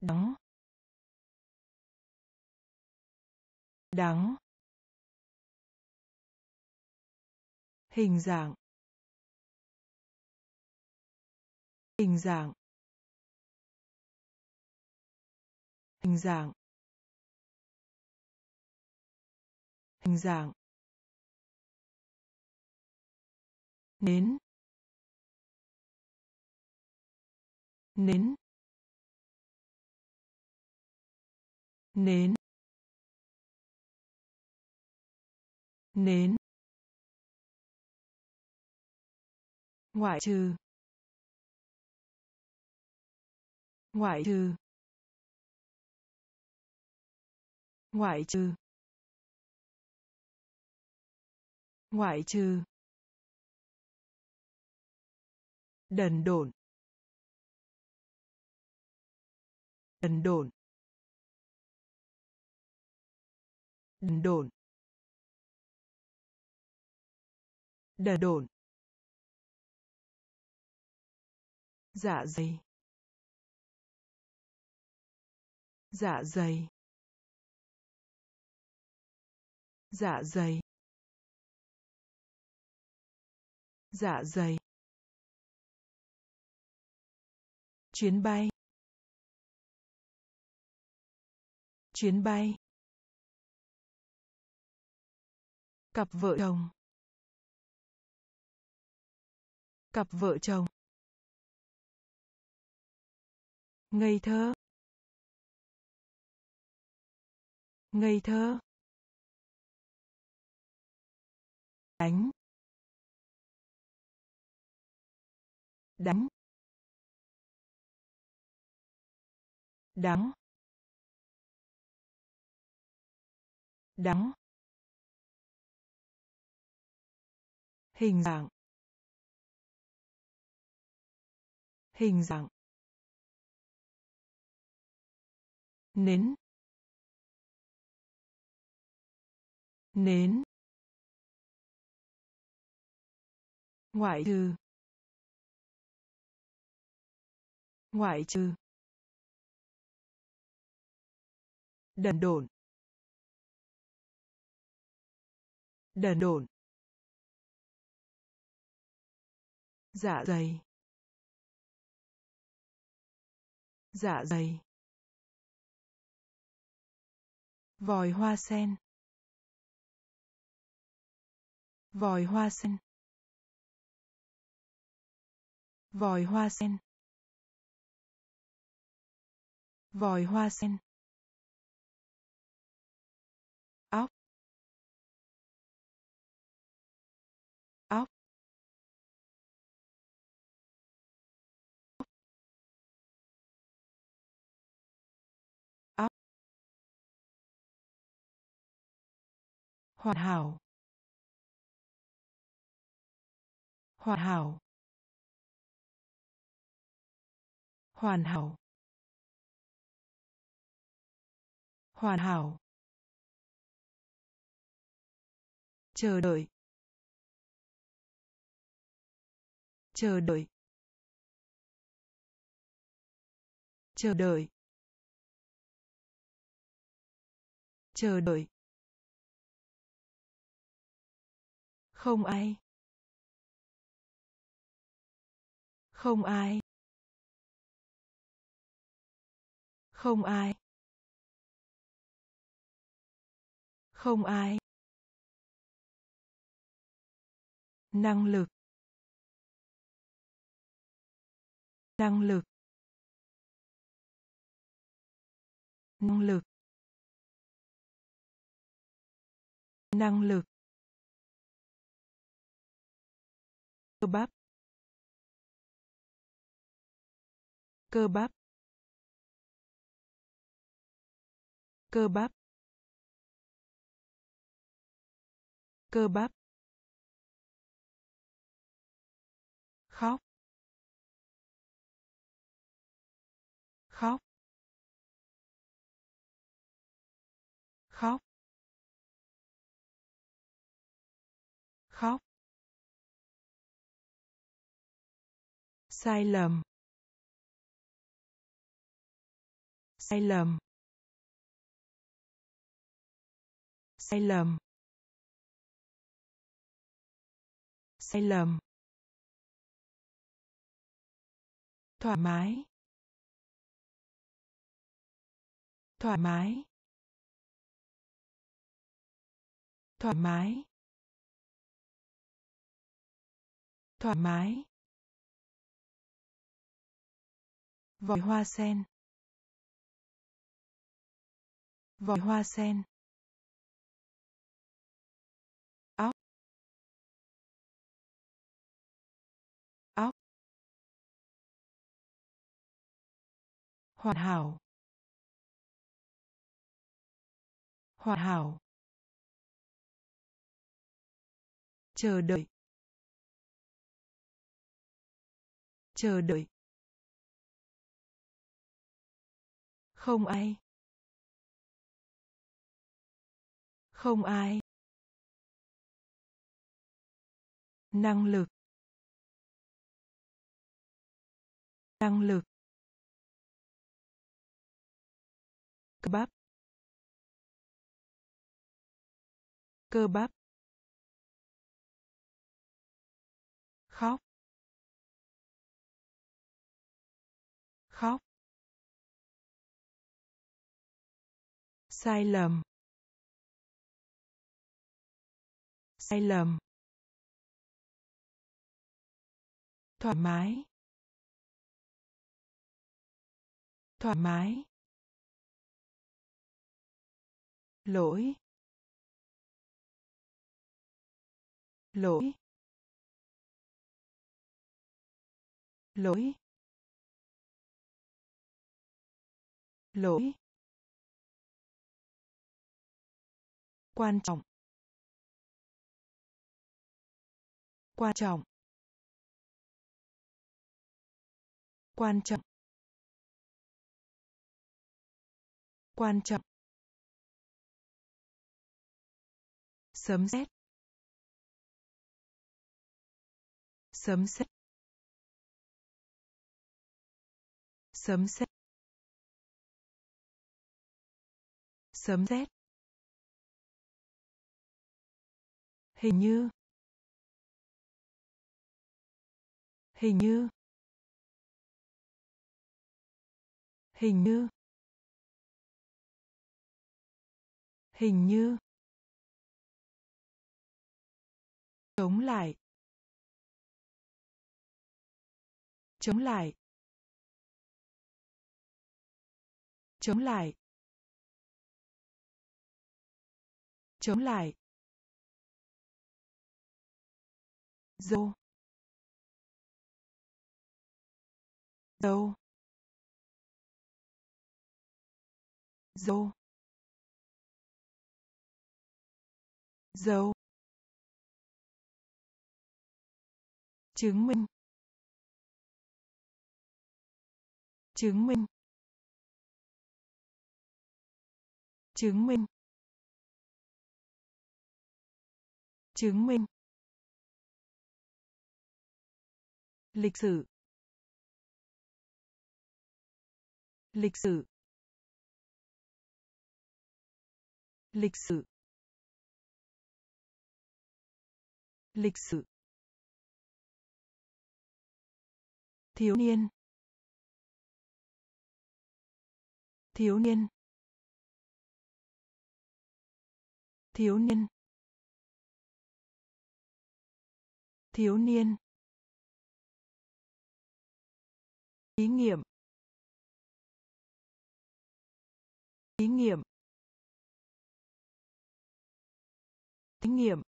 Đắng. Đắng. Hình dạng. Hình dạng. Hình dạng. Hình dạng. Nến. Nến. Nến. Nến. Ngoại trừ. Ngoại trừ. Ngoại trừ. Ngoại trừ. Đần độn. Đần độn. Đần độn. Đần độn. Dạ dày. Dạ dày. Dạ dày. Dạ dày. Chuyến bay. Chuyến bay. Cặp vợ chồng. Cặp vợ chồng. Ngây thơ. Ngây thơ. Đánh. Đánh. Đắng đắng hình dạng. Hình dạng. Nến. Nến. Ngoại trừ. Ngoại trừ. Đần độn. Đần độn. Dạ dày. Dạ dày. Vòi hoa sen. Vòi hoa sen vòi hoa sen. Vòi hoa sen. Óc óc óc hoàn hảo. Hoàn hảo. Hoàn hảo. Hoàn hảo. Chờ đợi. Chờ đợi. Chờ đợi. Chờ đợi. Không ai. Không ai. Không ai. Không ai. Năng lực. Năng lực. Năng lực. Năng lực. Cơ bắp. Cơ bắp. Cơ bắp. Cơ bắp. Khóc. Khóc. Khóc. Khóc. Sai lầm. Sai lầm. Sai lầm. Sai lầm. Thoải mái. Thoải mái. Thoải mái. Thoải mái. Vòi hoa sen. Vòi hoa sen. hoàn hảo. Hoàn hảo. Chờ đợi. Chờ đợi. Không ai. Không ai. Năng lực. Năng lực. Cơ bắp. Cơ bắp. Khóc. Khóc. Sai lầm. Sai lầm. Thoải mái. Thoải mái. Lỗi. Lỗi. Lỗi. Lỗi. Quan trọng. Quan trọng. Quan trọng. Quan trọng. Sấm sét. Sấm sét. Sấm sét. Sấm sét. Hình như. Hình như. Hình như. Hình như. Chống lại. Chống lại. Chống lại. Chống lại. Dâu dâu dâu dâu chứng minh. Chứng minh. Chứng minh. Chứng minh. Lịch sử. Lịch sử. Lịch sử. Lịch sử. Thiếu niên. Thiếu niên. Thiếu niên. Thiếu niên. Thí nghiệm. Thí nghiệm. Thí nghiệm.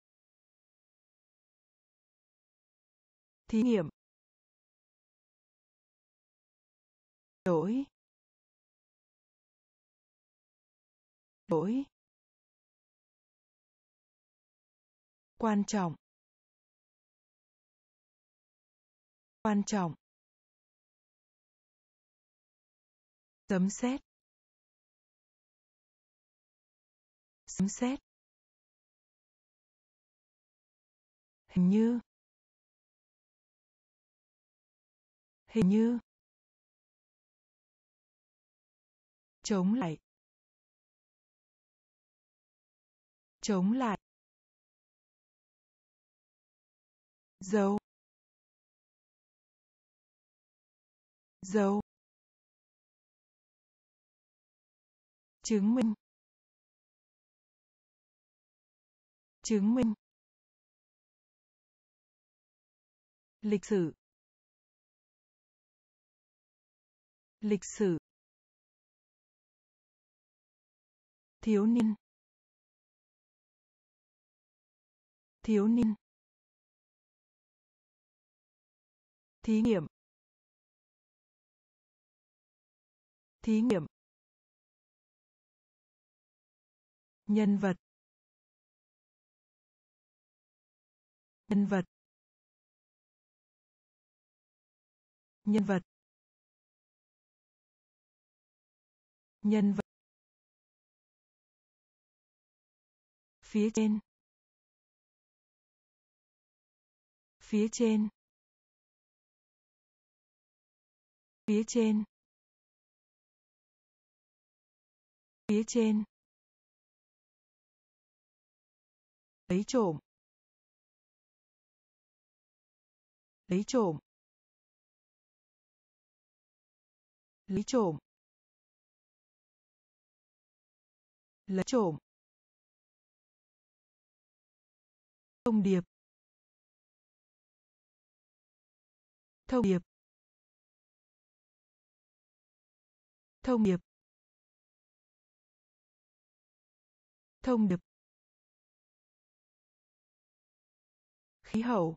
Thí nghiệm. Đổi. Đổi. Quan trọng. Quan trọng. Sấm sét. Sấm sét. Hình như. Hình như. Chống lại chống lại dấu dấu chứng minh chứng minh lịch sử lịch sử. Thiếu niên. Thiếu niên. Thí nghiệm. Thí nghiệm. Nhân vật. Nhân vật. Nhân vật. Nhân vật. Phía trên. Phía trên. Phía trên. Phía trên. Lấy trộm. Lấy trộm. Lấy trộm. Lấy trộm. Thông điệp. Thông điệp. Thông điệp. Thông điệp. Khí hậu.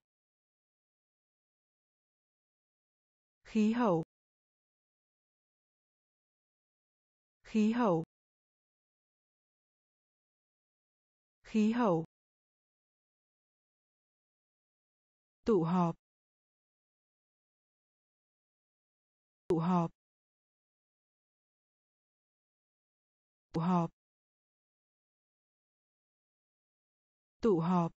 Khí hậu. Khí hậu. Khí hậu. Tụ họp. Tụ họp. Tụ họp. Tụ họp.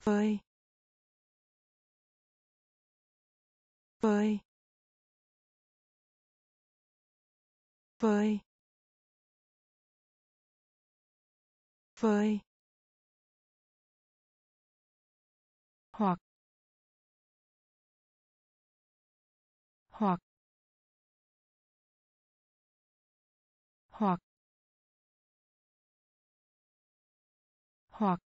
Phơi. Phơi. Phơi. Phơi. Hoặc hoặc hoặc hoặc.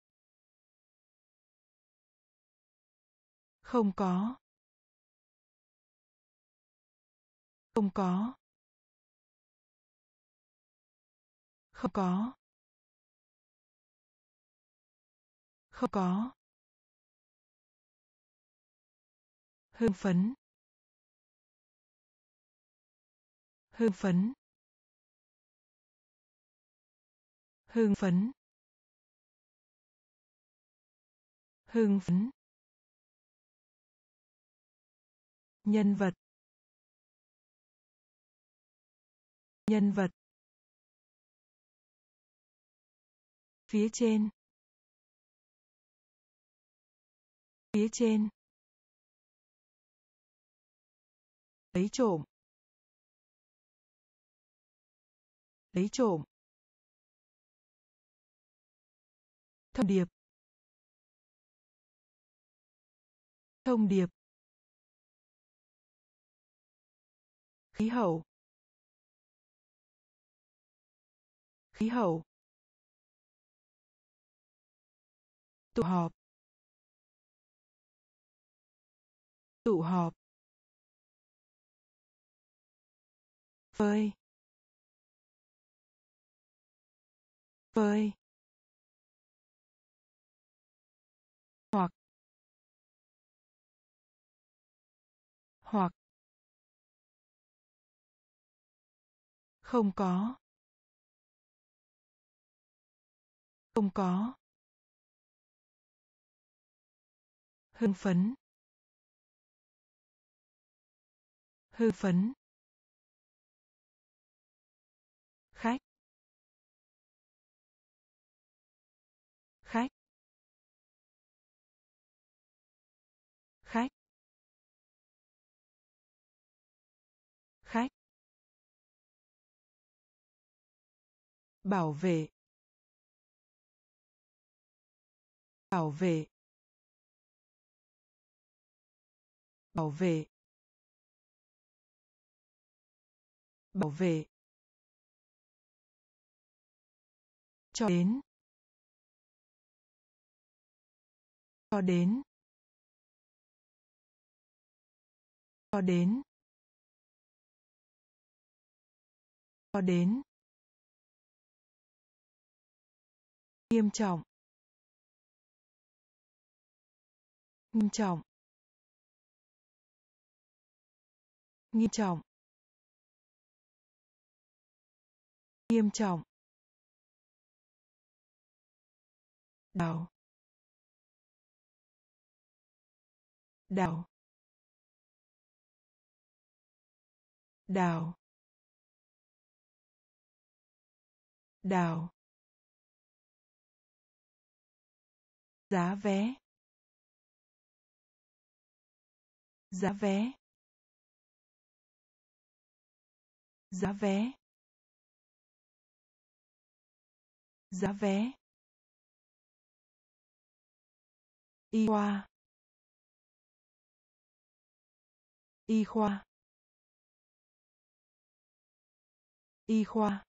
Không có. Không có. Không có. Không có. Hưng phấn. Hưng phấn. Hưng phấn. Hưng phấn. Nhân vật. Nhân vật. Phía trên. Phía trên. Lấy trộm. Lấy trộm. Thông điệp. Thông điệp. Khí hậu. Khí hậu. Tụ họp. Tụ họp. Vơi vơi hoặc. Hoặc. Không có. Không có. Hưng phấn. Hưng phấn. Bảo vệ bảo vệ bảo vệ bảo vệ. Cho đến cho đến cho đến cho đến. Nghiêm trọng. Nghiêm trọng. Nghiêm trọng. Nghiêm trọng. Đào đào đào đào giá vé. Giá vé. Giá vé. Giá vé. Y khoa. Y khoa. Y khoa.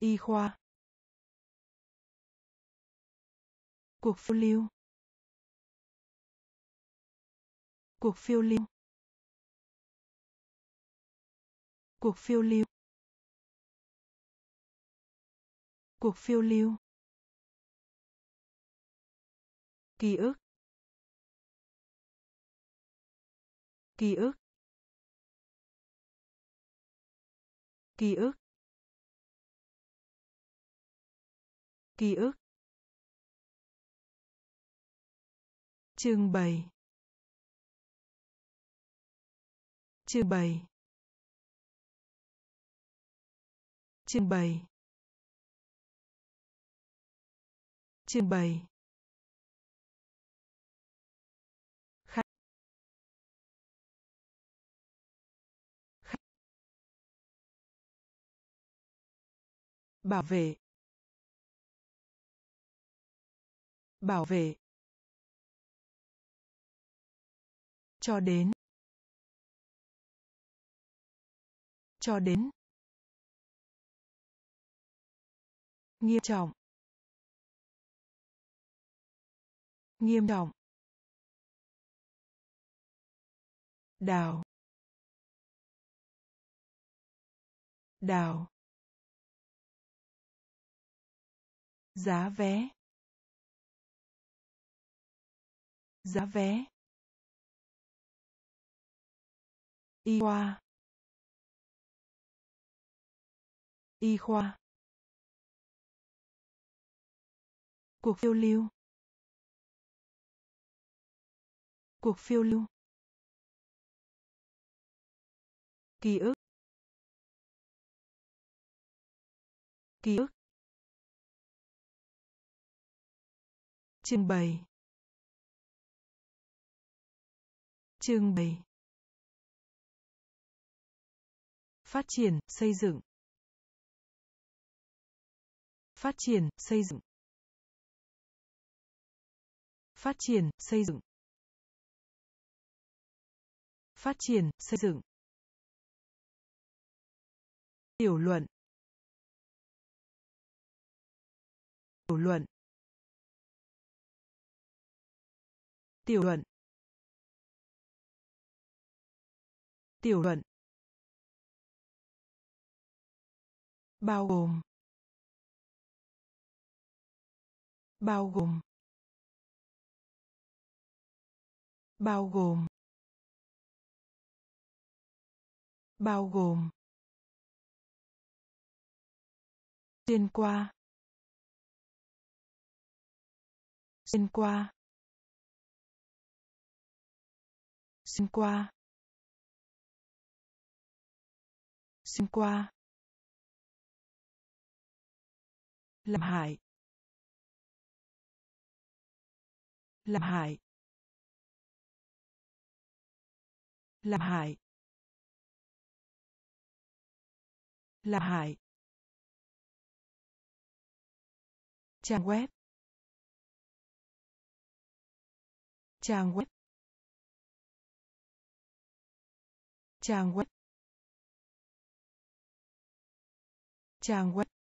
Y khoa. Cuộc phiêu lưu. Cuộc phiêu lưu. Cuộc phiêu lưu. Cuộc phiêu lưu. Ký ức. Ký ức. Ký ức. Ký ức. Trưng bày trưng bày trưng bày trưng bày bảo vệ. Bảo vệ. Cho đến. Cho đến. Nghiêm trọng. Nghiêm trọng. Đào. Đào. Giá vé. Giá vé. Y khoa. Y khoa. Cuộc phiêu lưu. Cuộc phiêu lưu. Ký ức. Ký ức. Trưng bày trưng bày phát triển, xây dựng. Phát triển, xây dựng. Phát triển, xây dựng. Phát triển, xây dựng. Tiểu luận. Tiểu luận. Tiểu luận. Tiểu luận. Bao gồm bao gồm bao gồm bao gồm. Xuyên qua xuyên qua xuyên qua xuyên qua. Làm hại. Làm hại. Làm hại. Làm hại. Trang web. Trang web. Trang web. Trang web.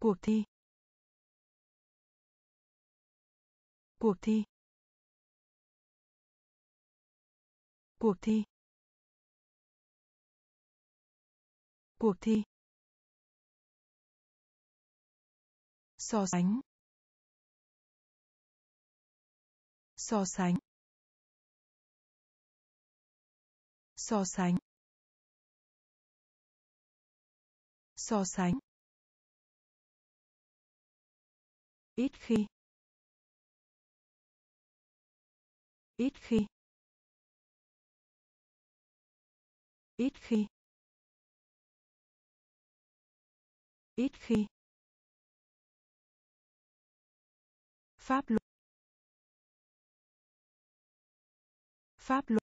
Cuộc thi. Cuộc thi. Cuộc thi. Cuộc thi. So sánh. So sánh. So sánh. So sánh. Ít khi. Ít khi. Ít khi. Ít khi. Pháp luật. Pháp luật.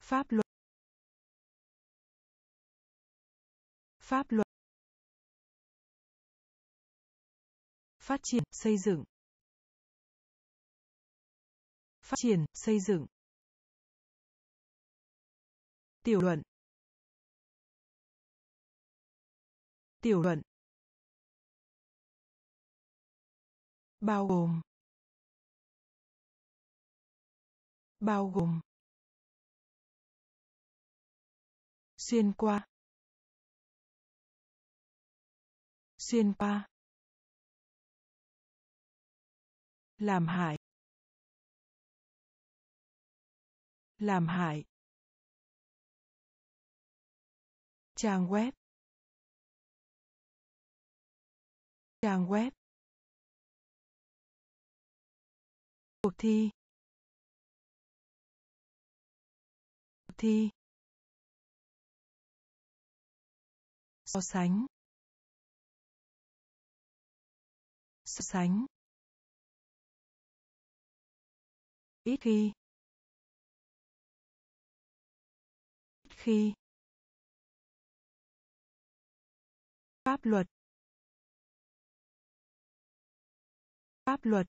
Pháp luật. Pháp luật. Phát triển, xây dựng. Phát triển, xây dựng. Tiểu luận. Tiểu luận. Bao gồm. Bao gồm. Xuyên qua. Xuyên qua. Làm hại. Làm hại. Trang web. Trang web. Cuộc thi. Cuộc thi. So sánh. So sánh. Ít khi. Ít khi. Pháp luật. Pháp luật.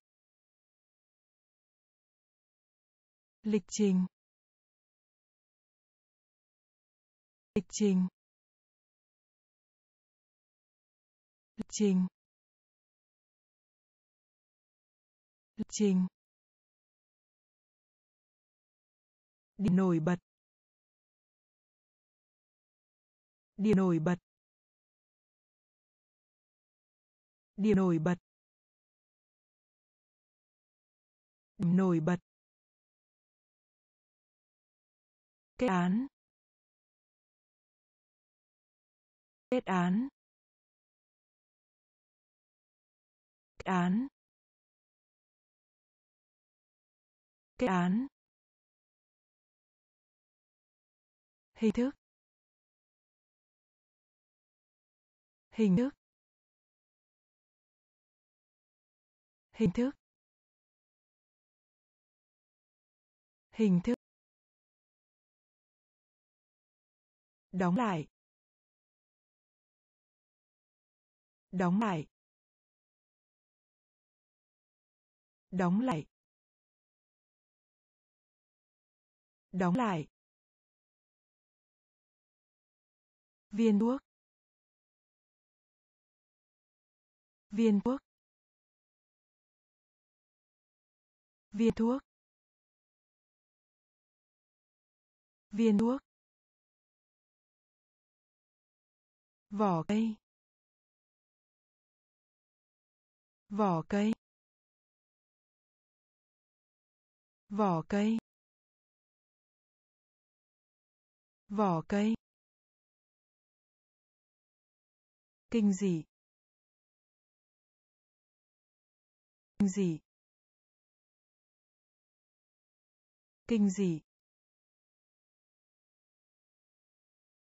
Lịch trình. Lịch trình. Lịch trình. Lịch trình. Điểm nổi bật. Điểm nổi bật. Điểm nổi bật. Điểm nổi bật. Kết án. Kết án. Kết án. Kết án. Hình thức. Hình thức. Hình thức. Hình thức. Đóng lại. Đóng lại. Đóng lại. Đóng lại. Viên thuốc viên thuốc viên thuốc. Viên thuốc. Vỏ cây. Vỏ cây. Vỏ cây. Vỏ cây. Kinh dị. Kinh dị. Kinh dị.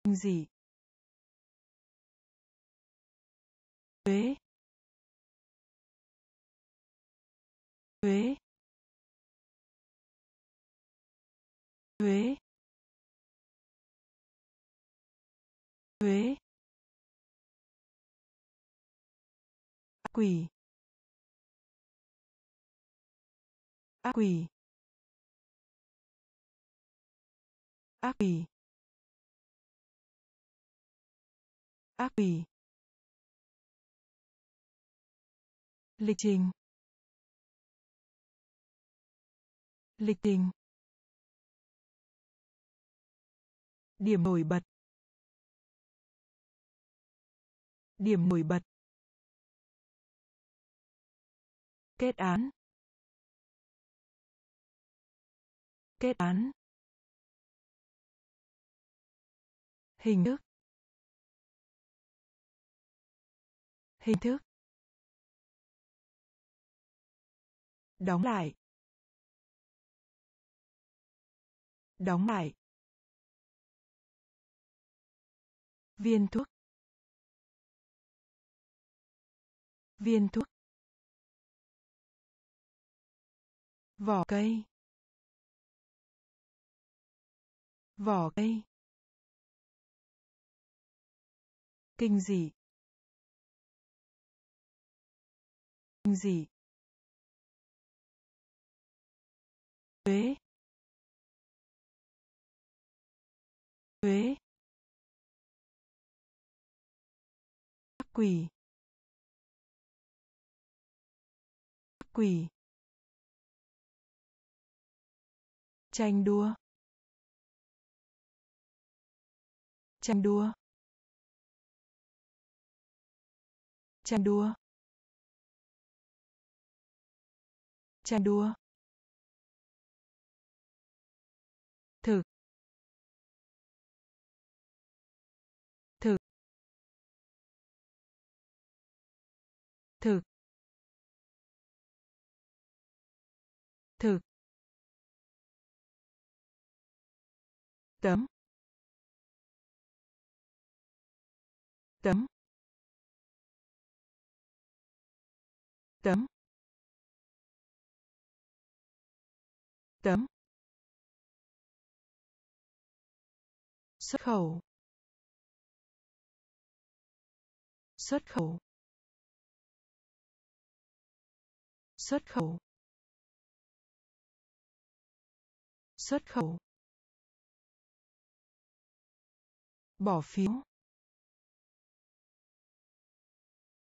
Kinh dị. Thuế thuế thuế thuế quỷ. Ác quỷ. Ác quỷ. Ác quỷ. Lịch trình. Lịch trình. Điểm nổi bật. Điểm nổi bật. Kết án. Kết án. Hình thức. Hình thức. Đóng lại. Đóng lại. Viên thuốc. Viên thuốc. Vỏ cây. Vỏ cây. Kinh dị. Kinh dị. Thuế thuế ác quỷ. Ác quỷ. Tranh đua. Tranh đua. Tranh đua. Tranh đua. Thực thực. Thực. Thực. Tấm. Tấm. Tấm. Tấm. Xuất khẩu. Xuất khẩu. Xuất khẩu. Xuất khẩu. Bỏ phiếu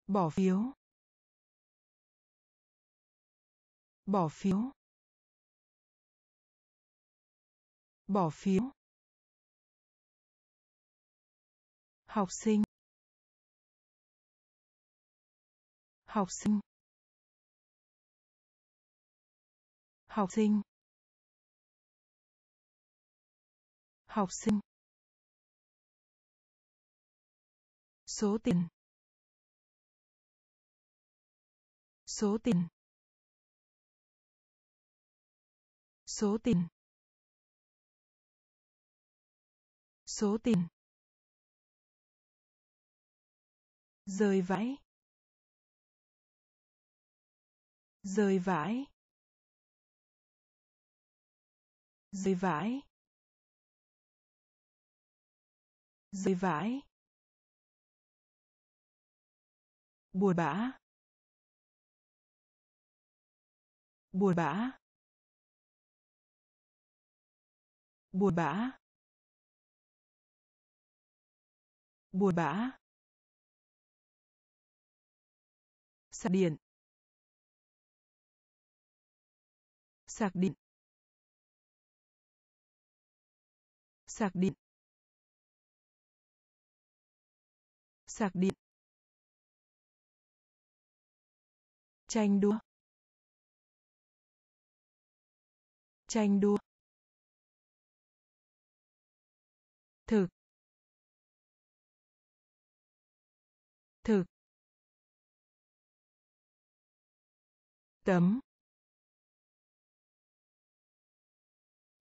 bỏ phiếu bỏ phiếu bỏ phiếu. Học sinh học sinh học sinh học sinh. Số tiền. Số tiền. Số tiền. Số tiền. Rời vãi. Rời vãi. Rời vãi. Rời vãi. Buồn bã. Buồn bã. Buồn bã. Buồn bã. Sạc điện. Sạc điện. Sạc điện. Sạc điện. Tranh đua. Tranh đua. Thực. Thực. Tấm.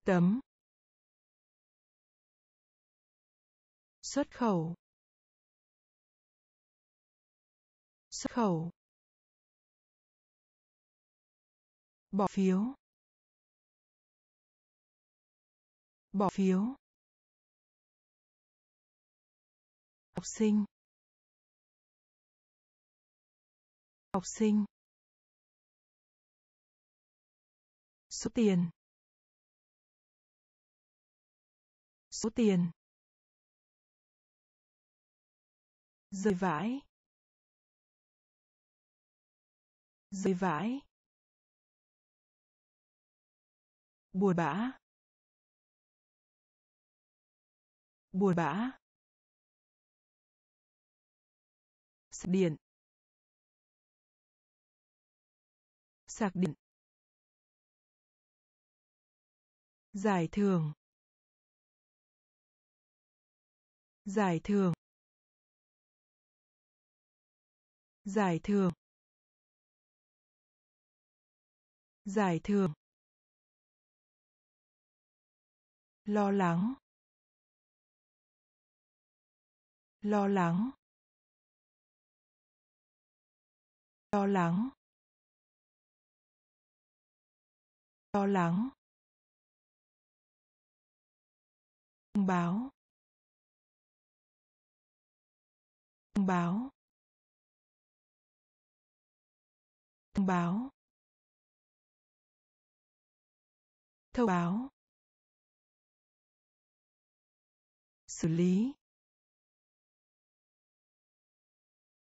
Tấm. Xuất khẩu. Xuất khẩu. Bỏ phiếu. Bỏ phiếu. Học sinh. Học sinh. Số tiền. Số tiền. Rơi vãi. Rơi vãi. Buồn bã. Buồn bã. Sạc điện. Sạc điện. Giải thưởng. Giải thưởng. Giải thưởng. Giải thưởng. Lo lắng. Lo lắng. Lo lắng. Lo lắng. Thông báo. Thông báo. Thông báo. Thông báo. Xử lý.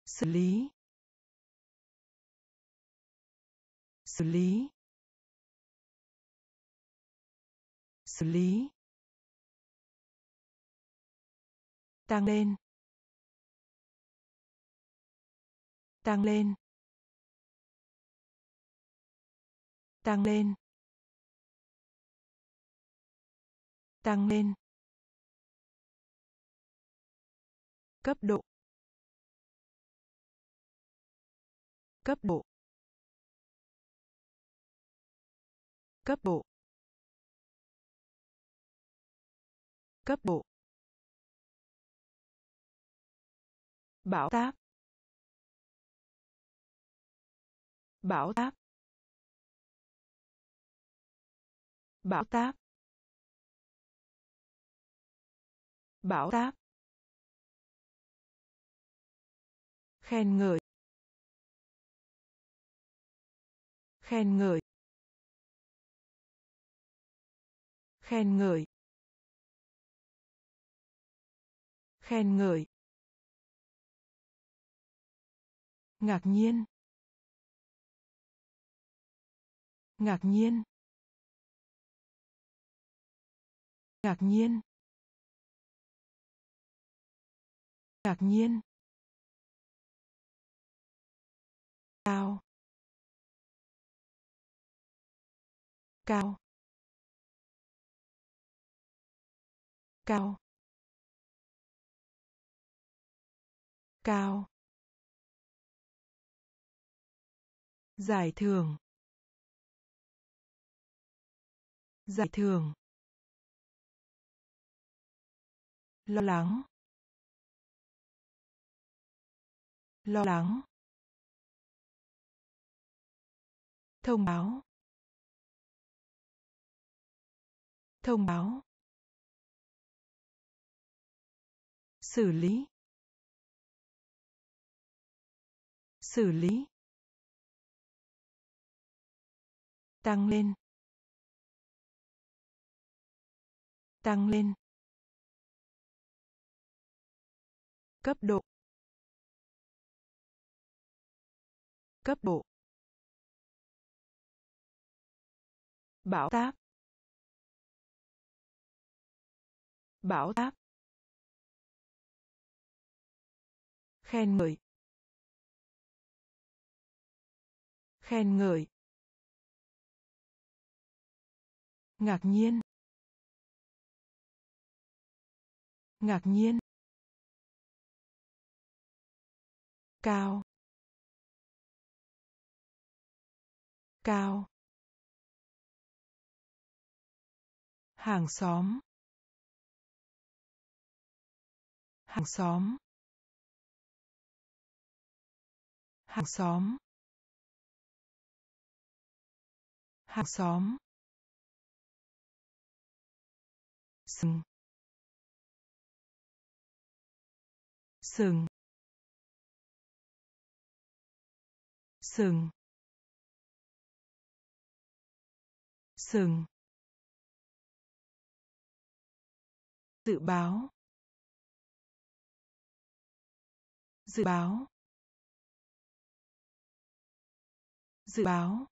Xử lý. Xử lý. Xử lý. Tăng lên. Tăng lên. Tăng lên. Tăng lên. Cấp độ. Cấp độ. Cấp độ. Cấp độ. Bão táp. Bão táp. Bão táp. Bão táp. Khen ngợi. Khen ngợi. Khen ngợi. Khen ngợi. Ngạc nhiên. Ngạc nhiên. Ngạc nhiên. Ngạc nhiên. Cao. Cao. Cao. Cao. Giải thưởng. Giải thưởng. Lo lắng. Lo lắng. Thông báo. Thông báo. Xử lý. Xử lý. Tăng lên. Tăng lên. Cấp độ. Cấp độ. Bảo táp. Bảo táp. Khen ngợi. Khen ngợi. Ngạc nhiên. Ngạc nhiên. Cao. Cao. Hàng xóm. Hàng xóm. Hàng xóm. Hàng xóm. Sừng. Sừng. Sừng. Sừng. Dự báo. Dự báo. Dự báo.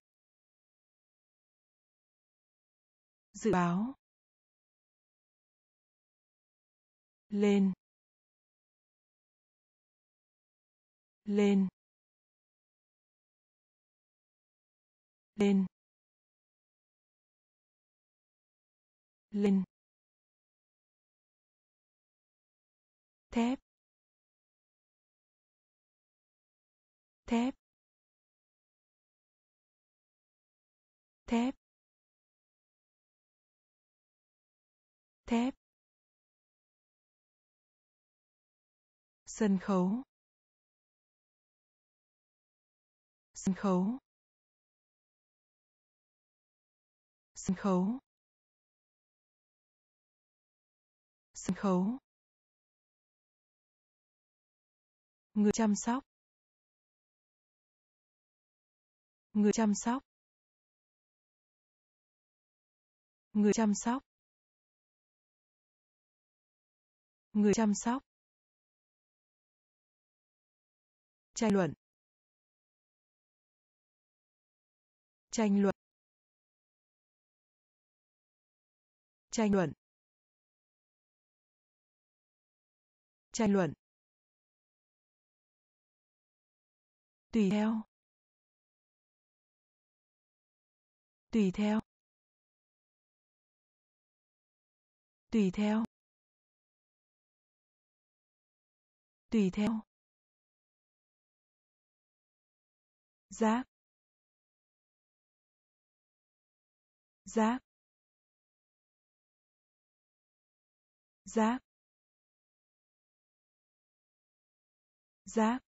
Dự báo. Lên. Lên. Lên. Lên. Thép. Thép. Thép. Thép. Sân khấu. Sân khấu. Sân khấu. Sân khấu. Người chăm sóc. Người chăm sóc. Người chăm sóc. Người chăm sóc. Tranh luận. Tranh luận. Tranh luận. Tranh luận. Tùy theo. Tùy theo. Tùy theo. Tùy theo. Giác. Giác. Giác. Giác.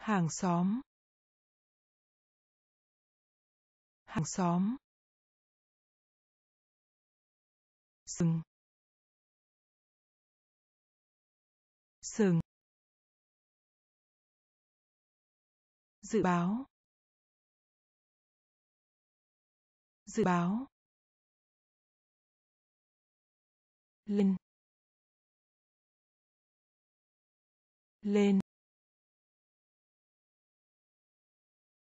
Hàng xóm. Hàng xóm. Sừng. Sừng. Dự báo. Dự báo. Lên. Lên.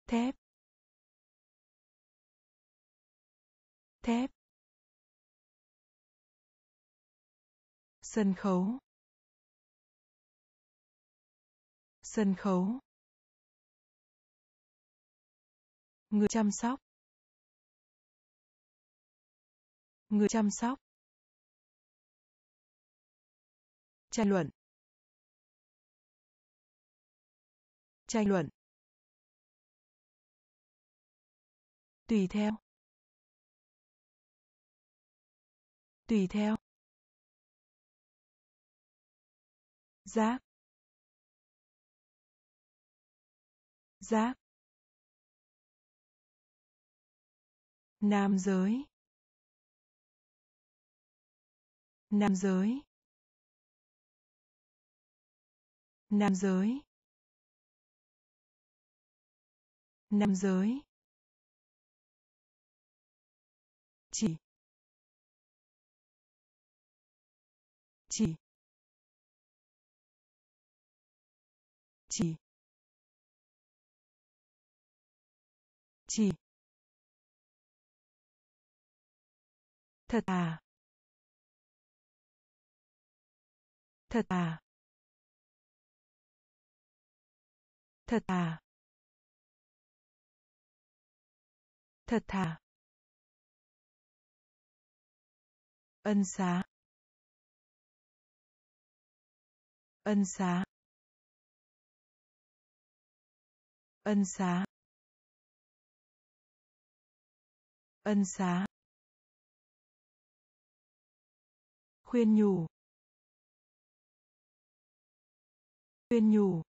Thép. Thép. Sân khấu. Sân khấu. Người chăm sóc. Người chăm sóc. Tranh luận. Tranh luận. Tùy theo. Tùy theo. Giác giác nam giới. Nam giới. Nam giới. Nam giới. Chỉ. Chỉ. Chỉ. Chỉ. Thật à? Thật à? Thật à? Thật thà ân xá. Ân xá. Ân xá. Ân xá. Khuyên nhủ. Khuyên nhủ.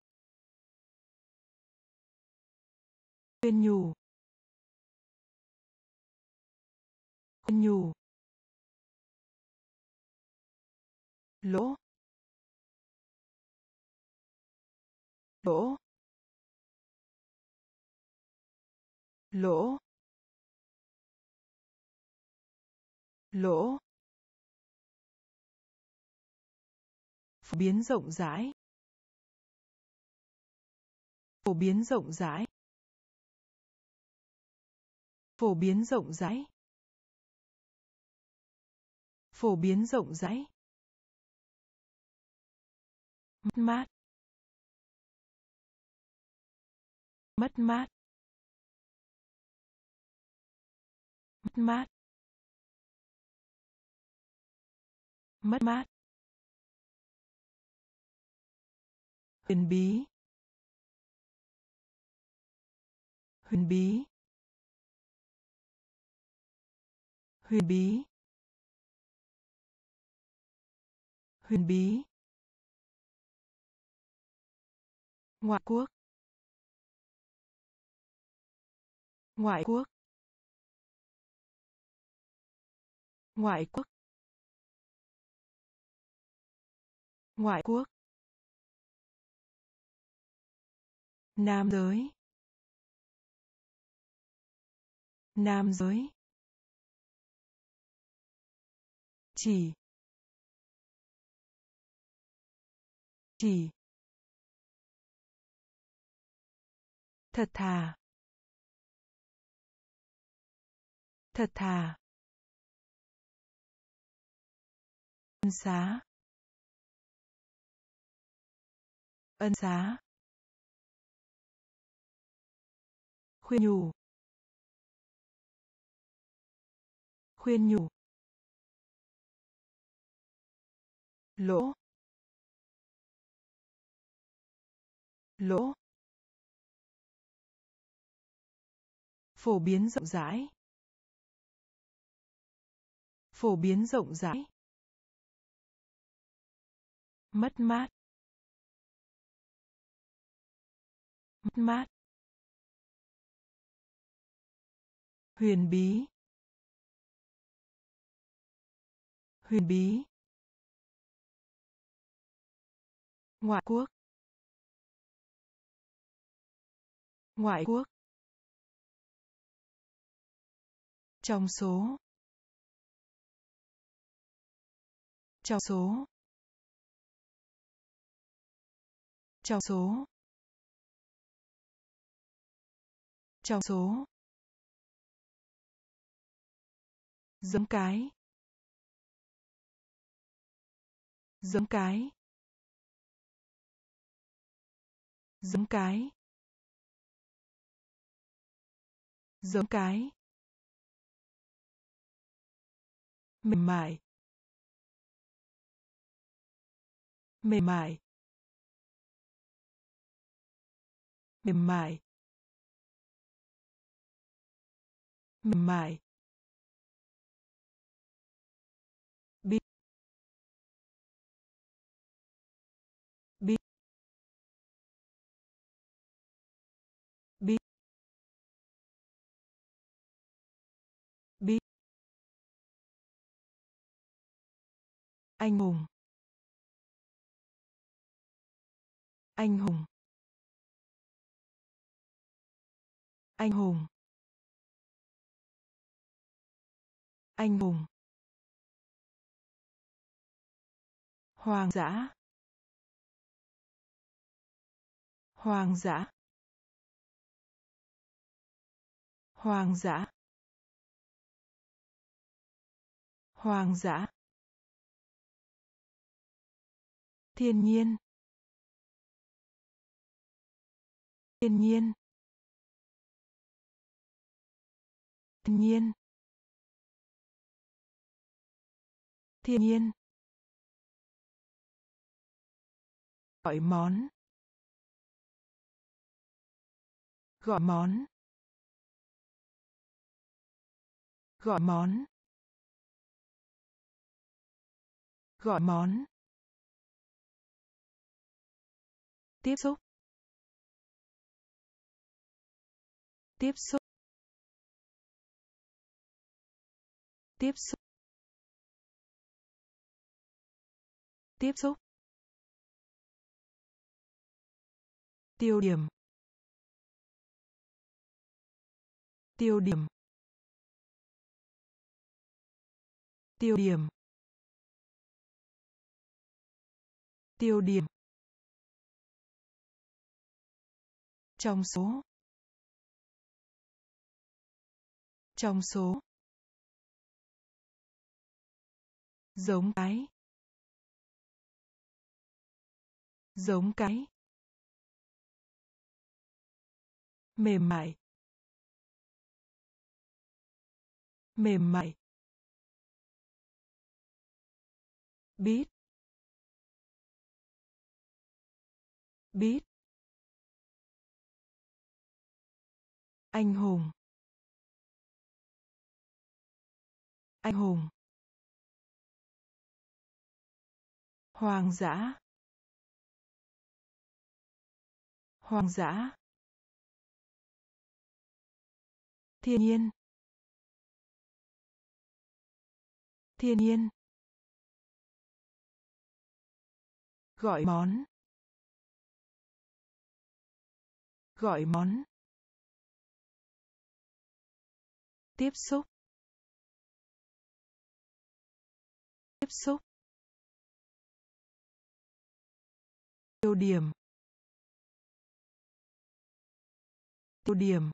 Khuyên nhủ. Khuyên nhủ. Lỗ. Lỗ. Lỗ. Lỗ. Phổ biến rộng rãi. Phổ biến rộng rãi. Phổ biến rộng rãi. Phổ biến rộng rãi mất mát. Mất mát. Mất mát. Mất mát. Huyền bí. Huyền bí. Huyền bí. Huyền bí. Ngoại quốc. Ngoại quốc. Ngoại quốc. Ngoại quốc. Nam giới. Nam giới. Chỉ. Chỉ. Thật thà. Thật thà. Ân xá. Ân xá. Khuyên nhủ. Khuyên nhủ. Lỗ. Lỗ. Phổ biến rộng rãi. Phổ biến rộng rãi. Mất mát. Mất mát. Huyền bí. Huyền bí. Ngoại quốc. Ngoại quốc. Trong số. Trong số. Trong số. Trong số. Giống cái. Giống cái. Giống cái. Giống cái. Mềm mại. Mềm mại. Mềm mại. Mềm mại. Anh hùng. Anh hùng. Anh hùng. Anh hùng. Hoàng dã. Hoàng dã. Hoàng dã. Hoàng dã. Thiên nhiên. Thiên nhiên. Thiên nhiên. Thiên nhiên. Gọi món. Gọi món. Gọi món. Gọi món. Tiếp xúc. Tiếp xúc. Tiếp xúc. Tiếp xúc. Tiêu điểm. Tiêu điểm. Tiêu điểm. Tiêu điểm. Trong số. Trong số. Giống cái. Giống cái. Mềm mại. Mềm mại. Biết biết anh hùng. Anh hùng. Hoàng dã. Hoàng dã. Thiên nhiên. Thiên nhiên. Gọi món. Gọi món. Tiếp xúc. Tiếp xúc. Tiêu điểm. Tiêu điểm.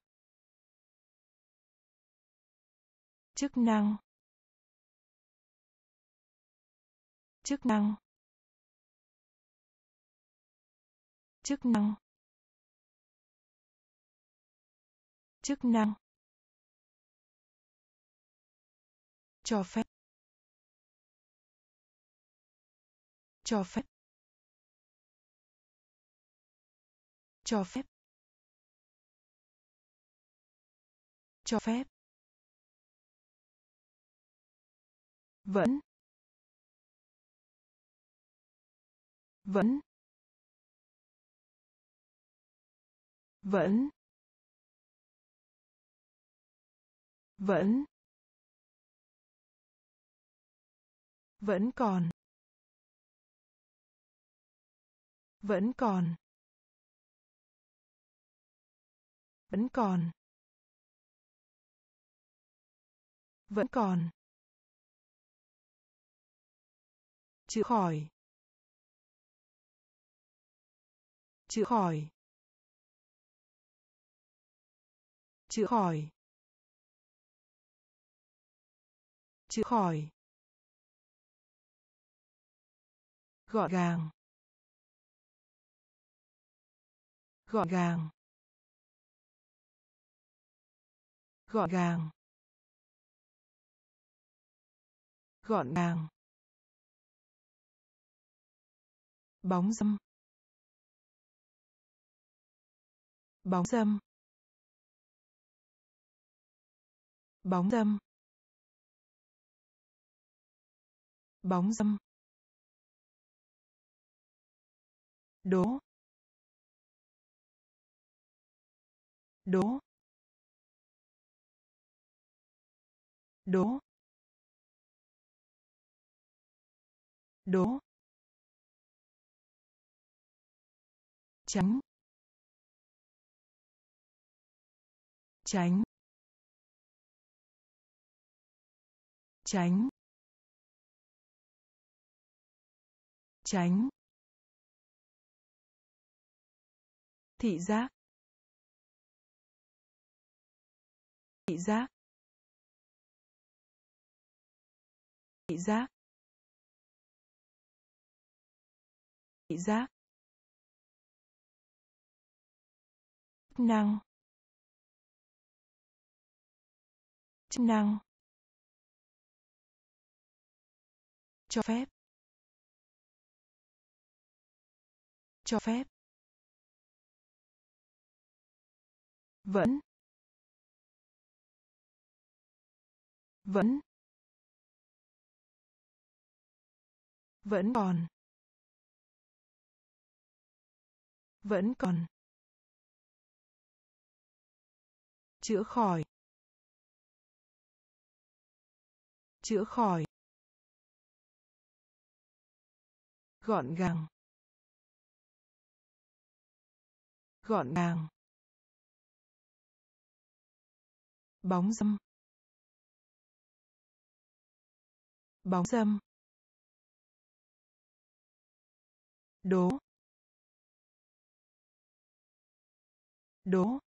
Chức năng. Chức năng. Chức năng. Chức năng. Cho phép cho phép cho phép cho phép. Vẫn. Vẫn. Vẫn. Vẫn. Vẫn còn. Vẫn còn. Vẫn còn. Vẫn còn. Chữa khỏi. Chữa khỏi. Chữa khỏi. Chữa khỏi. Gọn gàng. Gọn gàng. Gọn gàng. Gọn gàng. Bóng dâm. Bóng dâm. Bóng dâm. Bóng dâm. Đố. Đố. Đố. Đố. Tránh. Tránh. Tránh. Tránh. Thị giác. Thị giác. Thị giác. Thị giác. Chức năng. Chức năng. Cho phép. Cho phép. Vẫn vẫn vẫn còn vẫn còn. Chữa khỏi. Chữa khỏi. Gọn gàng. Gọn gàng. Bóng dâm. Bóng dâm. Đố. Đố.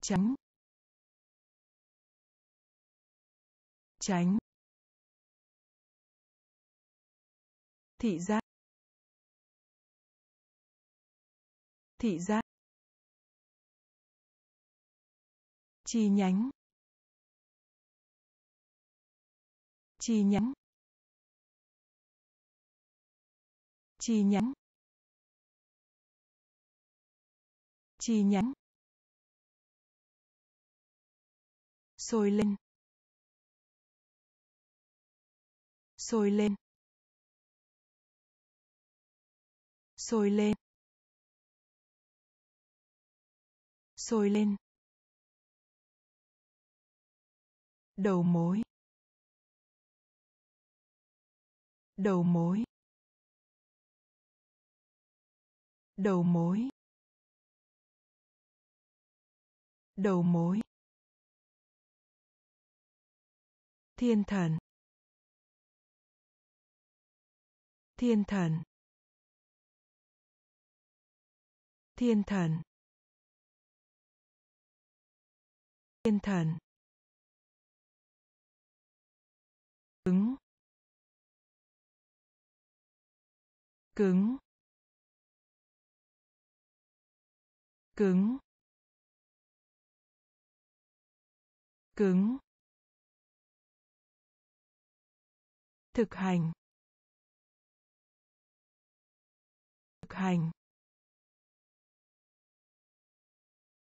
Tránh. Tránh. Thị giác. Thị giác. Chi nhánh. Chi nhánh. Chi nhánh. Chi nhánh. Sôi lên. Sôi lên. Sôi lên. Sôi lên. Đầu mối. Đầu mối. Đầu mối. Đầu mối. Thiên thần. Thiên thần. Thiên thần. Thiên thần. Cứng cứng cứng cứng. Thực hành thực hành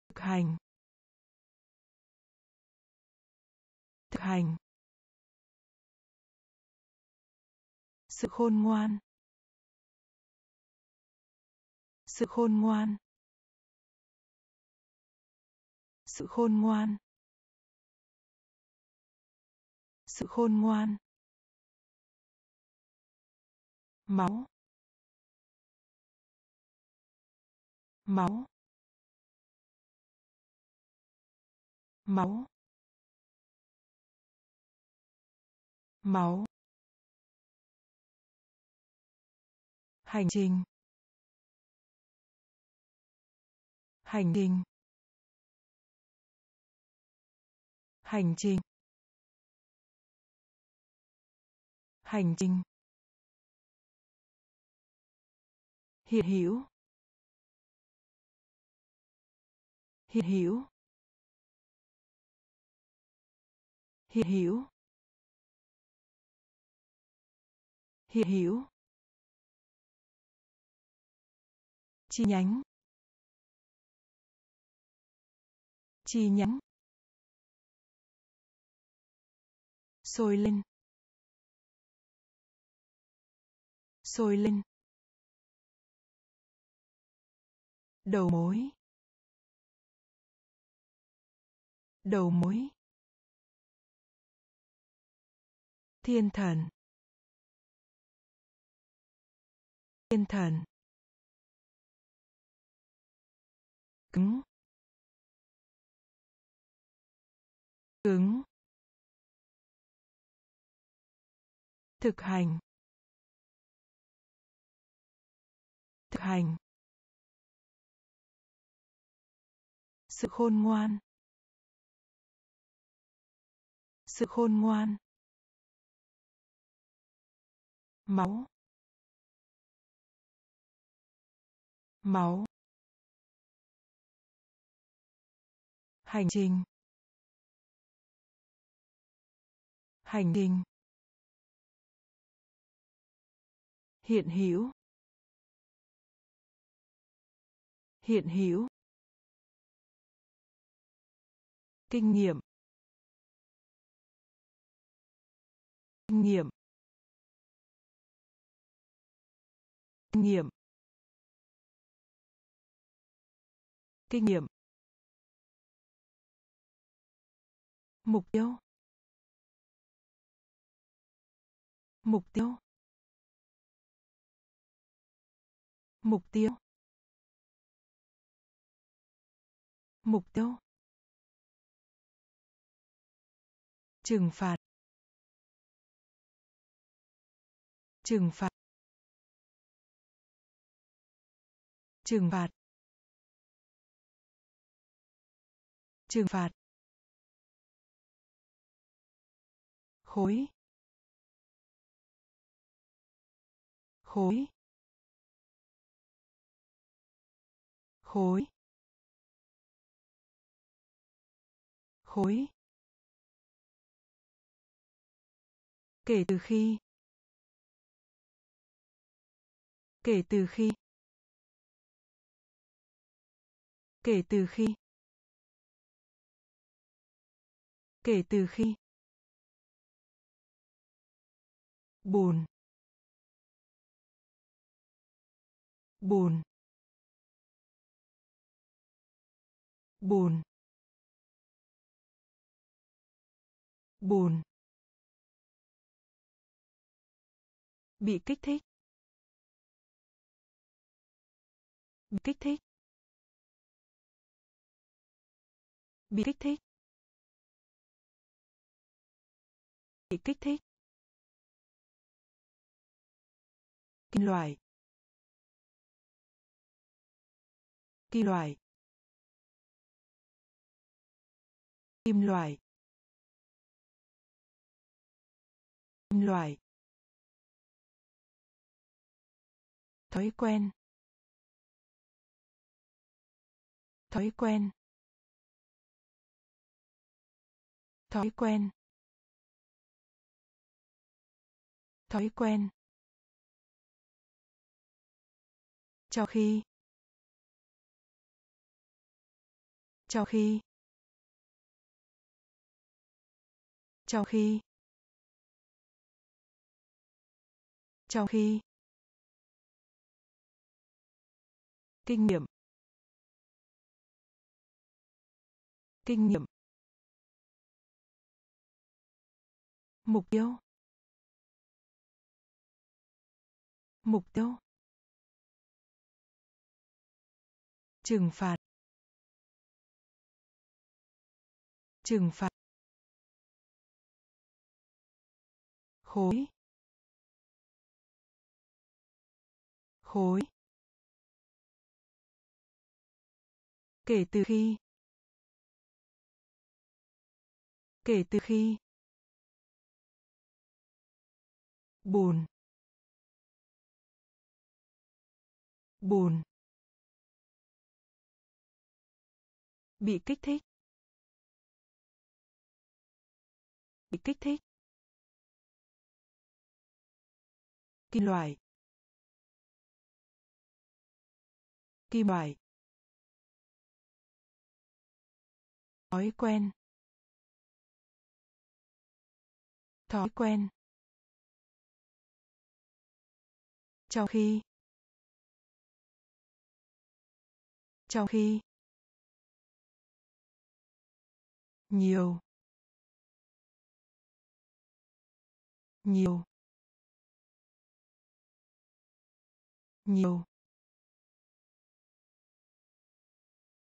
thực hành thực hành. Sự khôn ngoan. Sự khôn ngoan. Sự khôn ngoan. Sự khôn ngoan. Máu. Máu. Máu. Máu. Hành trình. Hành trình. Hành trình. Hành trình. Hiện hữu. Hiện hữu. Hiện hữu. Hiện hữu. Chi nhánh. Chi nhánh. Sôi lên. Sôi lên. Đầu mối. Đầu mối. Thiên thần. Thiên thần. Cứng. Cứng. Thực hành. Thực hành. Sự khôn ngoan. Sự khôn ngoan. Máu. Máu. Hành trình. Hành trình. Hiện hữu. Hiện hữu. Kinh nghiệm. Kinh nghiệm. Kinh nghiệm. Kinh nghiệm. Mục tiêu. Mục tiêu. Mục tiêu. Mục tiêu. Trừng phạt. Trừng phạt. Trừng phạt. Trừng phạt. Khối. Khối. Khối. Khối. Kể từ khi. Kể từ khi. Kể từ khi. Kể từ khi. Bùn. Bùn. Bùn. Bùn. Bị kích thích. Bị kích thích. Bị kích thích. Bị kích thích. Kim loại. Kim loại. Kim loại. Kim loại. Thói quen. Thói quen. Thói quen. Thói quen. Cho khi. Cho khi. Trong khi. Trong khi. Kinh nghiệm. Kinh nghiệm. Mục tiêu. Mục tiêu. Trừng phạt. Trừng phạt. Khối. Khối. Kể từ khi. Kể từ khi. Buồn. Buồn. Bị kích thích. Bị kích thích. Kim loại. Kim loại. Thói quen. Thói quen. Trong khi. Trong khi. Nhiều. Nhiều. Nhiều.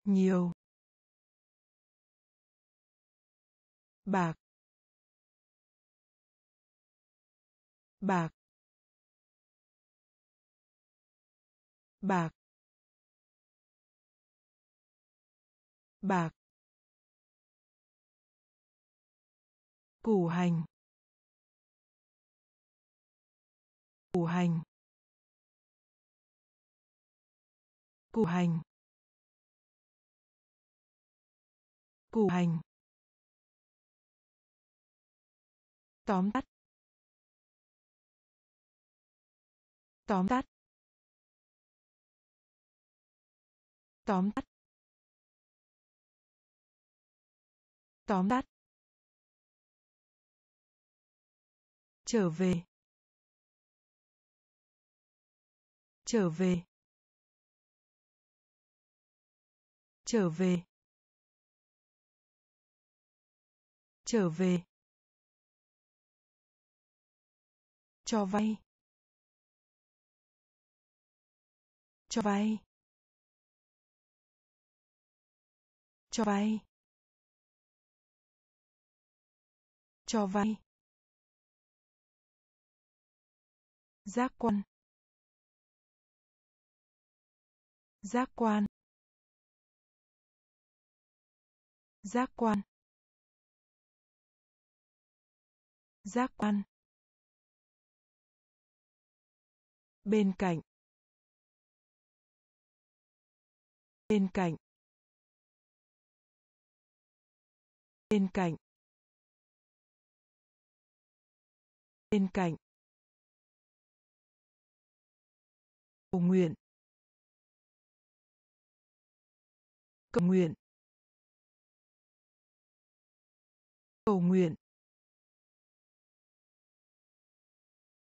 Nhiều. Bạc. Bạc. Bạc. Bạc. Củ hành. Củ hành. Củ hành. Củ hành. Tóm tắt. Tóm tắt. Tóm tắt. Tóm tắt. Trở về. Trở về. Trở về. Trở về. Cho vay. Cho vay. Cho vay. Cho vay. Giác quan. Giác quan. Giác quan. Giác quan. Bên cạnh. Bên cạnh. Bên cạnh. Bên cạnh. Cầu nguyện. Cầu nguyện. Cầu nguyện.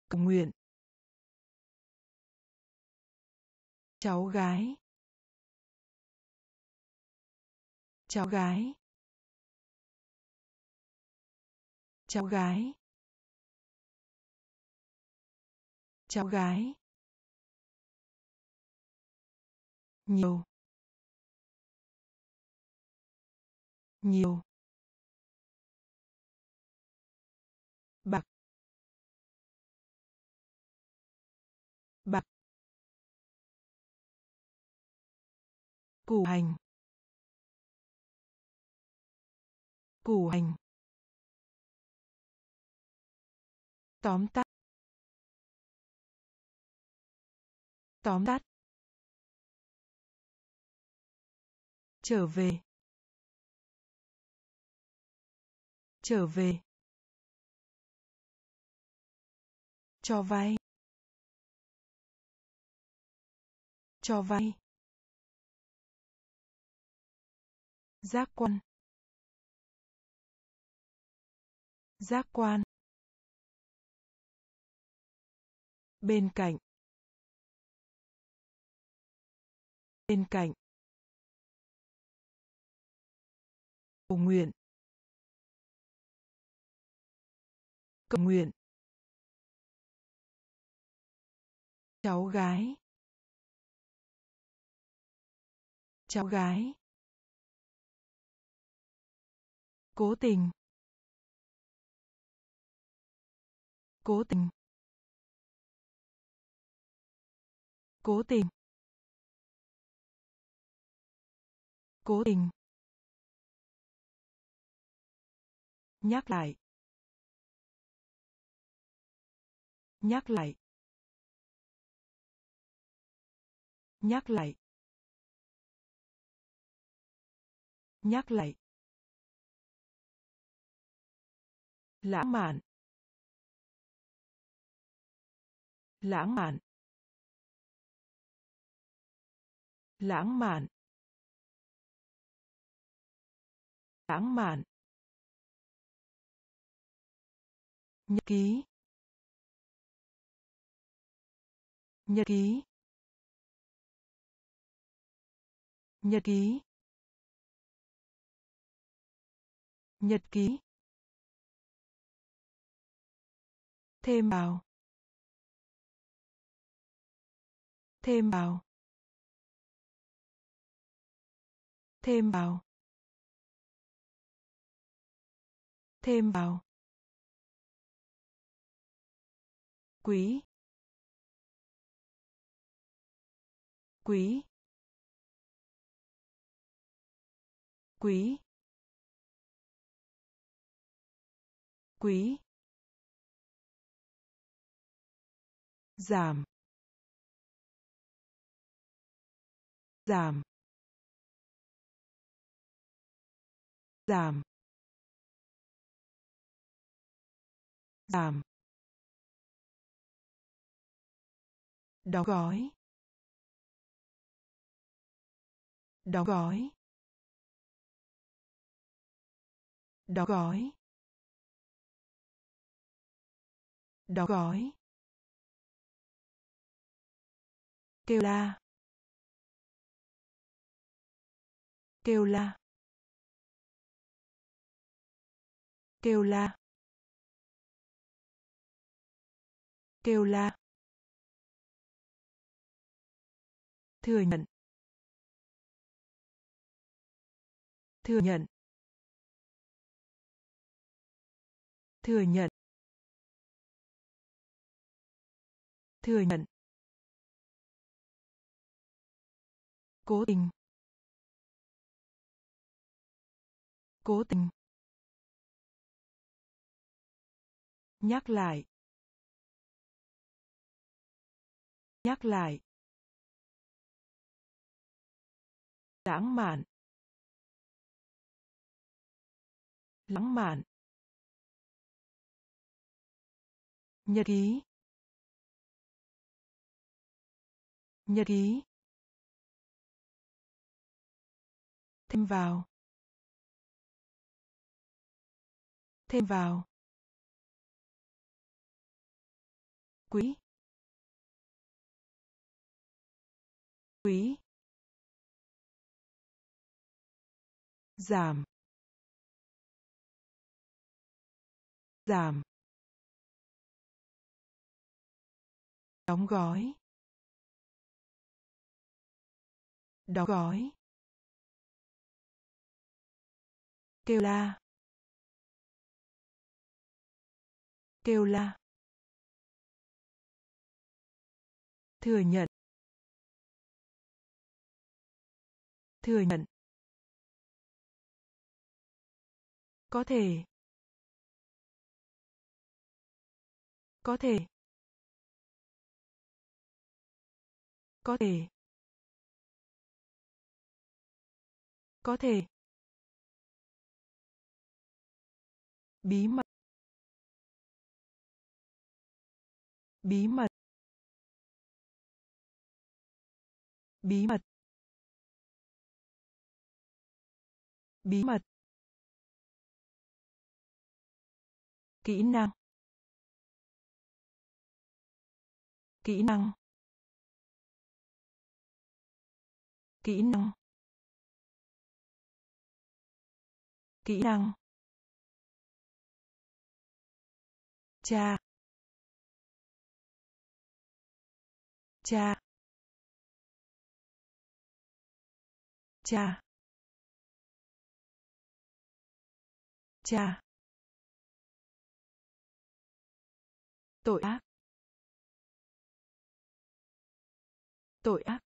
Cầu nguyện. Cháu gái. Cháu gái. Cháu gái. Cháu gái. Nhiều. Nhiều. Bạc. Bạc. Củ hành. Củ hành. Tóm tắt. Tóm tắt. Trở về. Trở về. Cho vay. Cho vay. Giác quan. Giác quan. Bên cạnh. Bên cạnh. Cầu nguyện. Cầu nguyện. Cháu gái. Cháu gái. Cố tình. Cố tình. Cố tình. Cố tình. Nhắc lại. Nhắc lại. Nhắc lại. Nhắc lại. Lãng mạn. Lãng mạn. Lãng mạn. Lãng mạn. Nhật ký. Nhật ký. Nhật ký. Nhật ký. Thêm vào. Thêm vào. Thêm vào. Thêm vào. Quý. Quý. Quý. Quý. Giảm. Giảm. Giảm. Giảm. Đóng gói. Đóng gói. Đóng gói. Đóng gói. Kêu la. Kêu la. Kêu la. Kêu la. Thừa nhận. Thừa nhận. Thừa nhận. Thừa nhận. Cố tình. Cố tình. Nhắc lại. Nhắc lại. Lãng mạn. Lãng mạn. Nhật ký. Nhật ký. Thêm vào. Thêm vào. Quý. Quý. Giảm giảm đóng gói đóng gói kêu la kêu la thừa nhận thừa nhận. Có thể. Có thể. Có thể. Có thể. Bí mật. Bí mật. Bí mật. Bí mật. Kỹ năng. Kỹ năng. Kỹ năng. Kỹ năng. Cha. Cha. Cha. Cha. Tội ác. Tội ác.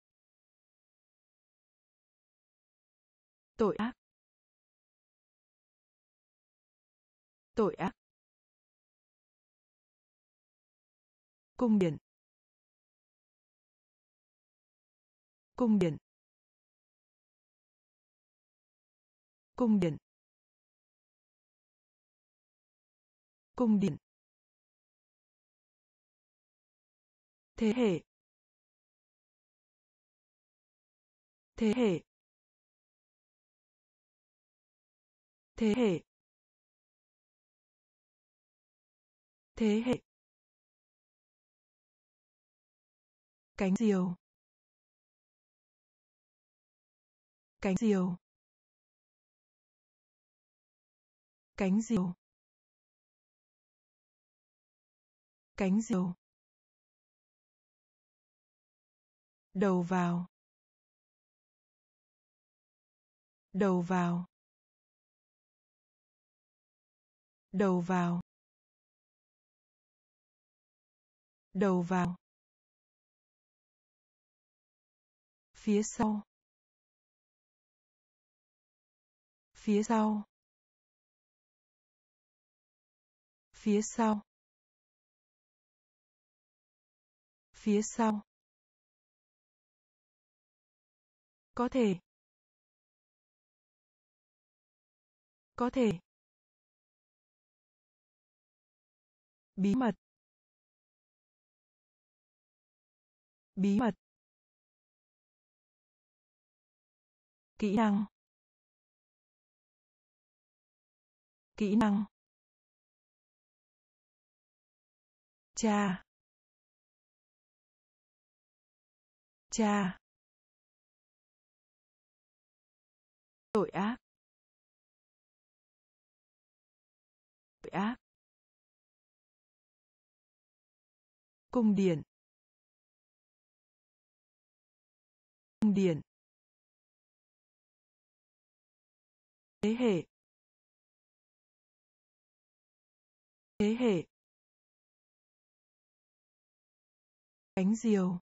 Tội ác. Tội ác. Cung điện. Cung điện. Cung điện. Cung điện. Thế hệ thế hệ thế hệ thế hệ. Cánh diều cánh diều cánh diều cánh diều. Đầu vào. Đầu vào. Đầu vào. Đầu vào. Phía sau. Phía sau. Phía sau. Phía sau. Có thể. Có thể. Bí mật. Bí mật. Kỹ năng. Kỹ năng. Cha. Cha. Tội ác. Tội ác. Cung điện. Cung điện. Thế hệ. Thế hệ. Cánh diều.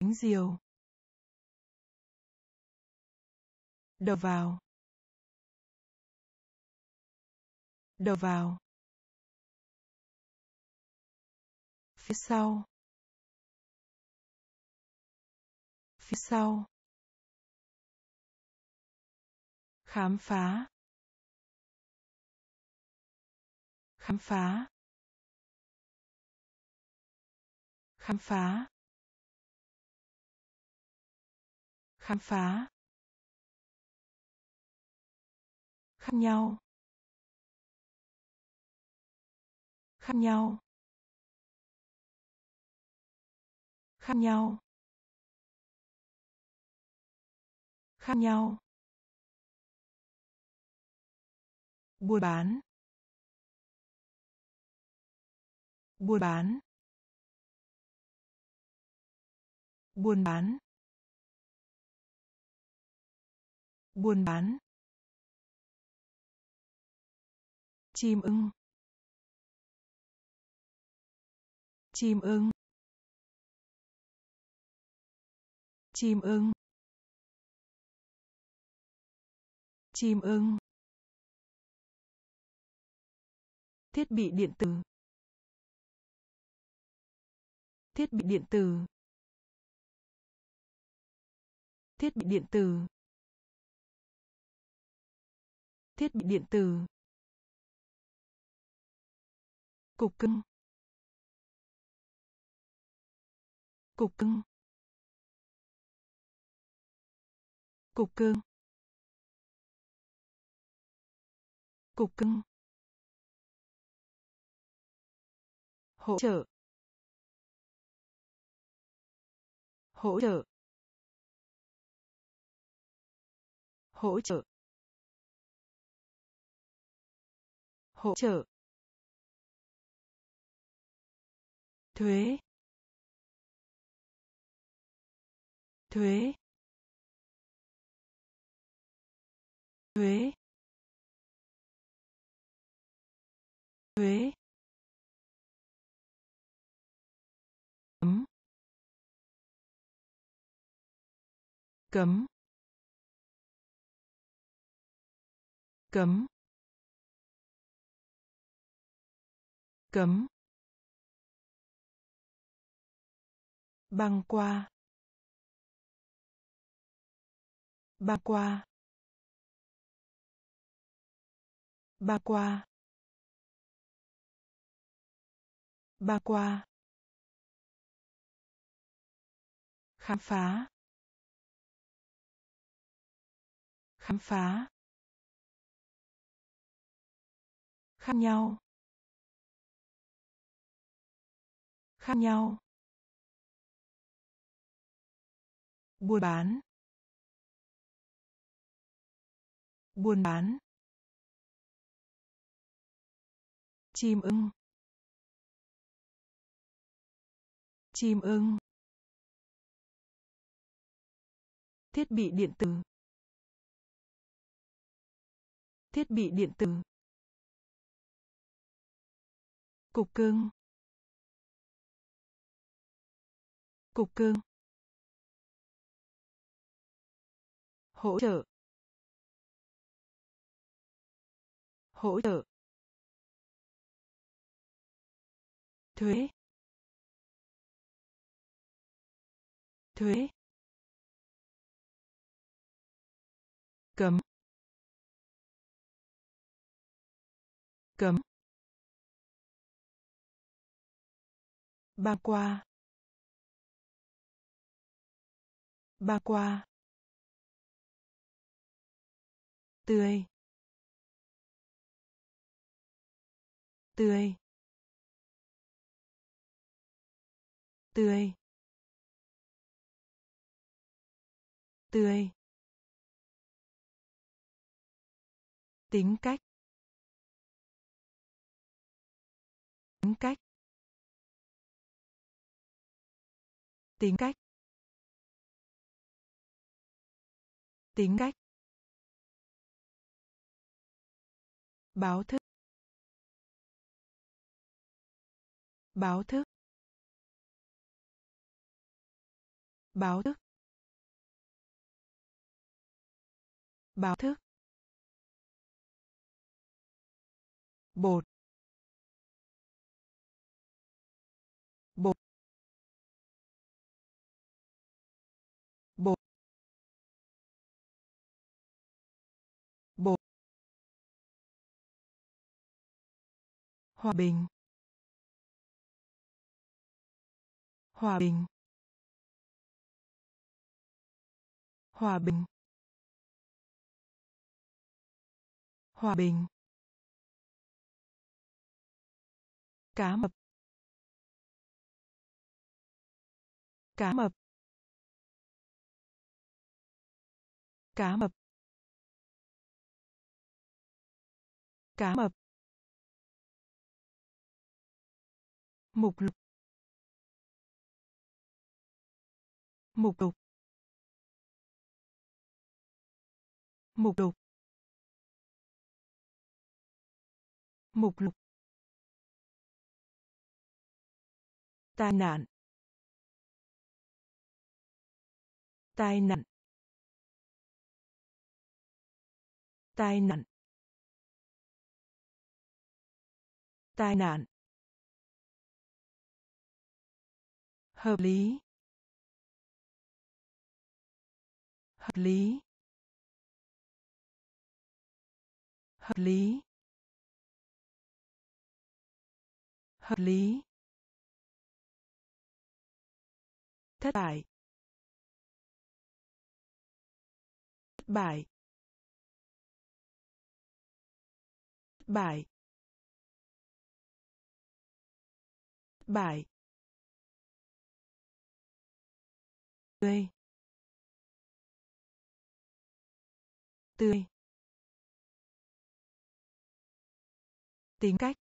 Cánh diều. Đầu vào. Đầu vào. Phía sau. Phía sau. Khám phá. Khám phá. Khám phá. Khám phá. Khác nhau. Khác nhau. Khác nhau. Khác nhau. Buôn bán. Buôn bán. Buôn bán. Buôn bán. Chim ưng. Chim ưng. Chim ưng. Chim ưng. Thiết bị điện tử. Thiết bị điện tử. Thiết bị điện tử. Thiết bị điện tử cục cưng. Cục cưng. Cục cưng. Cục cưng. Hỗ trợ. Hỗ trợ. Hỗ trợ. Hỗ trợ. Thuế thuế thuế thuế cấm cấm cấm cấm. Băng qua. Băng qua. Băng qua. Băng qua. Khám phá. Khám phá. Khác nhau. Khác nhau. Buôn bán. Buôn bán. Chim ưng. Chim ưng. Thiết bị điện tử. Thiết bị điện tử. Cục cưng. Cục cưng. Hỗ trợ. Hỗ trợ. Thuế. Thuế. Cấm. Cấm. Băng qua. Băng qua. Tươi. Tươi. Tươi. Tươi. Tính cách. Tính cách. Tính cách. Tính cách. Báo thức. Báo thức. Báo thức. Báo thức. Bột. Hòa bình. Hòa bình. Hòa bình. Hòa bình. Cá mập. Cá mập. Cá mập. Cá mập. Mục lục. Mục lục. Mục lục. Mục lục. Tai nạn. Tai nạn. Tai nạn. Tai nạn. Hợp lý. Hợp lý. Hợp lý. Hợp lý. Thất bại. Thất bại. Thất bại. Thất bại. Tươi. Tươi. Tính cách.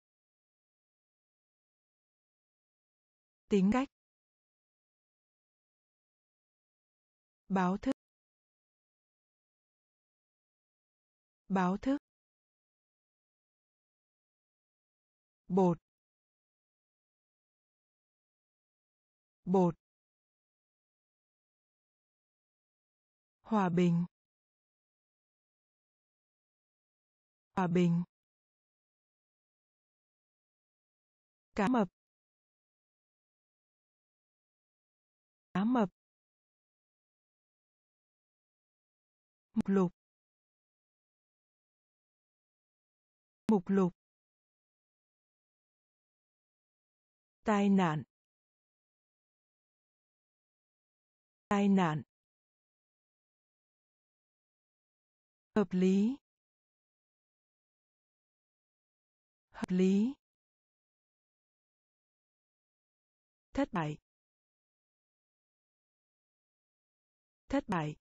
Tính cách. Báo thức. Báo thức. Bột. Bột. Hòa bình. Hòa bình. Cá mập. Cá mập. Mục lục. Mục lục. Tai nạn. Tai nạn. Hợp lý. Hợp lý. Thất bại. Thất bại.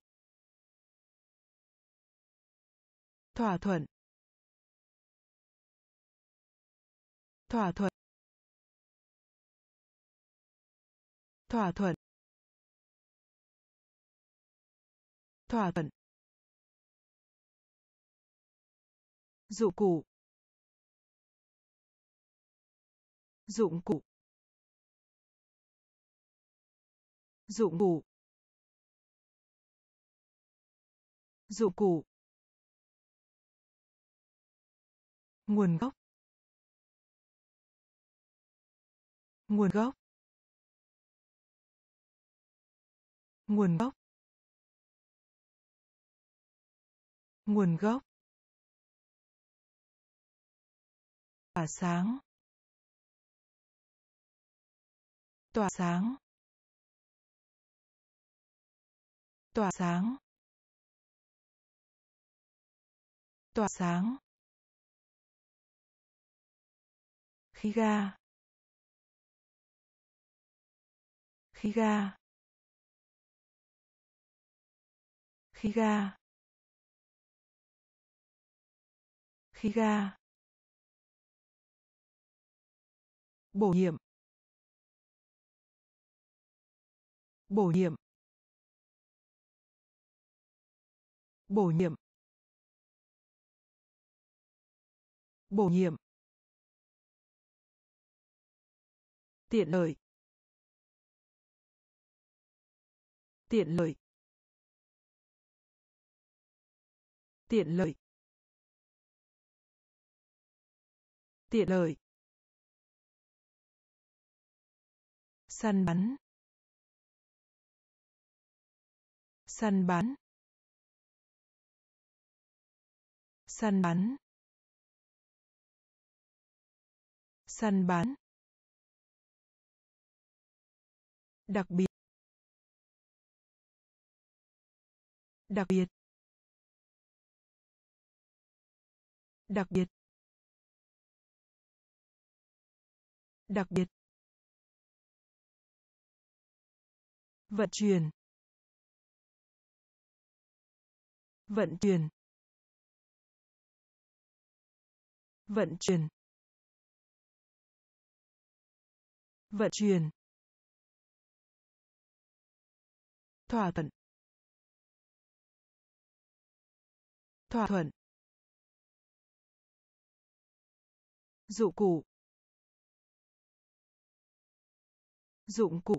Thỏa thuận. Thỏa thuận. Thỏa thuận. Thỏa thuận. Dụng cụ. Dụng cụ. Dụng cụ. Dụng cụ. Nguồn gốc. Nguồn gốc. Nguồn gốc. Nguồn gốc. Tỏa sáng. Tỏa sáng. Tỏa sáng. Tỏa sáng. Khí ga. Khí ga. Khí ga. Khí ga. Bổ nhiệm. Bổ nhiệm. Bổ nhiệm. Bổ nhiệm. Tiện lợi. Tiện lợi. Tiện lợi. Tiện lợi. Săn bắn. Săn bắn. Săn bắn. Săn bắn. Đặc biệt. Đặc biệt. Đặc biệt. Đặc biệt. Vận chuyển vận chuyển vận chuyển vận chuyển, thỏa thuận thỏa thuận, dụng cụ dụng cụ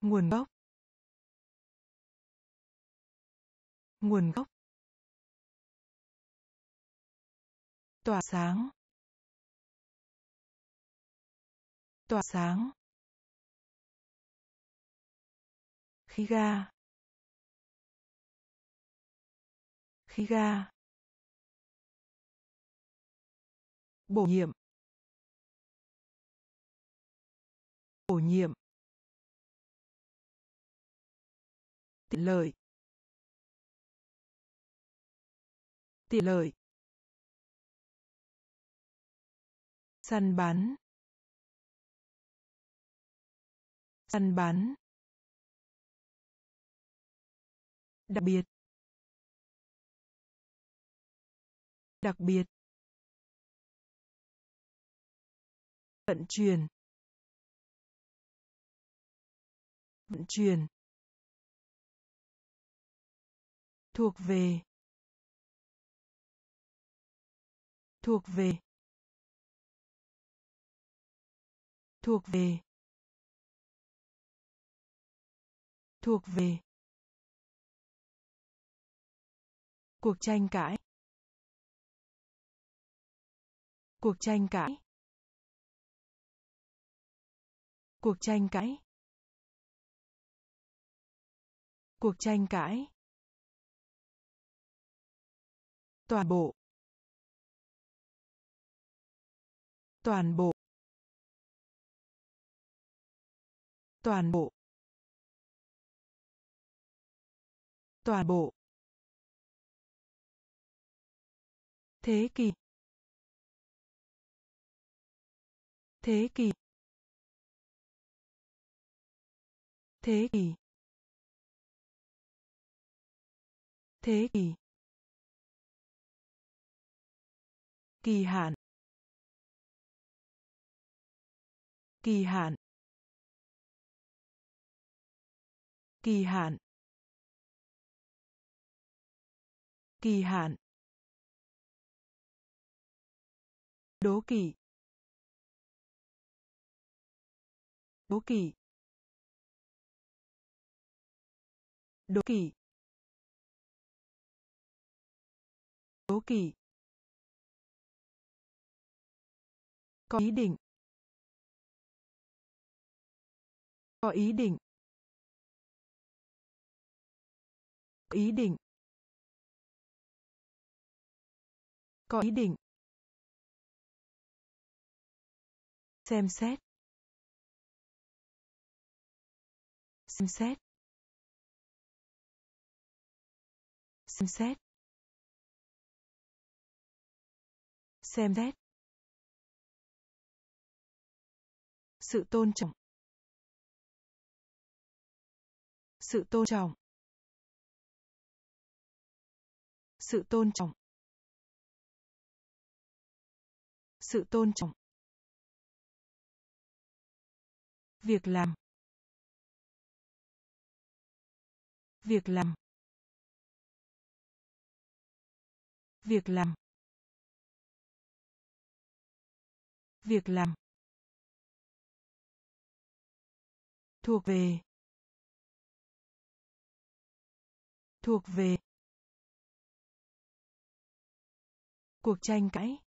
nguồn gốc. Nguồn gốc. Tỏa sáng. Tỏa sáng. Khí ga. Khí ga. Bổ nhiệm. Bổ nhiệm. Tiện lợi. Tiện lợi. Săn bắn. Săn bắn. Đặc biệt. Đặc biệt. Vận chuyển. Vận chuyển. Thuộc về. Thuộc về. Thuộc về. Thuộc về. Cuộc tranh cãi. Cuộc tranh cãi. Cuộc tranh cãi. Cuộc tranh cãi. Toàn bộ. Toàn bộ. Toàn bộ. Toàn bộ. Thế kỷ. Thế kỷ. Thế kỷ. Thế kỷ. Kỳ hạn. Kỳ hạn. Kỳ hạn. Kỳ hạn. Đố kỵ. Đố kỵ. Đố kỵ. Đố kỵ. Có ý định. Có ý định. Có ý định. Có ý định. Xem xét. Xem xét. Xem xét. Xem xét. Sự tôn trọng. Sự tôn trọng. Sự tôn trọng. Sự tôn trọng. Việc làm. Việc làm. Việc làm. Việc làm. Thuộc về thuộc về. Cuộc tranh cãi.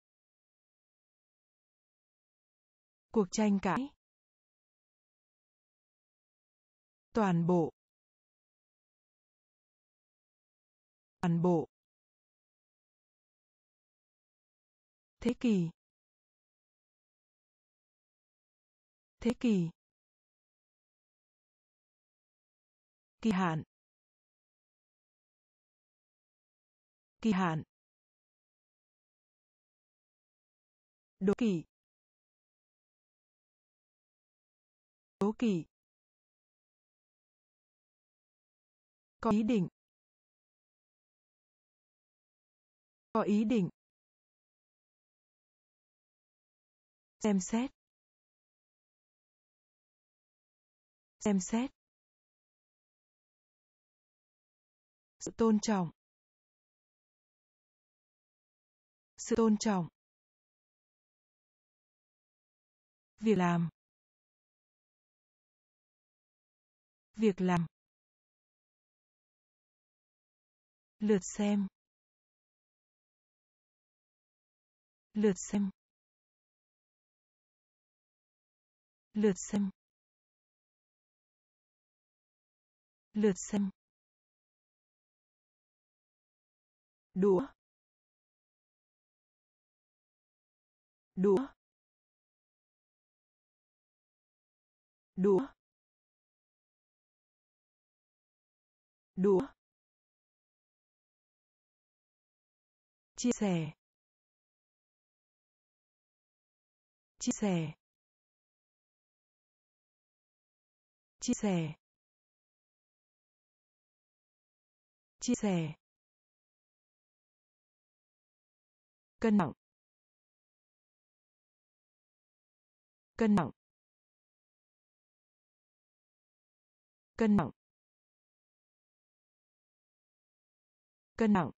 Cuộc tranh cãi. Toàn bộ. Toàn bộ. Thế kỷ. Thế kỷ. Kỳ hạn. Kỳ hạn. Đố kỵ. Đố kỵ. Có ý định. Có ý định. Xem xét. Xem xét. Sự tôn trọng. Sự tôn trọng. Việc làm. Việc làm. Lượt xem. Lượt xem. Lượt xem. Lượt xem. Đũa đũa đũa đũa. Chia sẻ. Chia sẻ. Chia sẻ. Chia sẻ. Cân nặng. Cân nặng. Cân nặng. Cân nặng.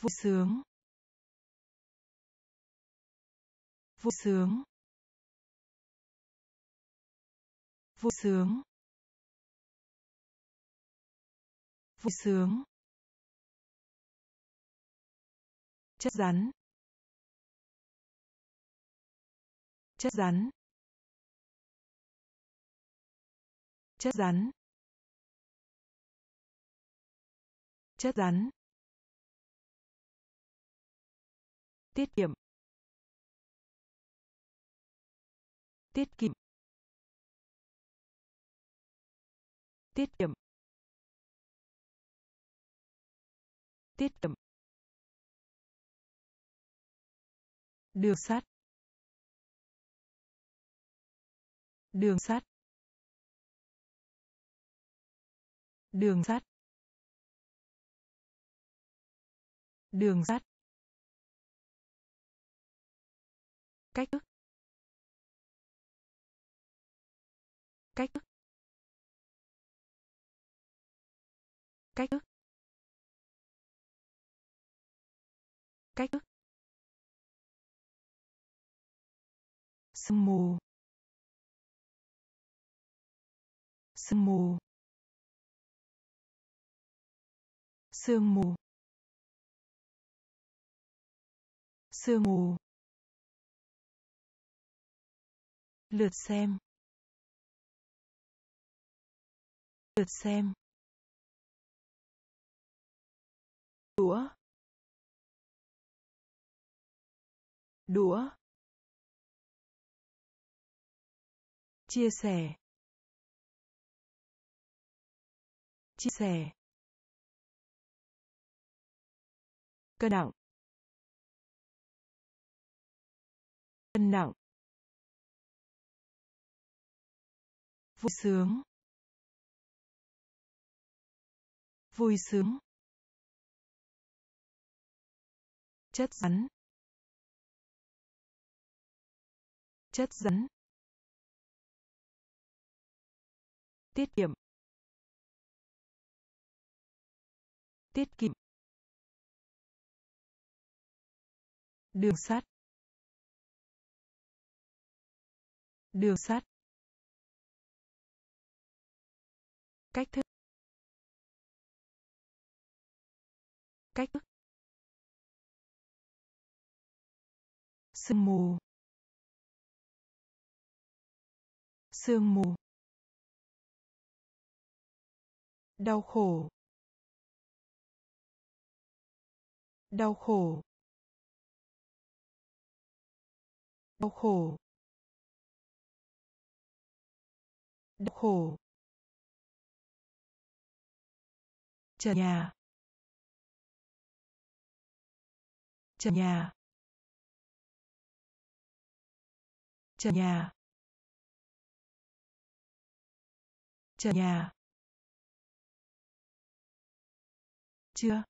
Vui sướng. Vui sướng. Vui sướng. Vui sướng. Chất rắn. Chất rắn. Chất rắn. Chất rắn. Tiết kiệm. Tiết kiệm. Tiết kiệm. Tiết kiệm. Đường sắt. Đường sắt. Đường sắt. Đường sắt. Cách thức. Cách thức. Cách thức. Cách thức. Sương mù. Sương mù. Sương mù. Sương mù. Lượt xem. Lượt xem. Đũa. Đũa. Chia sẻ. Chia sẻ. Cân nặng. Cân nặng. Vui sướng. Vui sướng. Chất rắn. Chất rắn. Tiết kiệm. Tiết kiệm. Đường sắt. Đường sắt. Cách thức. Cách thức. Sương mù. Sương mù. Đau khổ. Đau khổ. Đau khổ. Đau khổ. Trần nhà. Trần nhà. Trần nhà. Trần nhà. Chưa?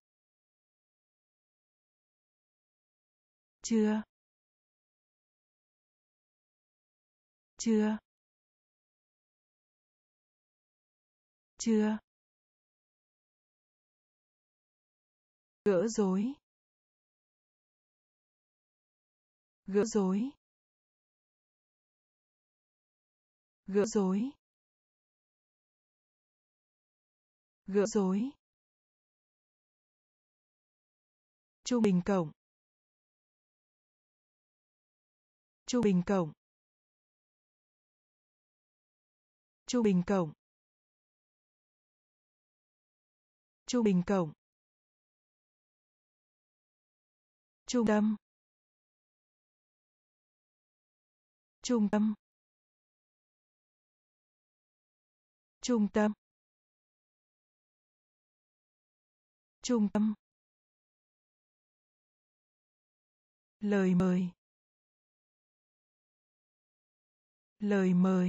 Chưa. Chưa. Chưa. Gỡ rối. Gỡ rối. Gỡ rối. Gỡ rối. Trung bình cộng. Trung bình cộng. Trung bình cộng. Trung bình cộng. Trung tâm. Trung tâm. Trung tâm. Trung tâm. Lời mời. Lời mời.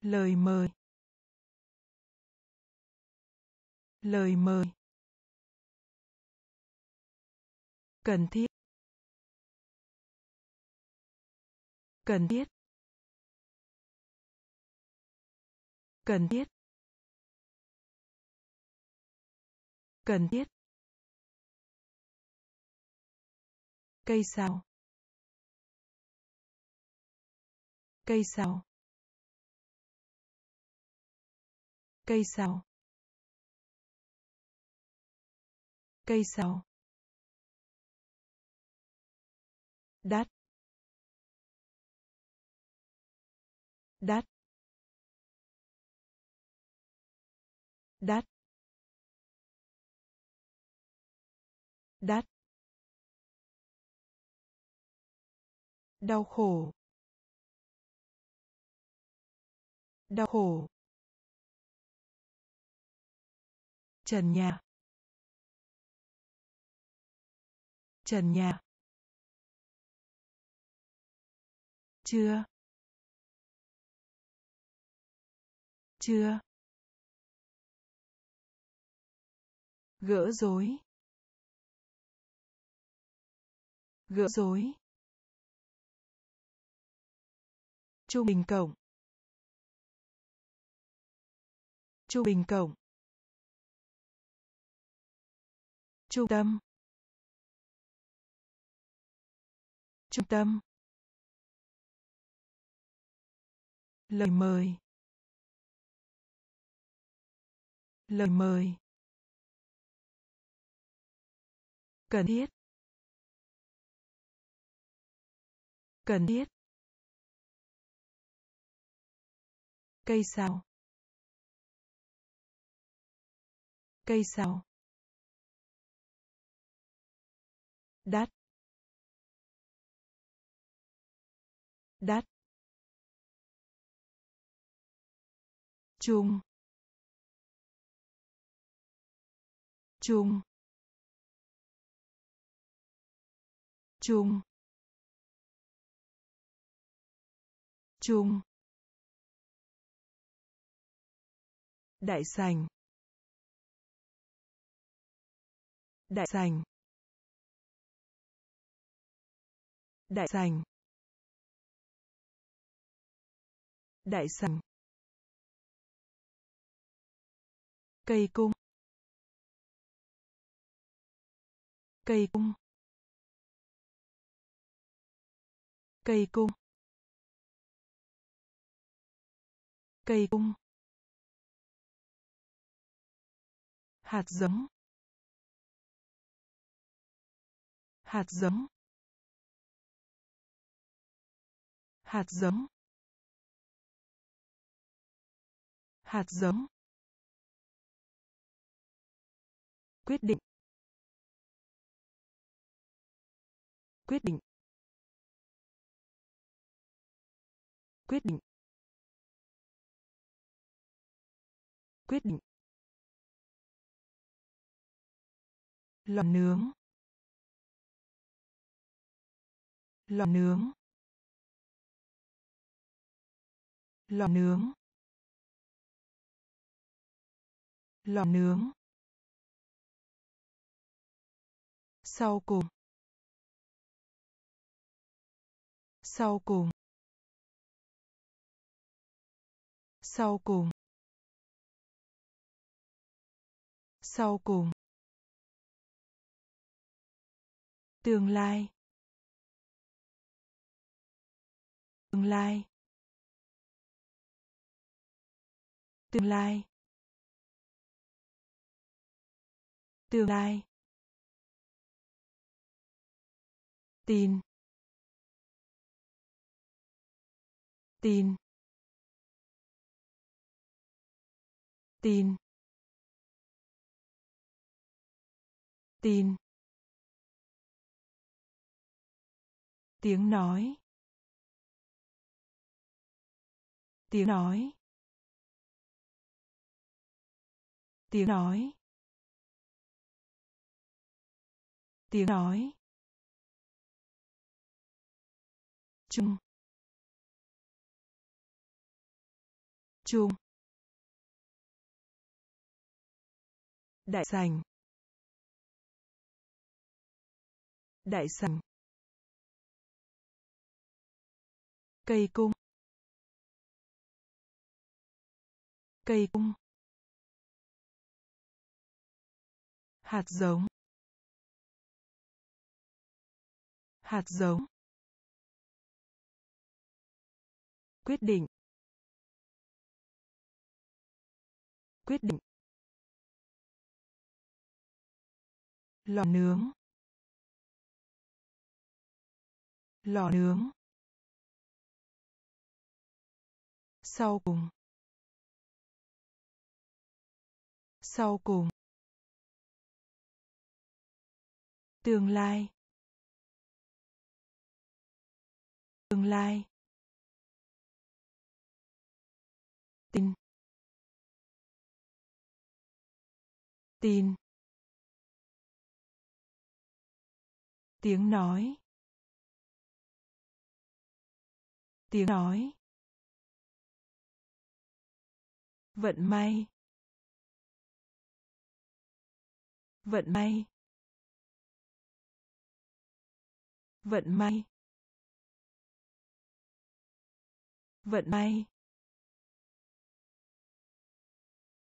Lời mời. Lời mời. Cần thiết. Cần thiết. Cần thiết. Cần thiết. Cây sào. Cây sào. Cây sào. Cây sào. Đắt. Đắt. Đắt. Đắt. Đau khổ. Đau khổ. Trần nhà. Trần nhà. Chưa. Chưa. Gỡ rối. Gỡ rối. Trung bình cộng. Trung bình cộng. Trung tâm. Trung tâm. Lời mời. Lời mời. Cần thiết. Cần thiết. Cây sào, cây sào, đắt. Đắt. Chung chung chung chung đại sành. Đại sành. Đại sành. Đại sành. Cây cung. Cây cung. Cây cung. Cây cung. Hạt giống. Hạt giống. Hạt giống. Hạt giống. Quyết định. Quyết định. Quyết định. Quyết định. Lò nướng. Lò nướng. Lò nướng. Lò nướng. Sau cùng. Sau cùng. Sau cùng. Sau cùng. Tương lai. Tương lai. Tương lai. Tương lai. Tin. Tin. Tin. Tin. Tiếng nói. Tiếng nói. Tiếng nói. Tiếng nói. Chung. Chung. Đại sành. Đại sành. Cây cung. Cây cung. Hạt giống. Hạt giống. Quyết định. Quyết định. Lò nướng. Lò nướng. Sau cùng. Sau cùng. Tương lai. Tương lai. Tin. Tin. Tiếng nói. Tiếng nói. Vận may. Vận may. Vận may. Vận may.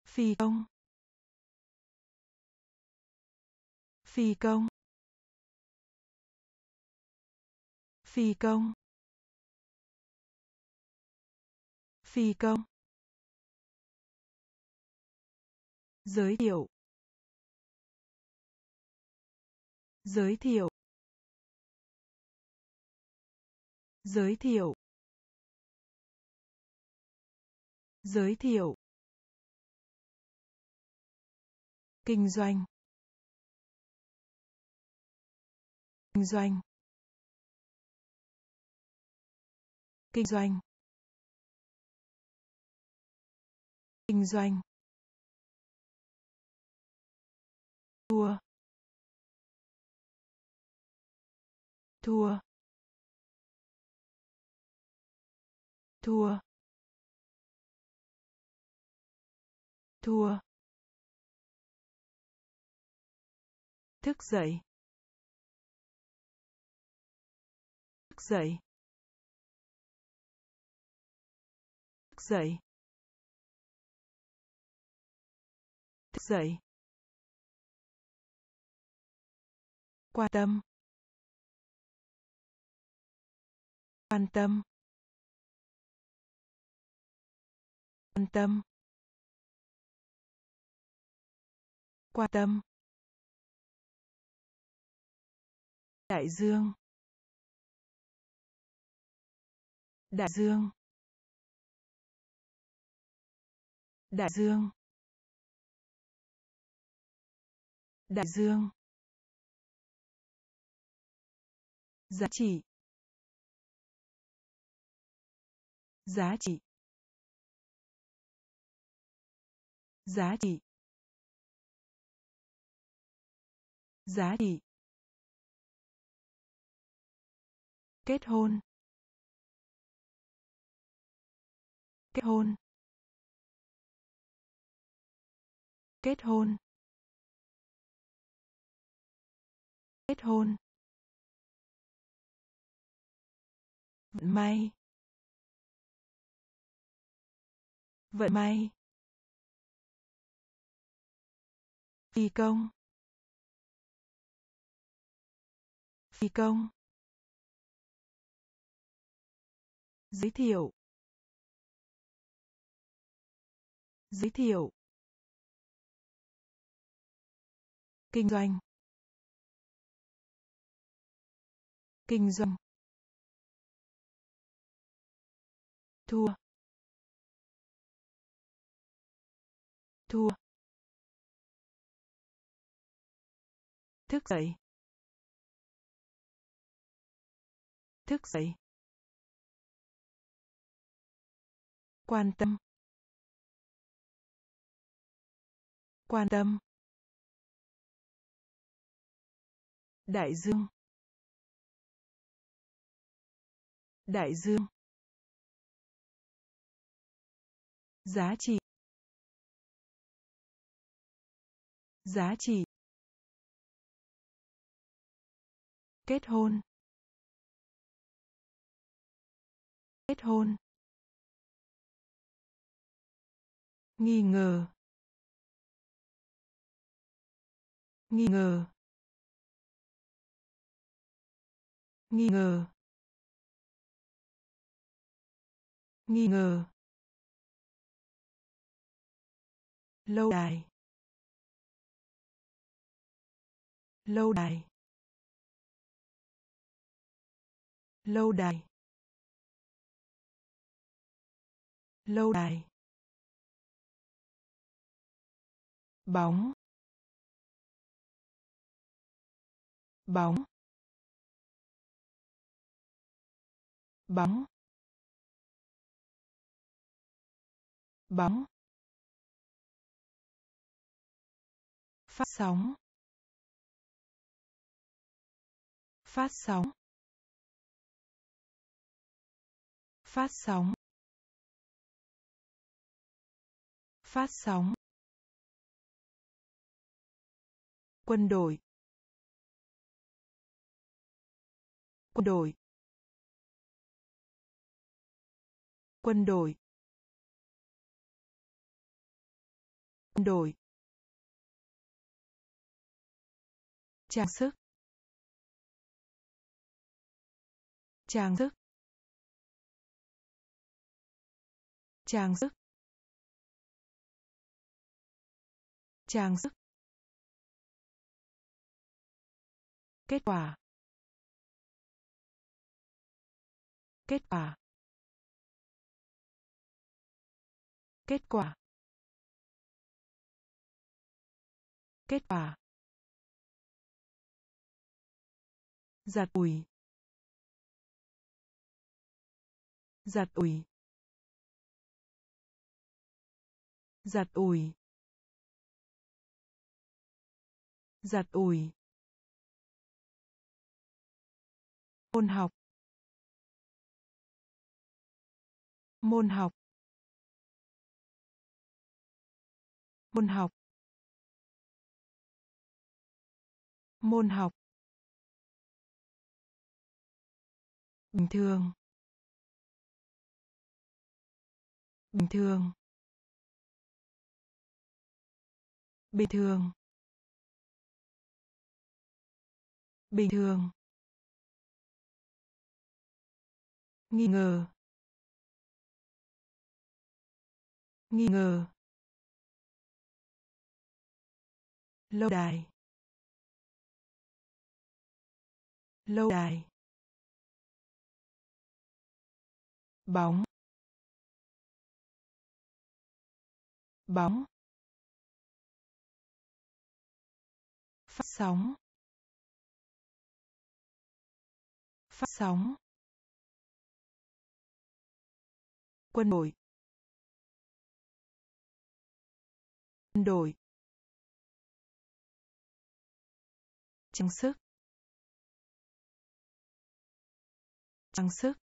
Phi công. Phi công. Phi công. Phi công. Giới thiệu. Giới thiệu. Giới thiệu. Giới thiệu. Kinh doanh. Kinh doanh. Kinh doanh. Kinh doanh. Thua. Thua. Thua. Thua. Thức dậy. Thức dậy. Thức dậy. Thức dậy. Quan tâm. Quan tâm. Quan tâm. Quan tâm. Đại dương. Đại dương. Đại dương. Đại dương. Giá trị. Giá trị. Giá trị. Giá trị. Kết hôn. Kết hôn. Kết hôn. Kết hôn. May. Vận may. Phi công. Phi công. Giới thiệu. Giới thiệu. Kinh doanh. Kinh doanh. Thua. Thua. Thức dậy. Thức dậy. Quan tâm. Quan tâm. Đại dương. Đại dương. Giá trị. Giá trị. Kết hôn. Kết hôn. Nghi ngờ. Nghi ngờ. Nghi ngờ. Nghi ngờ. Lâu đài lâu đài lâu đài lâu đài. Bóng bóng bóng bóng. Phát sóng. Phát sóng. Phát sóng. Phát sóng. Quân đội. Quân đội. Quân đội. Quân đội. Trang sức. Trang sức. Trang sức. Trang sức. Kết quả. Kết quả. Kết quả. Kết quả. Giặt ủi. Giặt ủi. Giặt ủi. Giặt ủi. Môn học. Môn học. Môn học. Môn học. Bình thường. Bình thường. Bình thường. Bình thường. Nghi ngờ. Nghi ngờ. Lâu đài. Lâu đài. Bóng. Bóng. Phát sóng. Phát sóng. Quân đội. Quân đội. Trang sức. Trang sức.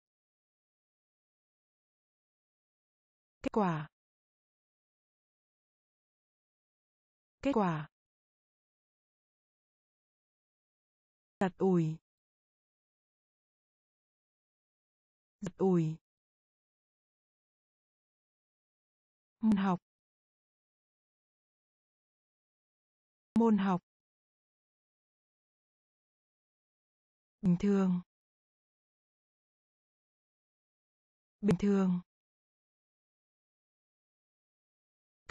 Quả. Kết quả. Giặt ủi. Giặt ủi. Môn học. Môn học. Bình thường. Bình thường.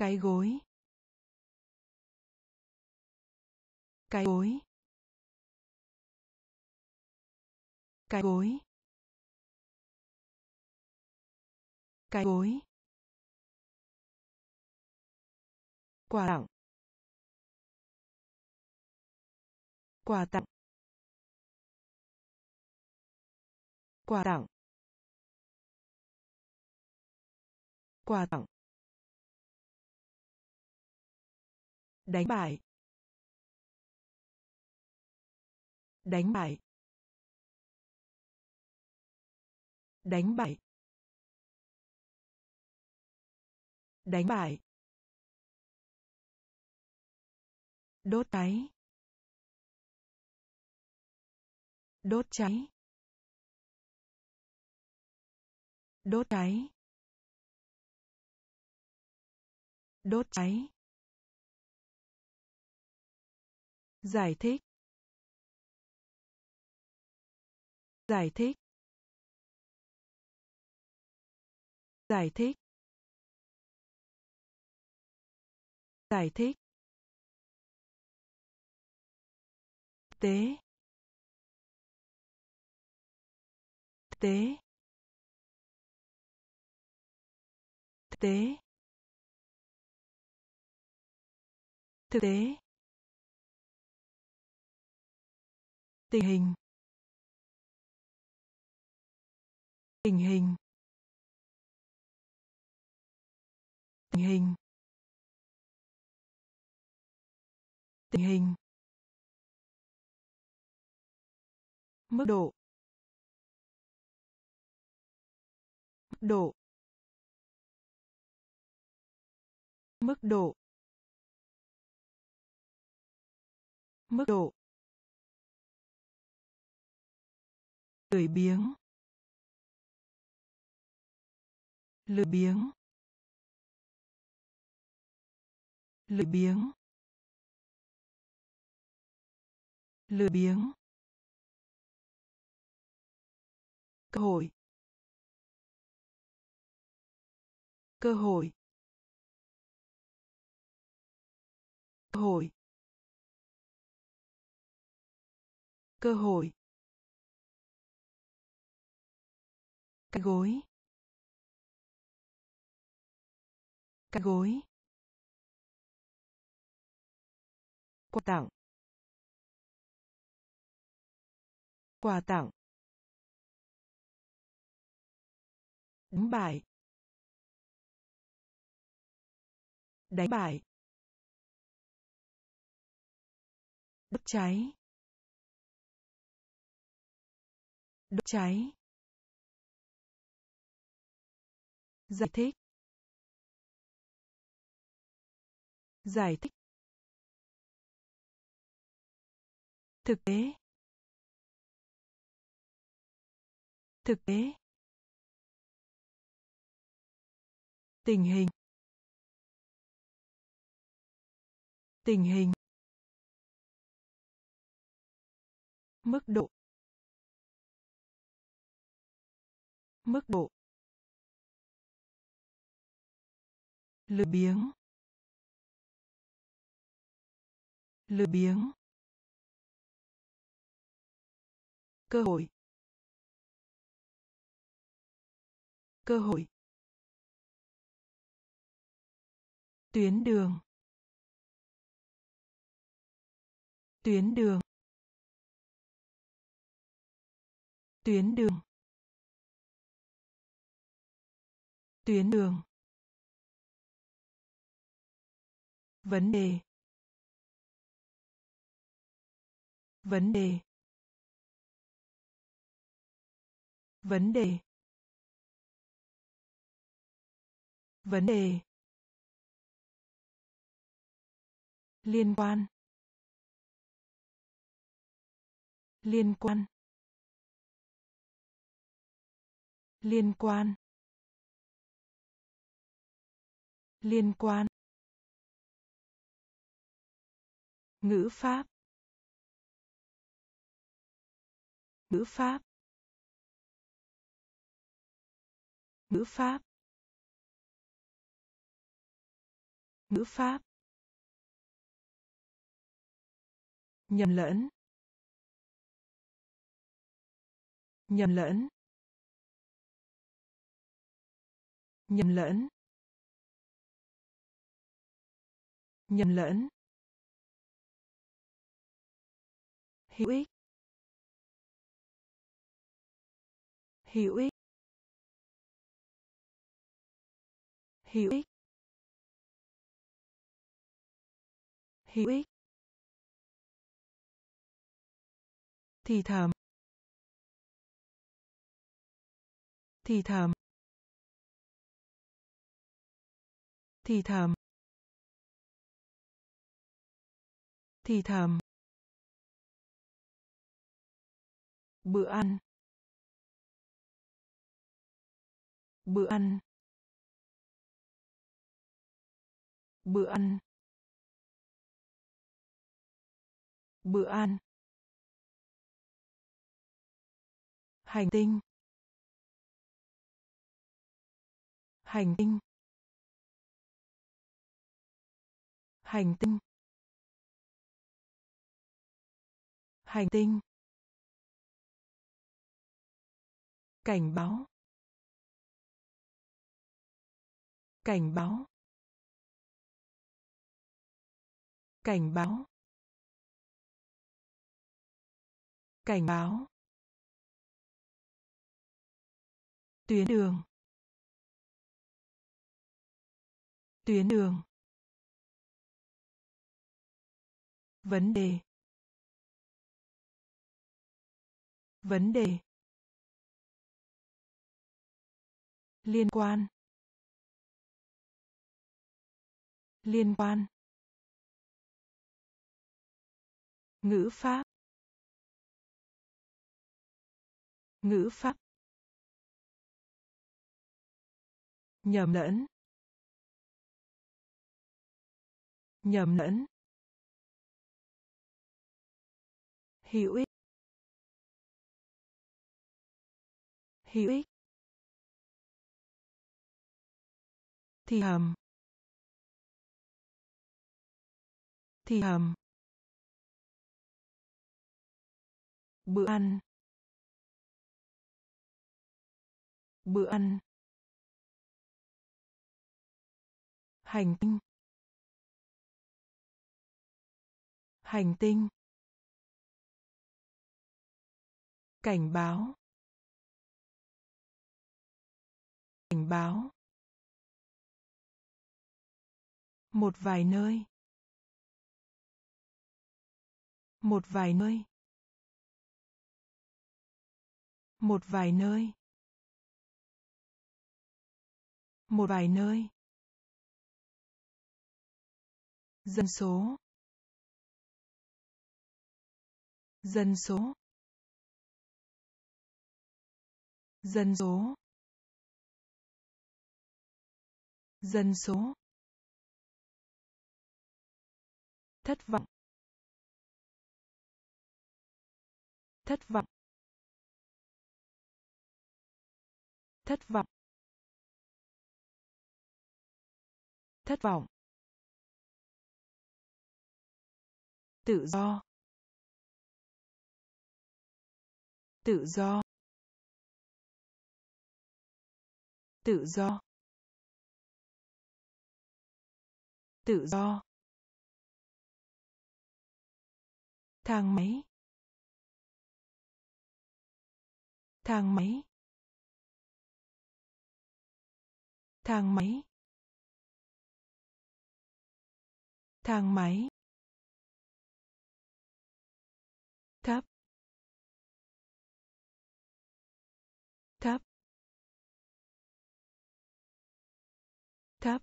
Cái gối. Cái gối. Cái gối. Cái gối. Quà tặng. Quà tặng. Quà tặng. Quà tặng. Đánh bại. Đánh bại. Đánh bại. Đánh bại. Đốt cháy. Đốt cháy. Đốt cháy. Đốt cháy. Giải thích. Giải thích. Giải thích. Giải thích. Tế. Tế. Tế. Thực tế. Tình hình. Tình hình. Tình hình. Tình hình. Mức độ. Mức độ. Mức độ. Mức độ. Lười biếng. Lười biếng. Lười biếng. Lười biếng. Cơ hội. Cơ hội. Cơ hội. Cơ hội. Cái gối. Cái gối. Quà tặng. Quà tặng. Đánh bại đánh bại đốt cháy. Đốt cháy. Giải thích. Giải thích. Thực tế. Thực tế. Tình hình. Tình hình. Mức độ. Mức độ. Lười biếng. Lười biếng. Cơ hội. Cơ hội. Tuyến đường. Tuyến đường. Tuyến đường. Tuyến đường. Vấn đề. Vấn đề. Vấn đề. Vấn đề. Liên quan. Liên quan. Liên quan. Liên quan. Ngữ pháp. Ngữ pháp. Ngữ pháp. Ngữ pháp. Nhầm lẫn. Nhầm lẫn. Nhầm lẫn. Nhầm lẫn. Hữu ích. Hữu ích. Hữu ích. Hữu ích. Thì thầm. Thì thầm. Thì thầm. Thì thầm. Bữa ăn. Bữa ăn. Bữa ăn. Bữa ăn. Hành tinh. Hành tinh. Hành tinh. Hành tinh. Cảnh báo. Cảnh báo. Cảnh báo. Cảnh báo. Tuyến đường. Tuyến đường. Vấn đề. Vấn đề. Liên quan. Liên quan. Ngữ pháp. Ngữ pháp. Nhầm lẫn. Nhầm lẫn. Hữu ích. Hữu ích. Thì hầm. Thì hầm. Bữa ăn. Bữa ăn. Hành tinh. Hành tinh. Cảnh báo. Cảnh báo. Một vài nơi. Một vài nơi. Một vài nơi. Một vài nơi. Dân số. Dân số. Dân số. Dân số. Thất vọng. Thất vọng. Thất vọng. Thất vọng. Tự do. Tự do. Tự do. Tự do. Thang máy. Thang máy. Thang máy. Thang máy. Thấp. Thấp. Thấp.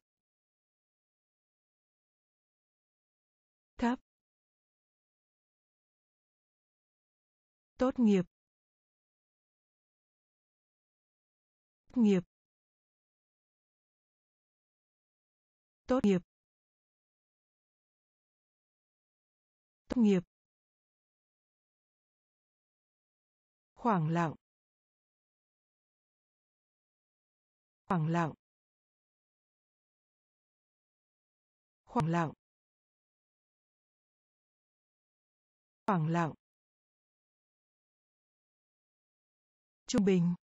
Thấp. Tốt nghiệp. Tốt nghiệp. Tốt nghiệp. Tốt nghiệp. Khoảng lặng khoảng lặng khoảng lặng khoảng lặng trung bình.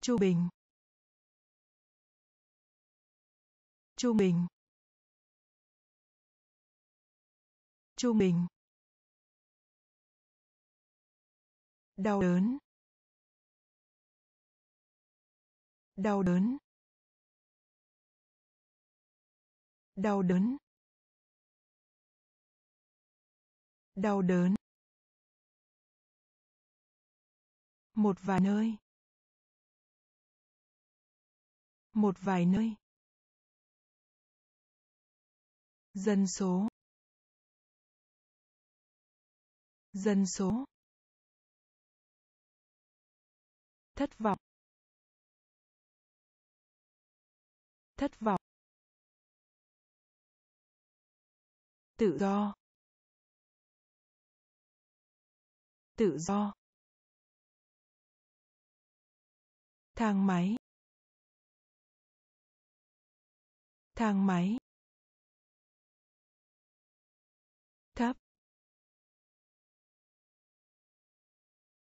Trung bình. Trung bình. Trung bình. Đau đớn. Đau đớn. Đau đớn. Đau đớn. Một vài nơi. Một vài nơi. Dân số. Dân số. Thất vọng. Thất vọng. Tự do. Tự do. Thang máy. Thang máy. Thấp.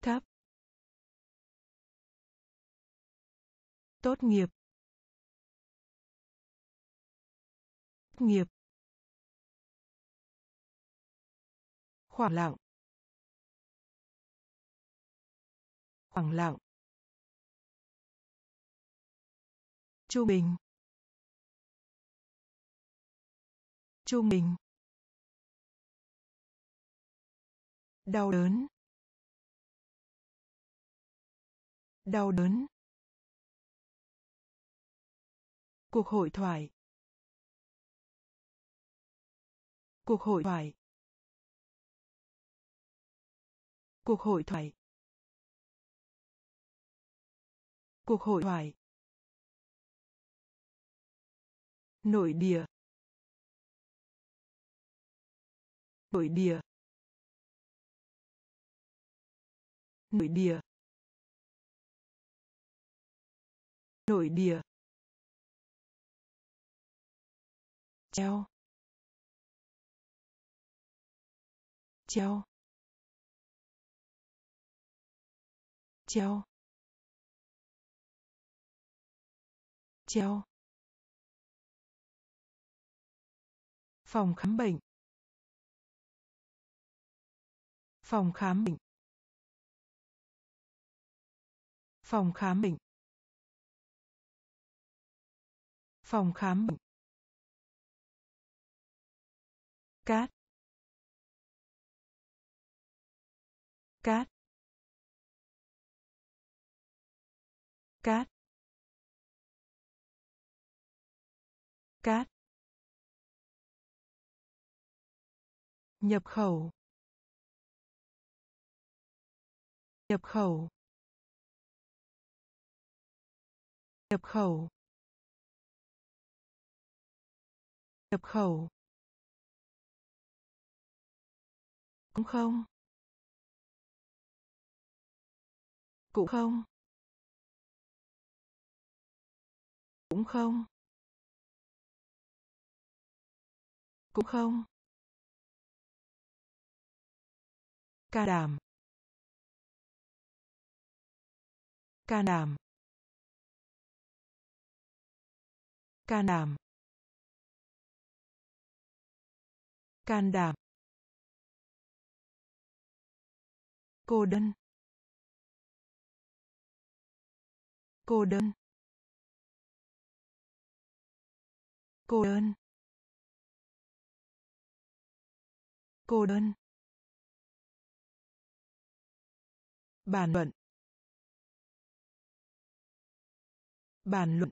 Thấp. Tốt nghiệp. Tốt nghiệp. Khoảng lặng. Khoảng lặng. Trung bình. Trung bình. Đau đớn. Đau đớn. Cuộc hội thoại. Cuộc hội thoại. Cuộc hội thoại. Cuộc hội thoại. Nội địa. Nội địa. Nội địa. Nội địa. Treo treo treo treo phòng khám bệnh. Phòng khám bệnh. Phòng khám bệnh. Phòng khám bệnh. Cát. Cát. Cát. Cát. Nhập khẩu nhập khẩu nhập khẩu nhập khẩu. Cũng không. Cũng không. Cũng không. Cũng không. Ca đảm ca đảm can đảm can đảm cô đơn. Cô đơn. Cô đơn. Cô đơn. Bàn luận. Bàn luận.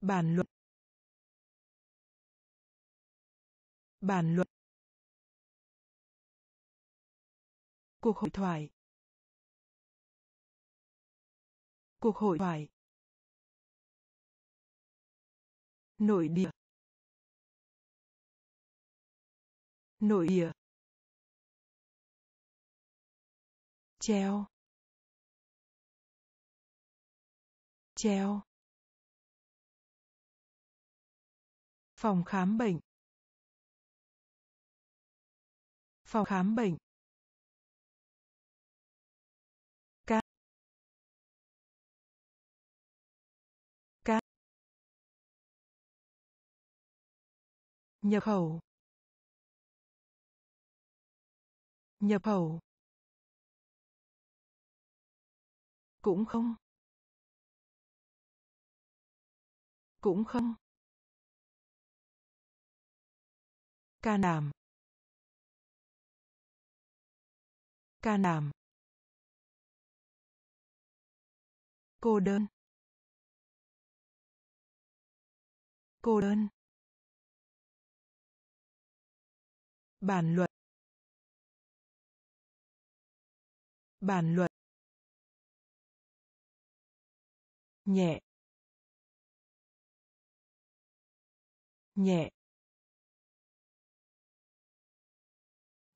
Bàn luận. Bàn luận. Cuộc hội thoại. Cuộc hội thoại. Nội địa. Nội địa. Treo treo phòng khám bệnh. Phòng khám bệnh. Ca. Ca. Nhập khẩu. Nhập khẩu. Cũng không. Cũng không. Ca nàm ca nàm cô đơn. Cô đơn. Bản luận. Bản luận. Nhẹ nhẹ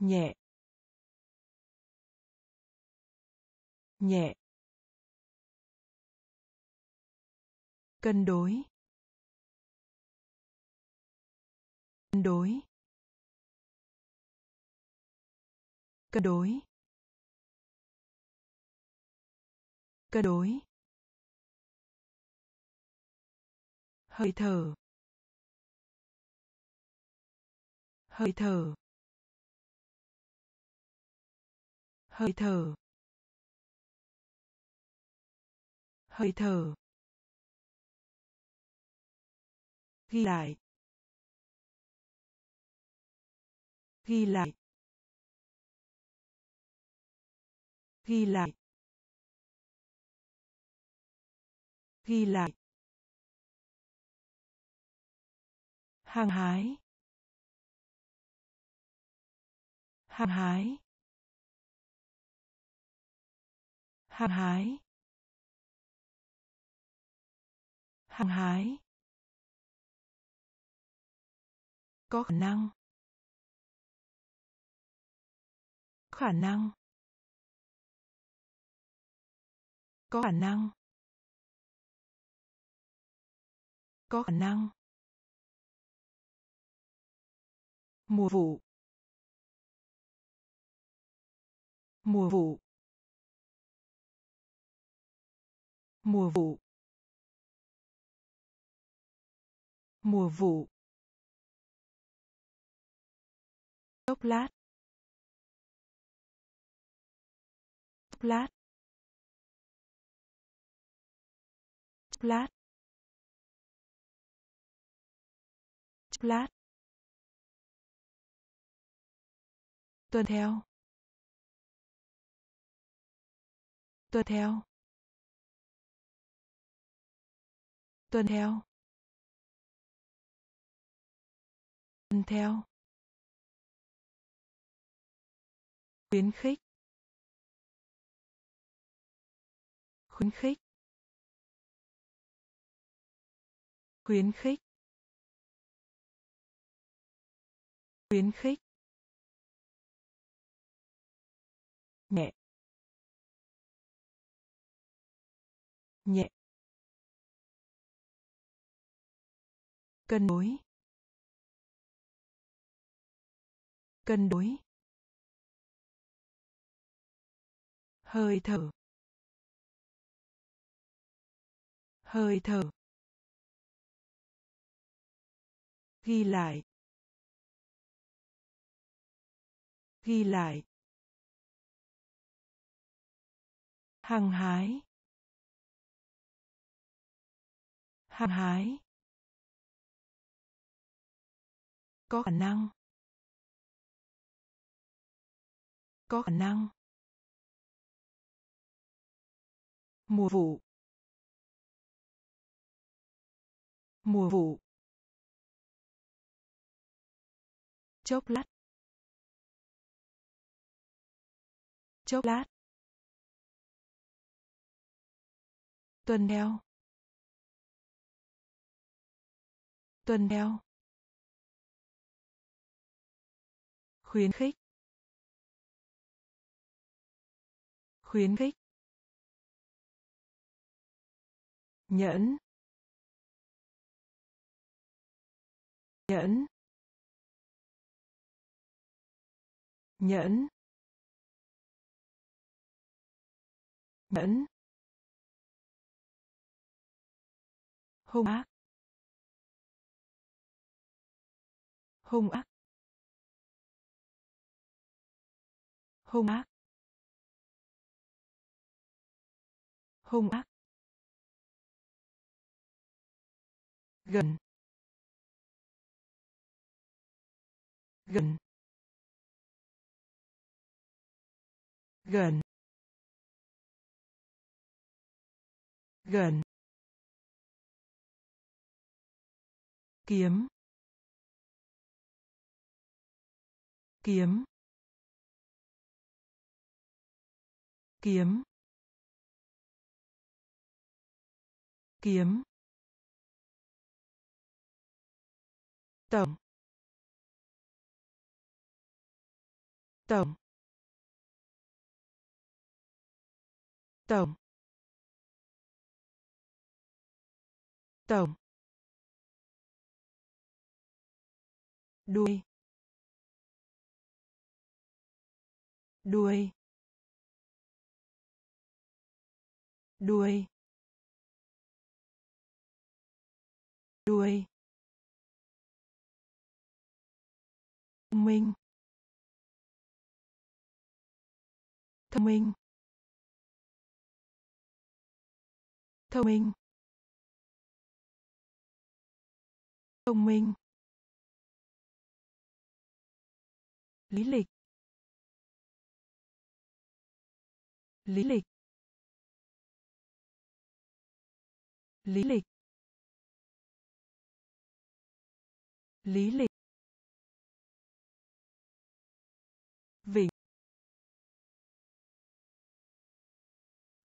nhẹ nhẹ. Cân đối cân đối cân đối cân đối. Hơi thở. Hơi thở. Hơi thở. Hơi thở. Ghi lại. Ghi lại. Ghi lại. Ghi lại. Hàng hái hàng hái hàng hái hàng hái có khả năng. Khả năng. Có khả năng. Có khả năng. Mùa vụ. Mùa vụ. Mùa vụ. Mùa vụ. Chốc lát. Chốc lát. Chốc lát. Chốc lát. Tuân theo. Tuân theo. Tuân theo. Tuân theo. Khuyến khích. Khuyến khích. Khuyến khích. Khuyến khích. Nhẹ. Nhẹ. Cân đối. Cân đối. Hơi thở. Hơi thở. Ghi lại. Ghi lại. Hàng hái. Hàng hái. Có khả năng. Có khả năng. Mùa vụ. Mùa vụ. Chốc lát. Chốc lát. Tuần theo tuần theo khuyến khích. Khuyến khích. Nhẫn. Nhẫn. Nhẫn. Nhẫn. Hung ác. Hung ác. Hung ác. Hung ác. Gần. Gần. Gần. Gần. Kiếm. Kiếm. Kiếm. Kiếm. Tổng. Tổng. Tổng. Tổng. Đuôi đuôi đuôi đuôi. Thông minh thông minh thông minh. Thông minh. Lý lịch. Lý lịch. Lý lịch. Lý lịch. Vịnh.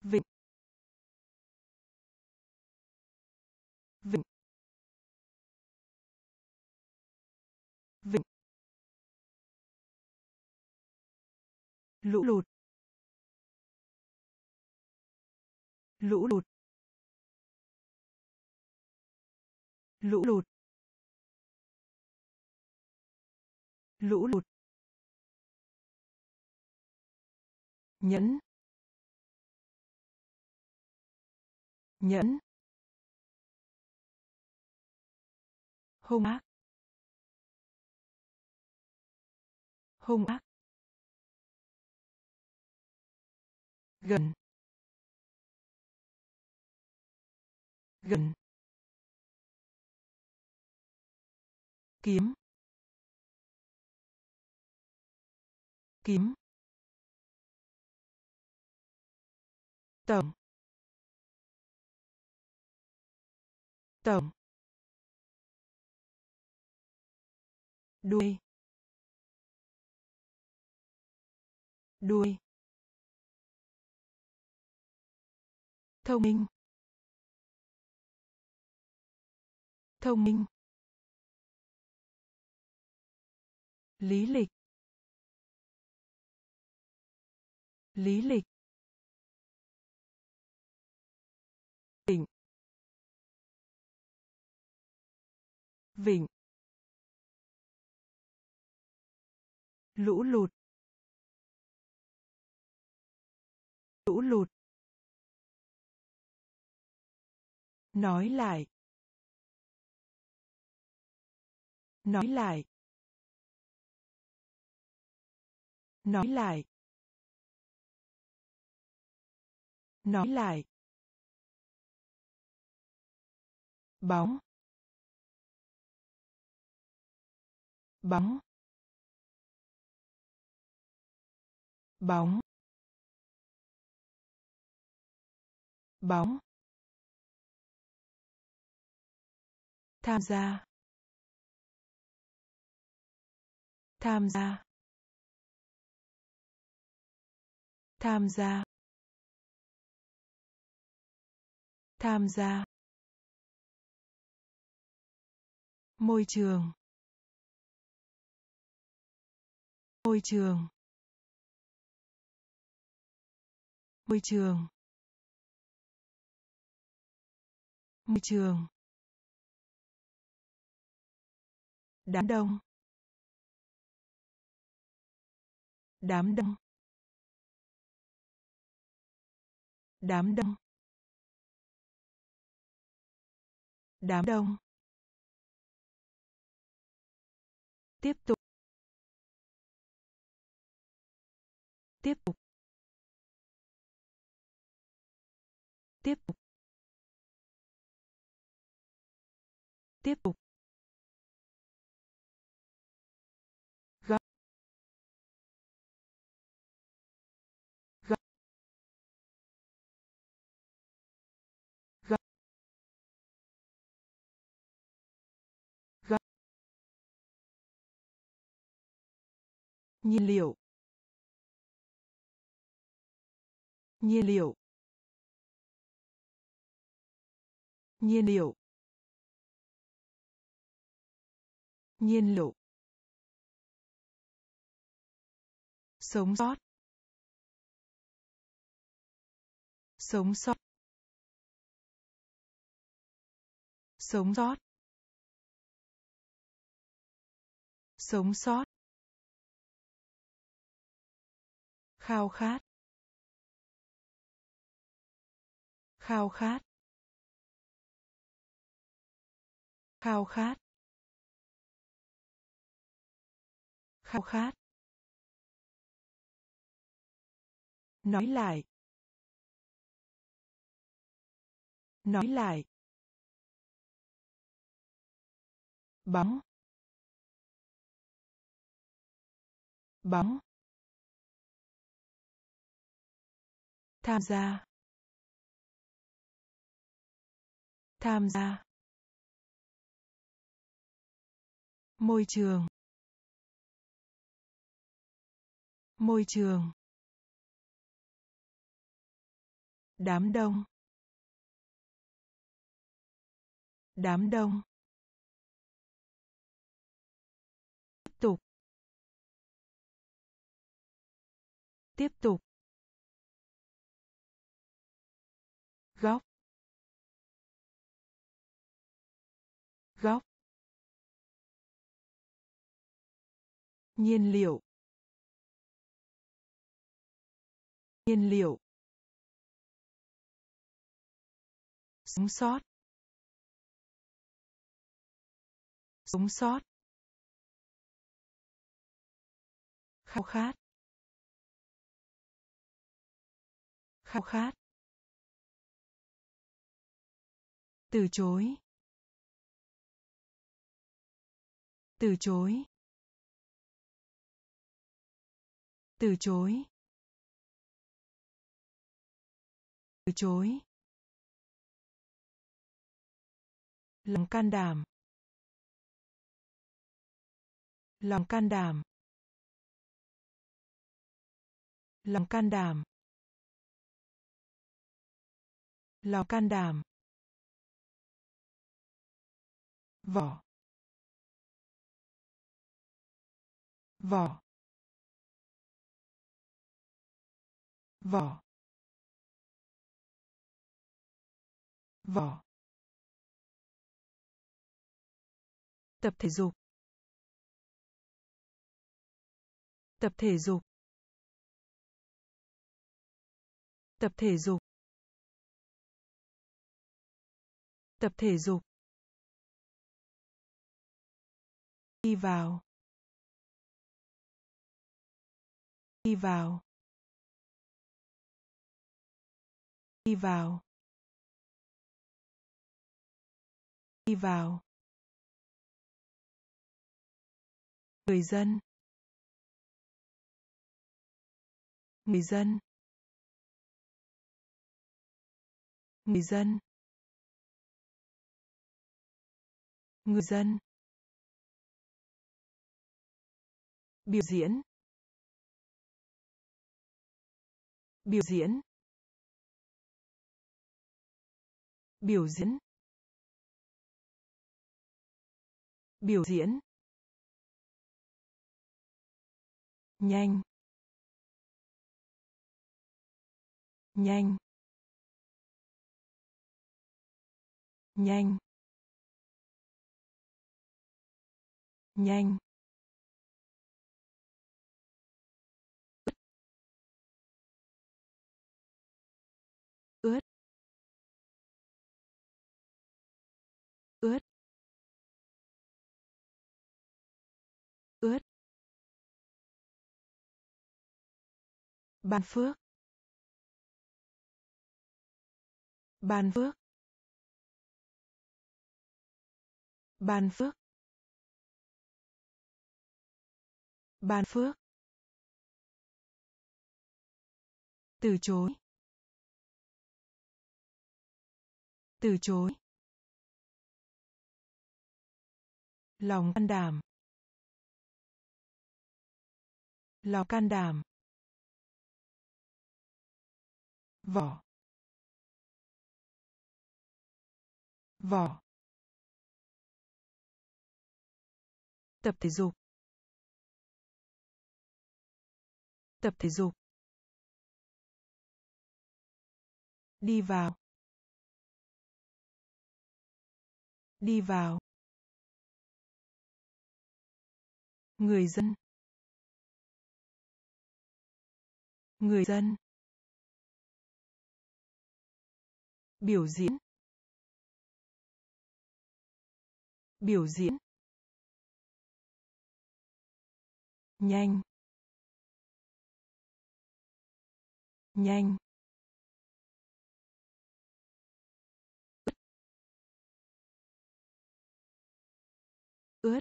Vịnh. Lũ lụt. Lũ lụt. Lũ lụt. Lũ lụt. Nhẫn. Nhẫn. Hung ác. Hung ác. Gần gần kiếm kiếm tổng tổng đuôi đuôi. Thông minh. Thông minh. Lý lịch. Lý lịch. Vịnh. Vịnh. Lũ lụt. Lũ lụt. Nói lại. Nói lại. Nói lại. Nói lại. Bóng. Bóng. Bóng. Bóng. Tham gia. Tham gia. Tham gia. Tham gia. Môi trường. Môi trường. Môi trường. Môi trường. Đám đông. Đám đông. Đám đông. Đám đông. Tiếp tục. Tiếp tục. Tiếp tục. Tiếp tục. Nhiên liệu. Nhiên liệu. Nhiên liệu. Nhiên liệu. Sống sót. Sống sót. Sống sót. Sống sót. Khao khát. Khao khát. Khao khát. Khao khát. Nói lại. Nói lại. Bóng. Bóng. Tham gia. Tham gia. Môi trường. Môi trường. Đám đông. Đám đông. Tiếp tục. Tiếp tục. Góc. Góc. Nhiên liệu. Nhiên liệu. Sống sót. Sống sót. Khao khát. Khao khát. Từ chối. Từ chối. Từ chối. Từ chối. Lòng can đảm. Lòng can đảm. Lòng can đảm. Lòng can đảm. Vỏ. Vỏ. Vỏ. Vỏ. Tập thể dục. Tập thể dục. Tập thể dục. Tập thể dục. Đi vào. Đi vào. Đi vào. Đi vào. Người dân. Người dân. Người dân. Người dân. Biểu diễn. Biểu diễn. Biểu diễn. Biểu diễn. Nhanh. Nhanh. Nhanh. Nhanh. Ban phước. Ban phước. Ban phước. Ban phước. Từ chối. Từ chối. Lòng can đảm. Lòng can đảm. Vỏ. Vỏ. Tập thể dục. Tập thể dục. Đi vào. Đi vào. Người dân. Người dân. Biểu diễn biểu diễn nhanh nhanh ướt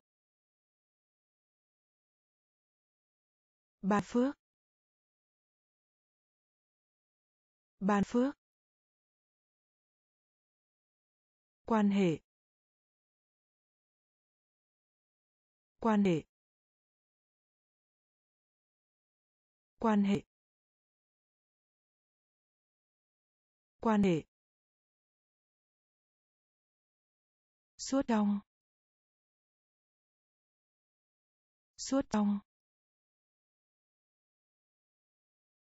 ban phước ban phước quan hệ. Quan hệ. Quan hệ. Quan hệ. Suốt trong suốt trong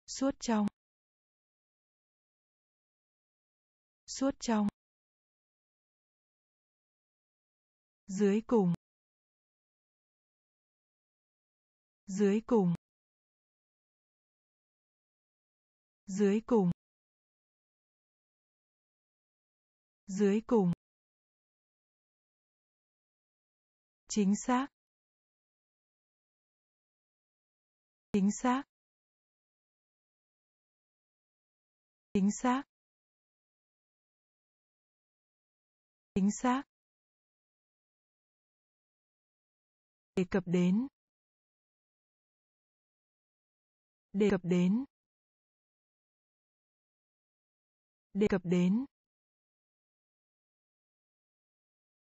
suốt trong. Suốt trong. Dưới cùng. Dưới cùng. Dưới cùng. Dưới cùng. Chính xác. Chính xác. Chính xác. Chính xác. Đề cập đến. Đề cập đến. Đề cập đến.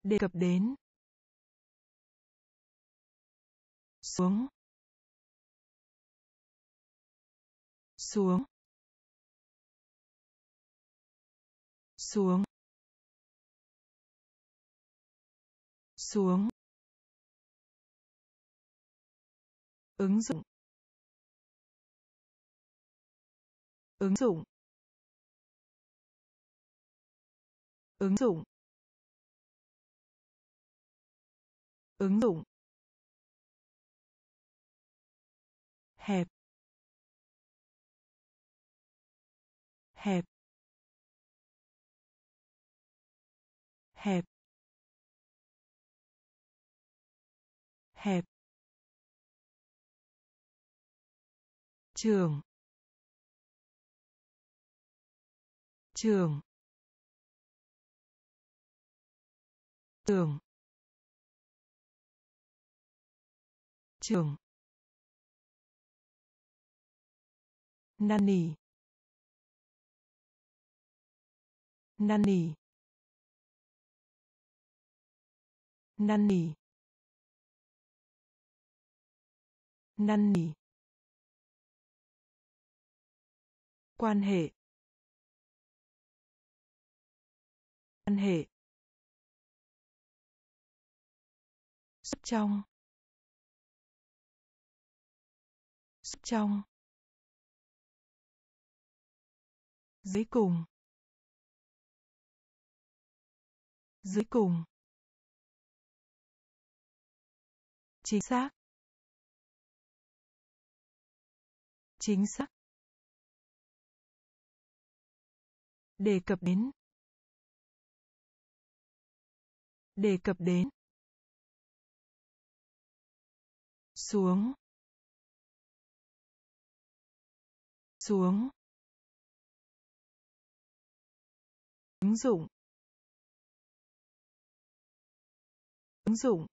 Đề cập đến. Xuống. Xuống. Xuống. Xuống. Ứng dụng. Ứng dụng. Ứng dụng. Ứng dụng. Hẹp. Hẹp. Hẹp. Hẹp. Trường trường tường trường. Năn nỉ năn nỉ năn nỉ quan hệ. Quan hệ. Sắp trong. Sắp trong. Dưới cùng. Dưới cùng. Chính xác. Chính xác. Đề cập đến. Đề cập đến. Xuống. Xuống. Ứng dụng. Ứng dụng.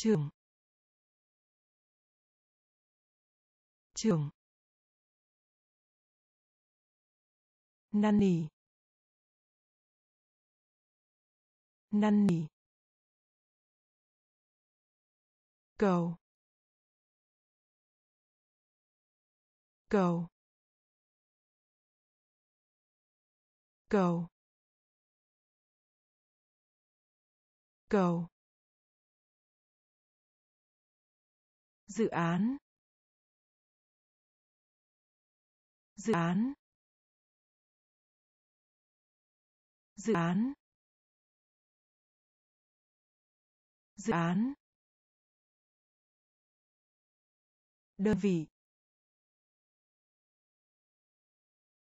Trường trường năn nỉ năn nỉ cầu cầu cầu cầu. Dự án. Dự án. Dự án. Dự án. Đơn vị.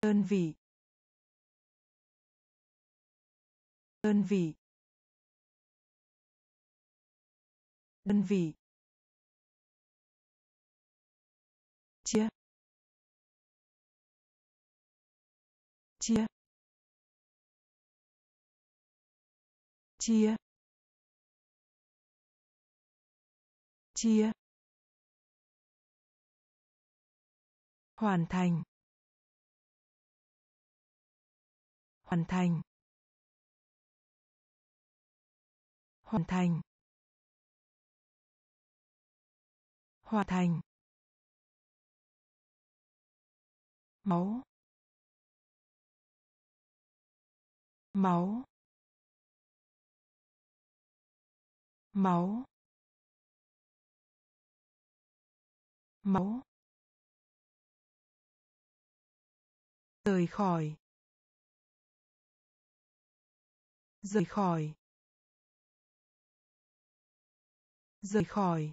Đơn vị. Đơn vị. Đơn vị. Chia. Chia. Chia. Chia. Hoàn thành. Hoàn thành. Hoàn thành. Hoàn thành. Máu máu máu máu rời khỏi. Rời khỏi. Rời khỏi.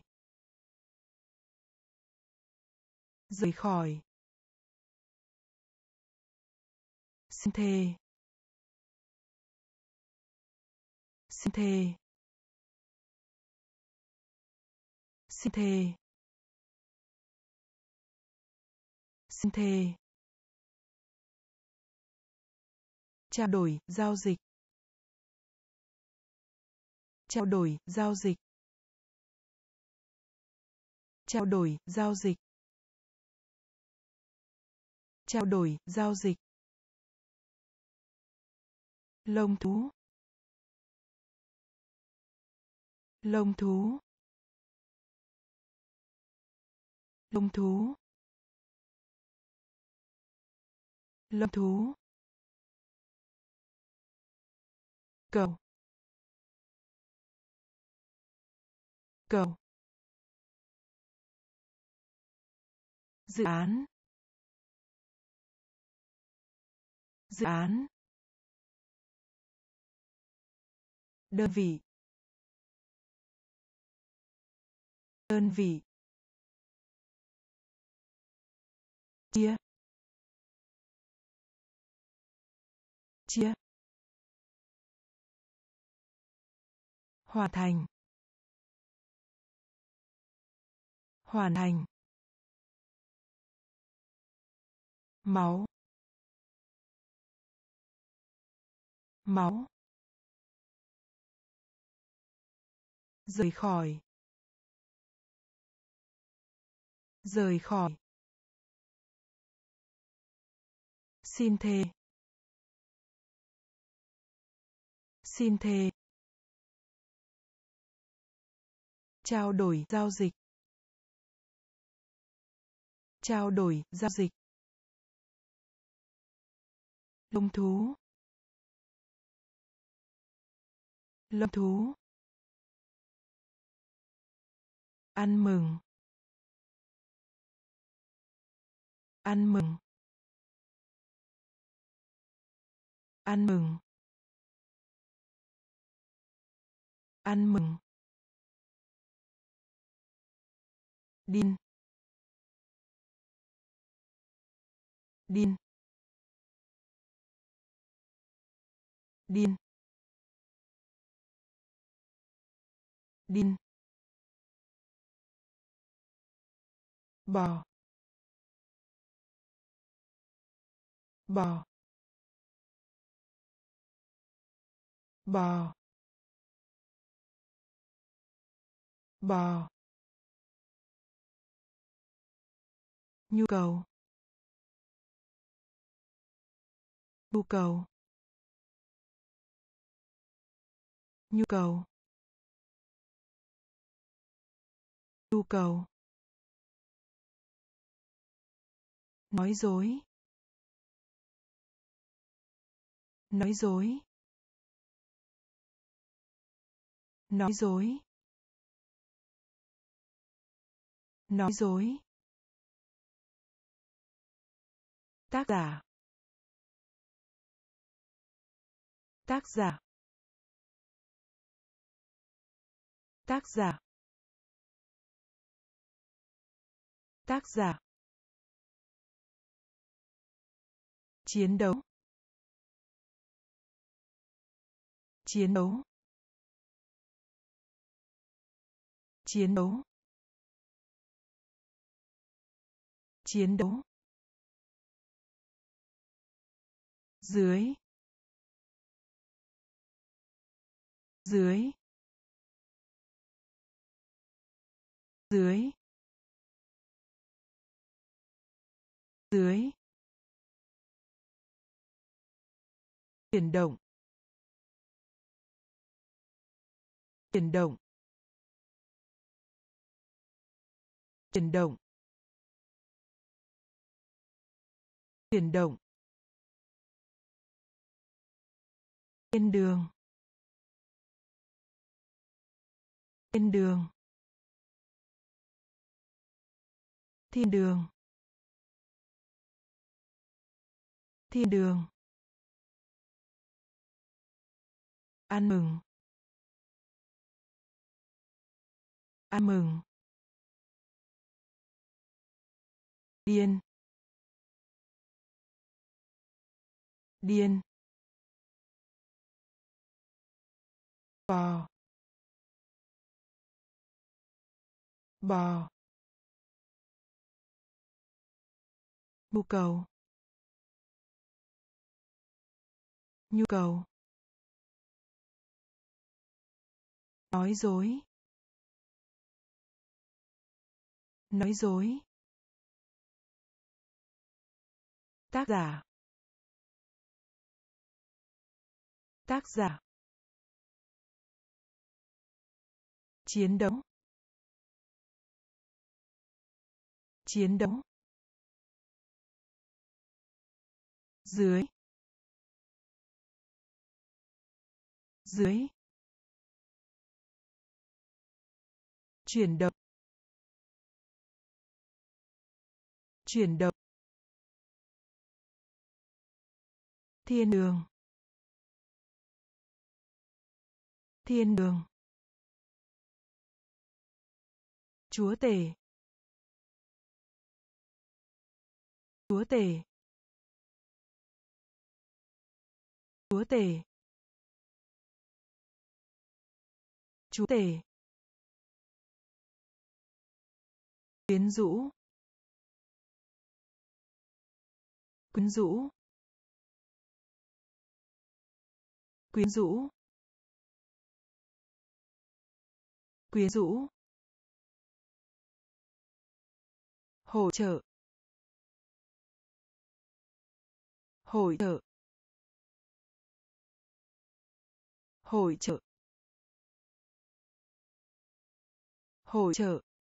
Rời khỏi. Xin thề. Xin thề. Xin thề. Xin thề. Trao đổi, giao dịch. Trao đổi, giao dịch. Trao đổi, giao dịch. Trao đổi, giao dịch lông thú. Lông thú. Lông thú. Lông thú. Cầu. Cầu. Dự án. Dự án. Đơn vị. Đơn vị. Chia. Chia. Hoàn thành. Hoàn thành. Máu. Máu. Rời khỏi. Rời khỏi. Xin thề. Xin thề. Trao đổi giao dịch. Trao đổi giao dịch. Lông thú. Lông thú. Ăn mừng. Ăn mừng. Ăn mừng. Ăn mừng. Điên. Điên. Điên. Điên. Bò. Bò. Bò. Bò. Nhu cầu. Nhu cầu. Nhu cầu. Nhu cầu. Nói dối. Nói dối. Nói dối. Nói dối. Tác giả. Tác giả. Tác giả. Tác giả. Chiến đấu. Chiến đấu. Chiến đấu. Chiến đấu. Dưới. Dưới. Dưới. Dưới. Chuyển động. Chuyển động. Chuyển động. Chuyển động. Trên đường. Trên đường. Thiên đường. Thiên đường. Ăn mừng. Ăn mừng. Điên. Điên. Bò. Bò. Nhu cầu. Nhu cầu. Nói dối. Nói dối. Tác giả. Tác giả. Chiến đấu. Chiến đấu. Dưới. Dưới. Chuyển động. Chuyển động. Thiên đường. Thiên đường. Chúa tể. Chúa tể. Chúa tể. Chúa tể. Quyến rũ. Quyến rũ. Quyến rũ. Quyến rũ. Hỗ trợ. Hỗ trợ. Hỗ trợ. Hỗ trợ.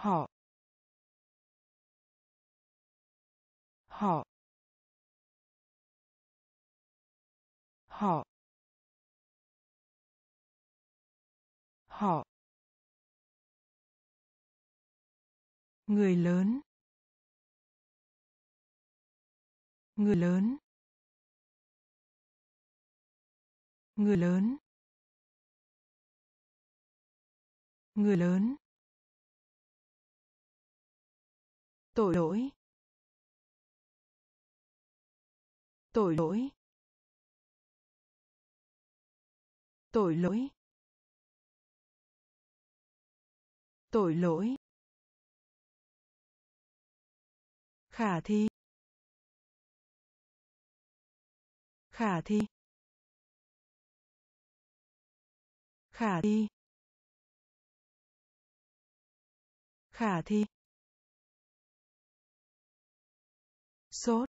Họ. Họ. Họ. Họ. Người lớn. Người lớn. Người lớn. Người lớn. Tội lỗi. Tội lỗi. Tội lỗi. Tội lỗi. Khả thi. Khả thi. Khả thi. Khả thi. Sốt.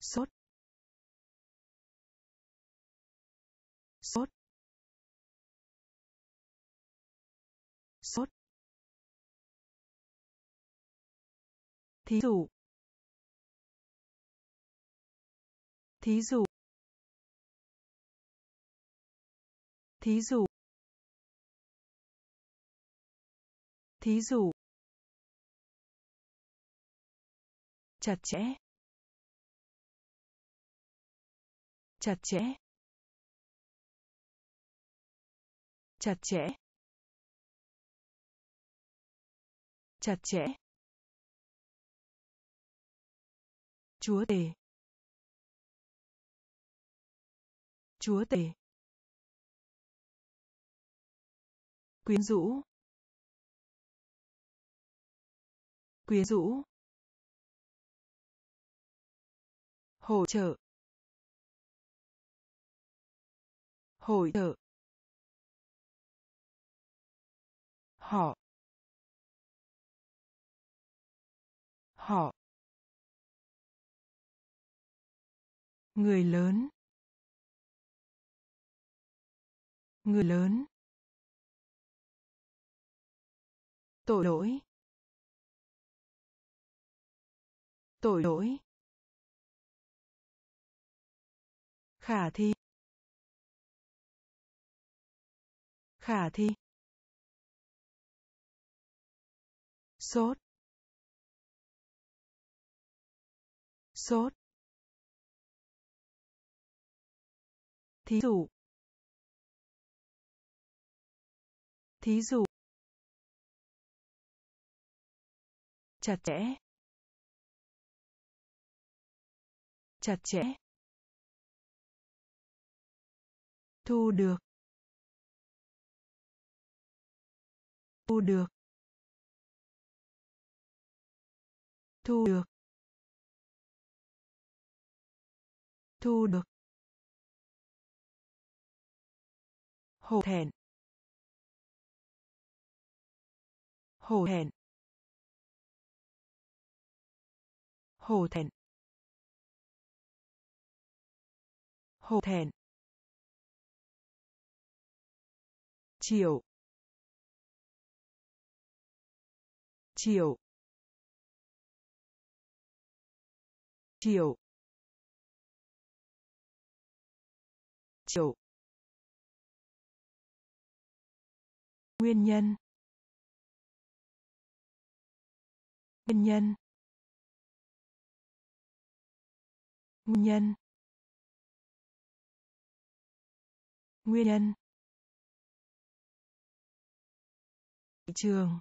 Sốt. Sốt. Sốt. Thí dụ. Thí dụ. Thí dụ. Thí dụ. Chặt chẽ. Chặt chẽ. Chặt chẽ. Chặt chẽ. Chúa tể. Chúa tể. Quyến rũ. Quyến rũ. Hỗ trợ. Hỗ trợ. Họ. Họ. Người lớn. Người lớn. Tội lỗi. Tội lỗi. Khả thi. Khả thi. Sốt. Sốt. Thí dụ. Thí dụ. Chặt chẽ. Chặt chẽ. Thu được. Thu được. Thu được. Thu được. Hổ thẹn. Hổ thẹn. Hổ thẹn. Hổ thẹn. Chiều. Chiều. Chiều. Chiều. Nguyên nhân. Nguyên nhân. Nguyên nhân. Nguyên nhân. Thị trường.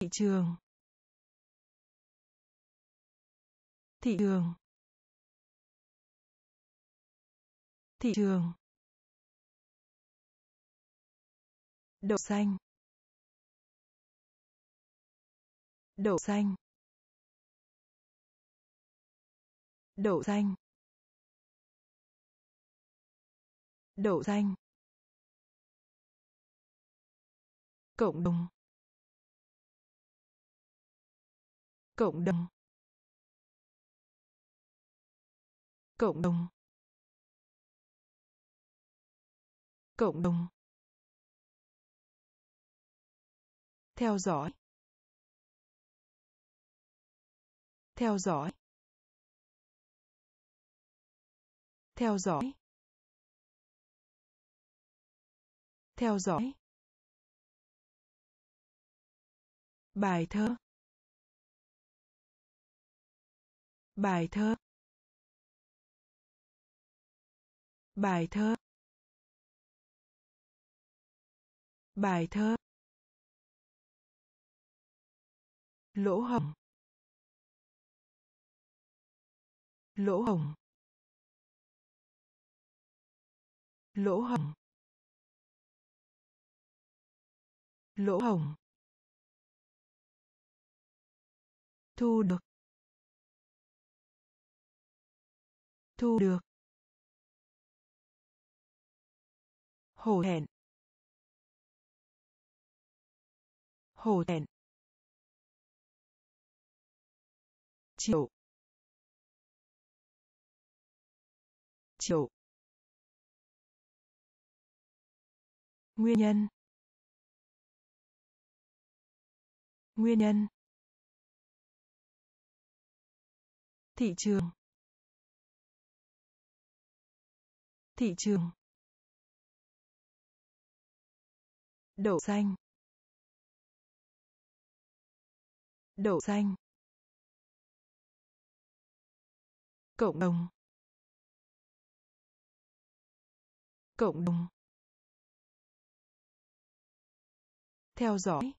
Thị trường. Thị trường. Thị trường. Đậu xanh. Đậu xanh. Đậu xanh. Đậu xanh. Cộng đồng. Cộng đồng. Cộng đồng. Cộng đồng. Theo dõi. Theo dõi. Theo dõi. Theo dõi. Bài thơ. Bài thơ. Bài thơ. Bài thơ. Lỗ hổng. Lỗ hổng. Lỗ hổng. Lỗ hổng. Thu được. Thu được. Hổ thẹn. Hổ thẹn. Triệu triệu nguyên nhân. Nguyên nhân. Thị trường. Thị trường. Đậu xanh. Đậu xanh. Cộng đồng. Cộng đồng. Theo dõi.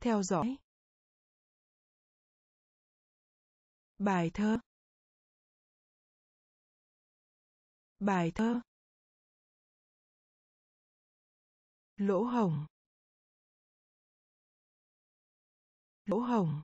Theo dõi. Bài thơ. Bài thơ. Lỗ hổng. Lỗ hổng.